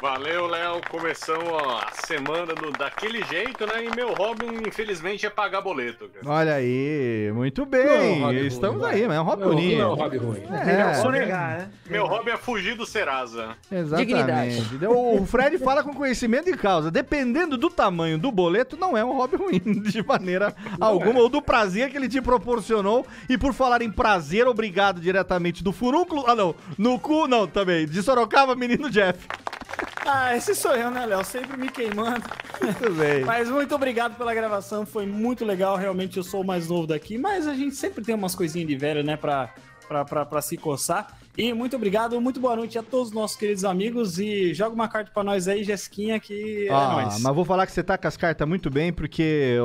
Valeu, Léo. Começamos a semana do- daquele jeito, né? E meu hobby, infelizmente, é pagar boleto. Cara. Olha aí, muito Não é bem. hobby Estamos ruim, aí, mas é um hobby Não, não bonito. é um hobby ruim. É, Melhor sonegar, né? Meu hobby é fugir do Serasa. Exatamente. O Fred fala com conhecimento de causa. Dependendo do tamanho do boleto, não é um hobby ruim, de maneira alguma, ou do prazer que ele te proporcionou. E por falar em prazer, obrigado diretamente do furúnculo. Ah, não. No cu, não, também. De Sorocaba, menino Jeff. Ah, esse sou eu, né, Léo? Sempre me queimando. Muito bem. Mas muito obrigado pela gravação, foi muito legal. Realmente eu sou o mais novo daqui, mas a gente sempre tem umas coisinhas de velho, né, pra, pra, pra, pra se coçar. E muito obrigado, muito boa noite a todos os nossos queridos amigos. E joga uma carta pra nós aí, Jesquinha, que é Ah, nóis. mas vou falar que você tá com as cartas muito bem, porque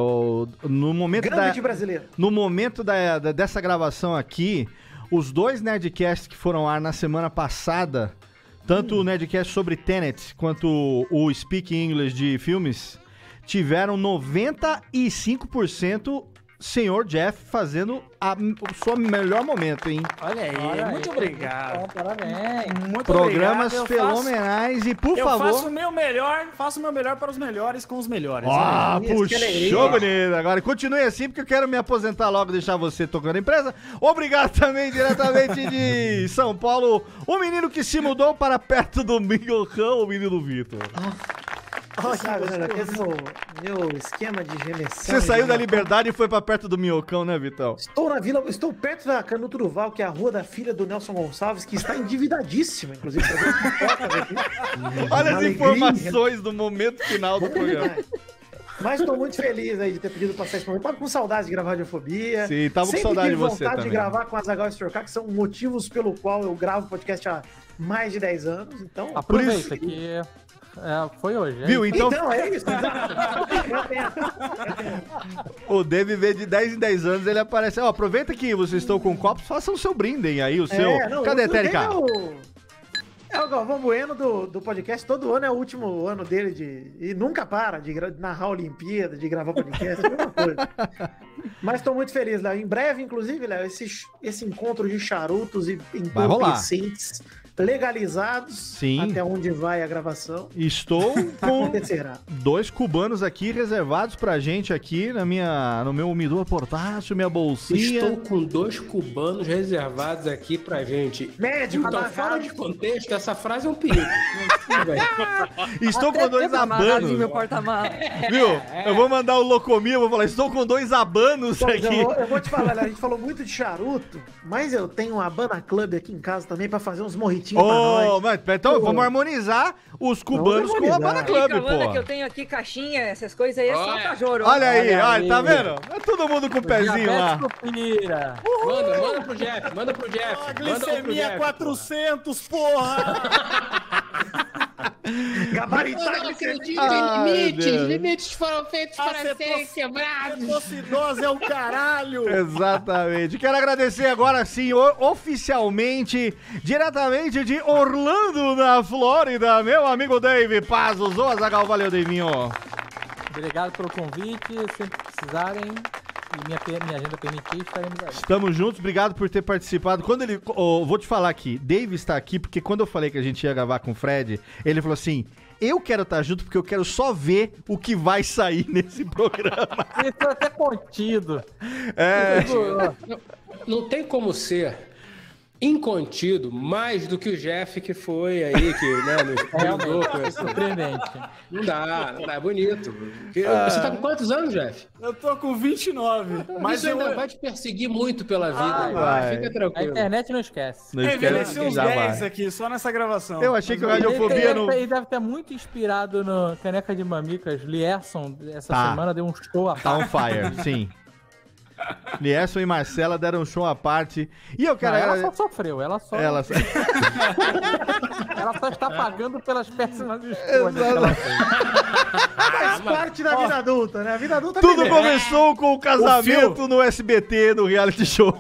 no momento Grande da, de brasileiro. no momento da, da- dessa gravação aqui, os dois Nerdcasts que foram ao ar na semana passada, tanto o Nerdcast sobre Tenet quanto o Speak English de filmes, tiveram 95% senhor Jeff fazendo a- o seu melhor momento, hein? Olha aí, Olha aí, muito obrigado. Parabéns. Muito Programas obrigado. Eu faço- fenomenais e, por eu favor... faço o meu melhor, faço o meu melhor para os melhores com os melhores. Ah, Olha aí. puxou bonito. Agora continue assim, porque eu quero me aposentar logo, deixar você tocando a empresa. Obrigado também, diretamente de São Paulo, o menino que se mudou para perto do Minhocão, o menino Vitor. Você né? Aquele meu, meu esquema de gemessão. Você saiu da liberdade e foi para perto do Minhocão, né, Vitão? Estou na vila, estou perto da Canuto Duval, que é a rua da filha do Nelson Gonçalves, que está endividadíssima, inclusive. pra. Olha as alegria. informações do momento final do programa. Mas estou muito feliz aí de ter pedido passar esse momento. Tava com saudade de gravar Radiofobia. Sim, tava com Sempre saudade tive de você vontade também. de gravar com a Zagal Stork, que são motivos pelo qual eu gravo podcast há mais de 10 anos. Então, Aproveita que é, foi hoje. é Viu? Então- Então, é isso. O vê de 10 em 10 anos, ele aparece. Ó, aproveita que vocês estão com copos, façam o seu brindem aí, o seu. É, não, Cadê, Térica? É o, é Galvão Bueno do, do podcast. Todo ano é o último ano dele de. E nunca para de narrar a Olimpíada, de gravar podcast, é a mesma coisa. Mas estou muito feliz, Léo. Em breve, inclusive, Léo, esse, esse encontro de charutos e entorpecentes legalizados. Sim. Até onde vai a gravação. Estou com Acontecerá. dois cubanos aqui reservados pra gente aqui na minha, no meu umidor portátil, minha bolsinha. Estou com dois cubanos reservados aqui pra gente. Médico, Então, abafado. fora de contexto, essa frase é um perigo. Estou Até com dois abanos. meu porta-mala. Viu? Eu vou mandar o Locomia, vou falar, estou com dois abanos Pois, aqui. eu, vou, eu vou te falar, Léo, a gente falou muito de charuto, mas eu tenho um Habana Club aqui em casa também pra fazer uns morritinhos pra Ô, nós. mas, então Pô. vamos harmonizar os cubanos com a harmonizar. Habana Club, Cavana, que eu pô. tenho aqui, caixinha, essas coisas aí, é só Olha. pra Joro. Olha aí, Olha tá aí. vendo? É todo mundo com o pezinho lá. Manda, manda pro Jeff, manda pro Jeff. Ah, manda um pro glicemia Jeff. 400, porra! Gabaritar não acredito Ai, em limites. Limites foram feitos para Acetos- serem quebrados. Acidose é o caralho! Exatamente. Quero agradecer agora sim, oficialmente, diretamente de Orlando, na Flórida, meu amigo Dave Pazos. Ô, Azagal, valeu, Davinho. Obrigado pelo convite. Sempre que precisarem minha, minha agenda permitir, estaremos aí. Estamos juntos, obrigado por ter participado. Quando ele. ô, vou te falar aqui, Dave está aqui porque quando eu falei que a gente ia gravar com o Fred, ele falou assim: eu quero estar junto porque eu quero só ver o que vai sair nesse programa. Isso é até contido. É. Não, não tem como ser incontido mais do que o Jeff que foi aí, que né, nos Realmente, essa- surpreendente. Não dá, não dá, é bonito. Ah. Você tá com quantos anos, Jeff? Eu tô com 29. Mas Mas Isso eu, ainda vai te perseguir muito pela vida. Ah, vai. Fica A tranquilo. internet não esquece. Não esquece, envelheci uns já 10 vai. aqui, só nessa gravação. Eu achei que o Radiofobia não... ele deve ter muito inspirado no Caneca de Mamicas. Lierson, essa Tá. semana, deu um show a Tá on fire, sim. Lierson e Marcela deram um show à parte. E eu quero... Não, ela só sofreu, ela só, Ela... ela só está pagando pelas péssimas escolhas que ela fez. Faz parte da vida adulta, né? A vida adulta Tudo beleza. começou com o casamento no SBT, no reality show.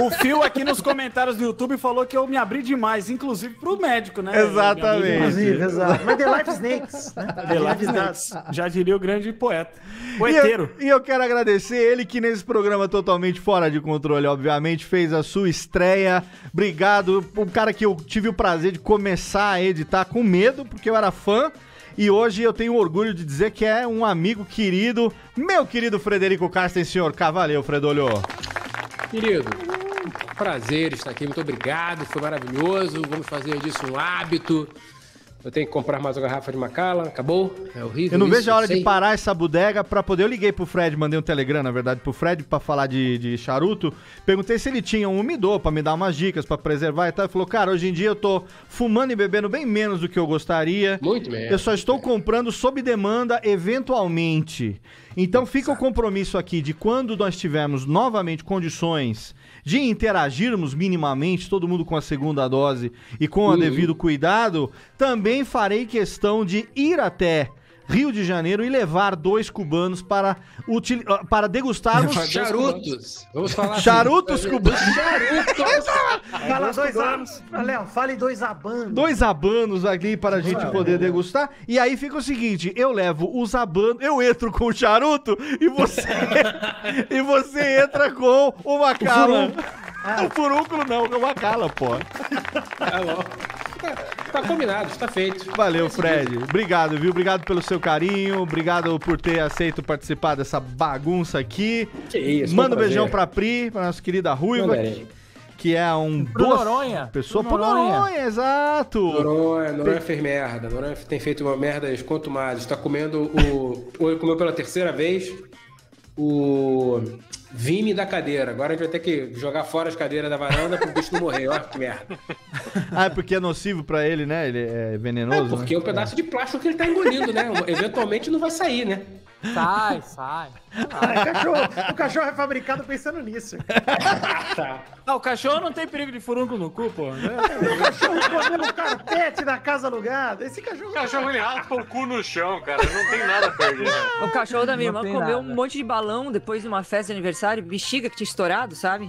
O Phil aqui nos comentários do YouTube falou que eu me abri demais, inclusive pro médico, né? Exatamente. Inclusive, exato. Mas The Life Snakes, né? The Life Snakes. Já diria o grande poeta. E eu, Poeteiro. e eu quero agradecer ele que nesse programa totalmente fora de controle, obviamente, fez a sua estreia. Obrigado. Um cara que eu tive o prazer de começar a editar com medo, porque eu era fã. E hoje eu tenho orgulho de dizer que é um amigo querido, meu querido Frederico Carsten, senhor. Valeu, Fredolho. Querido, prazer estar aqui, muito obrigado, foi maravilhoso. Vamos fazer disso um hábito. Eu tenho que comprar mais uma garrafa de Macallan, acabou? É horrível. Eu não isso, vejo a hora de parar essa bodega pra poder. Eu liguei pro Fred, mandei um telegram, na verdade, pro Fred pra falar de, de charuto. Perguntei se ele tinha um umidor pra me dar umas dicas pra preservar e tal. Ele falou, cara, hoje em dia eu tô fumando e bebendo bem menos do que eu gostaria. Muito menos. Eu só estou comprando sob demanda eventualmente. Então fica o compromisso aqui de quando nós tivermos novamente condições de interagirmos minimamente, todo mundo com a segunda dose e com o Uhum. devido cuidado, também farei questão de ir até Rio de Janeiro e levar dois cubanos para, util... ah, para degustarmos Charutos. Vamos falar assim. Charutos cubanos. Charutos. Fala dois anos. Léo, fale dois abanos. Dois abanos aqui para a gente poder degustar. E aí fica o seguinte: eu levo os abanos, eu entro com o charuto e você e você entra com o Macallan. O furúnculo não, o Macallan, pô. Tá bom. Tá combinado, está feito. Valeu, Fred. Obrigado, viu? Obrigado pelo seu carinho. Obrigado por ter aceito participar dessa bagunça aqui. Que isso, Manda um beijão pra Pri, pra nossa querida Ruiva, que, é um Pro doce. Noronha. Pessoa Pro Noronha, Noronha. exato. Noronha, Noronha fez merda. Noronha tem feito uma merda contumaz. Está comendo o. Hoje comeu pela terceira vez o vime da cadeira. Agora a gente vai ter que jogar fora as cadeiras da varanda pro bicho não morrer. Olha que merda. Ah, é porque é nocivo pra ele, né? Ele é venenoso. Porque é né? um pedaço de plástico que ele tá engolindo, né? Eventualmente não vai sair, né? Sai, sai. Ah, cachorro, o cachorro é fabricado pensando nisso. Tá. Ah, o cachorro não tem perigo de furúnculo no cu, pô. né? O cachorro comendo o carpete da casa alugada. Esse cachorro. O cachorro ele raspa o cu no chão, cara. Não tem nada a perder. O cachorro da minha Não irmã comeu nada. um monte de balão depois de uma festa de aniversário, bexiga que tinha estourado, sabe?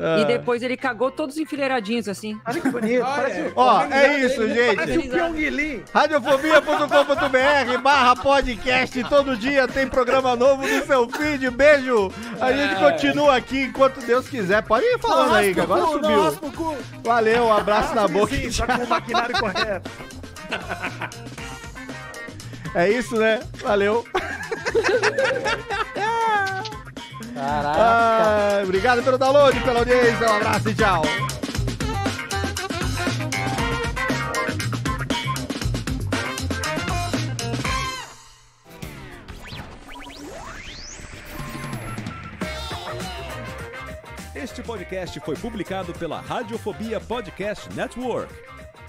Ah. E depois ele cagou todos enfileiradinhos assim. Olha que bonito. Parece, Ó, é isso, parece gente. o Lee. Radiofobia.com.br barra podcast. Todo dia tem programa novo no seu feed. Beijo. A gente continua aqui enquanto Deus quiser. Pode ir falando aí, que agora subiu. Valeu, um abraço na boca. Tá com o maquinário correto. É isso, né? Valeu. Caraca. Ah, obrigado pelo download, pela audiência. Um abraço e tchau. Este podcast foi publicado pela Radiofobia Podcast Network.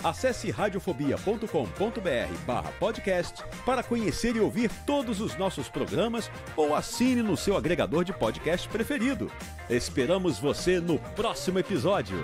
Acesse radiofobia.com.br podcast para conhecer e ouvir todos os nossos programas ou assine no seu agregador de podcast preferido. Esperamos você no próximo episódio.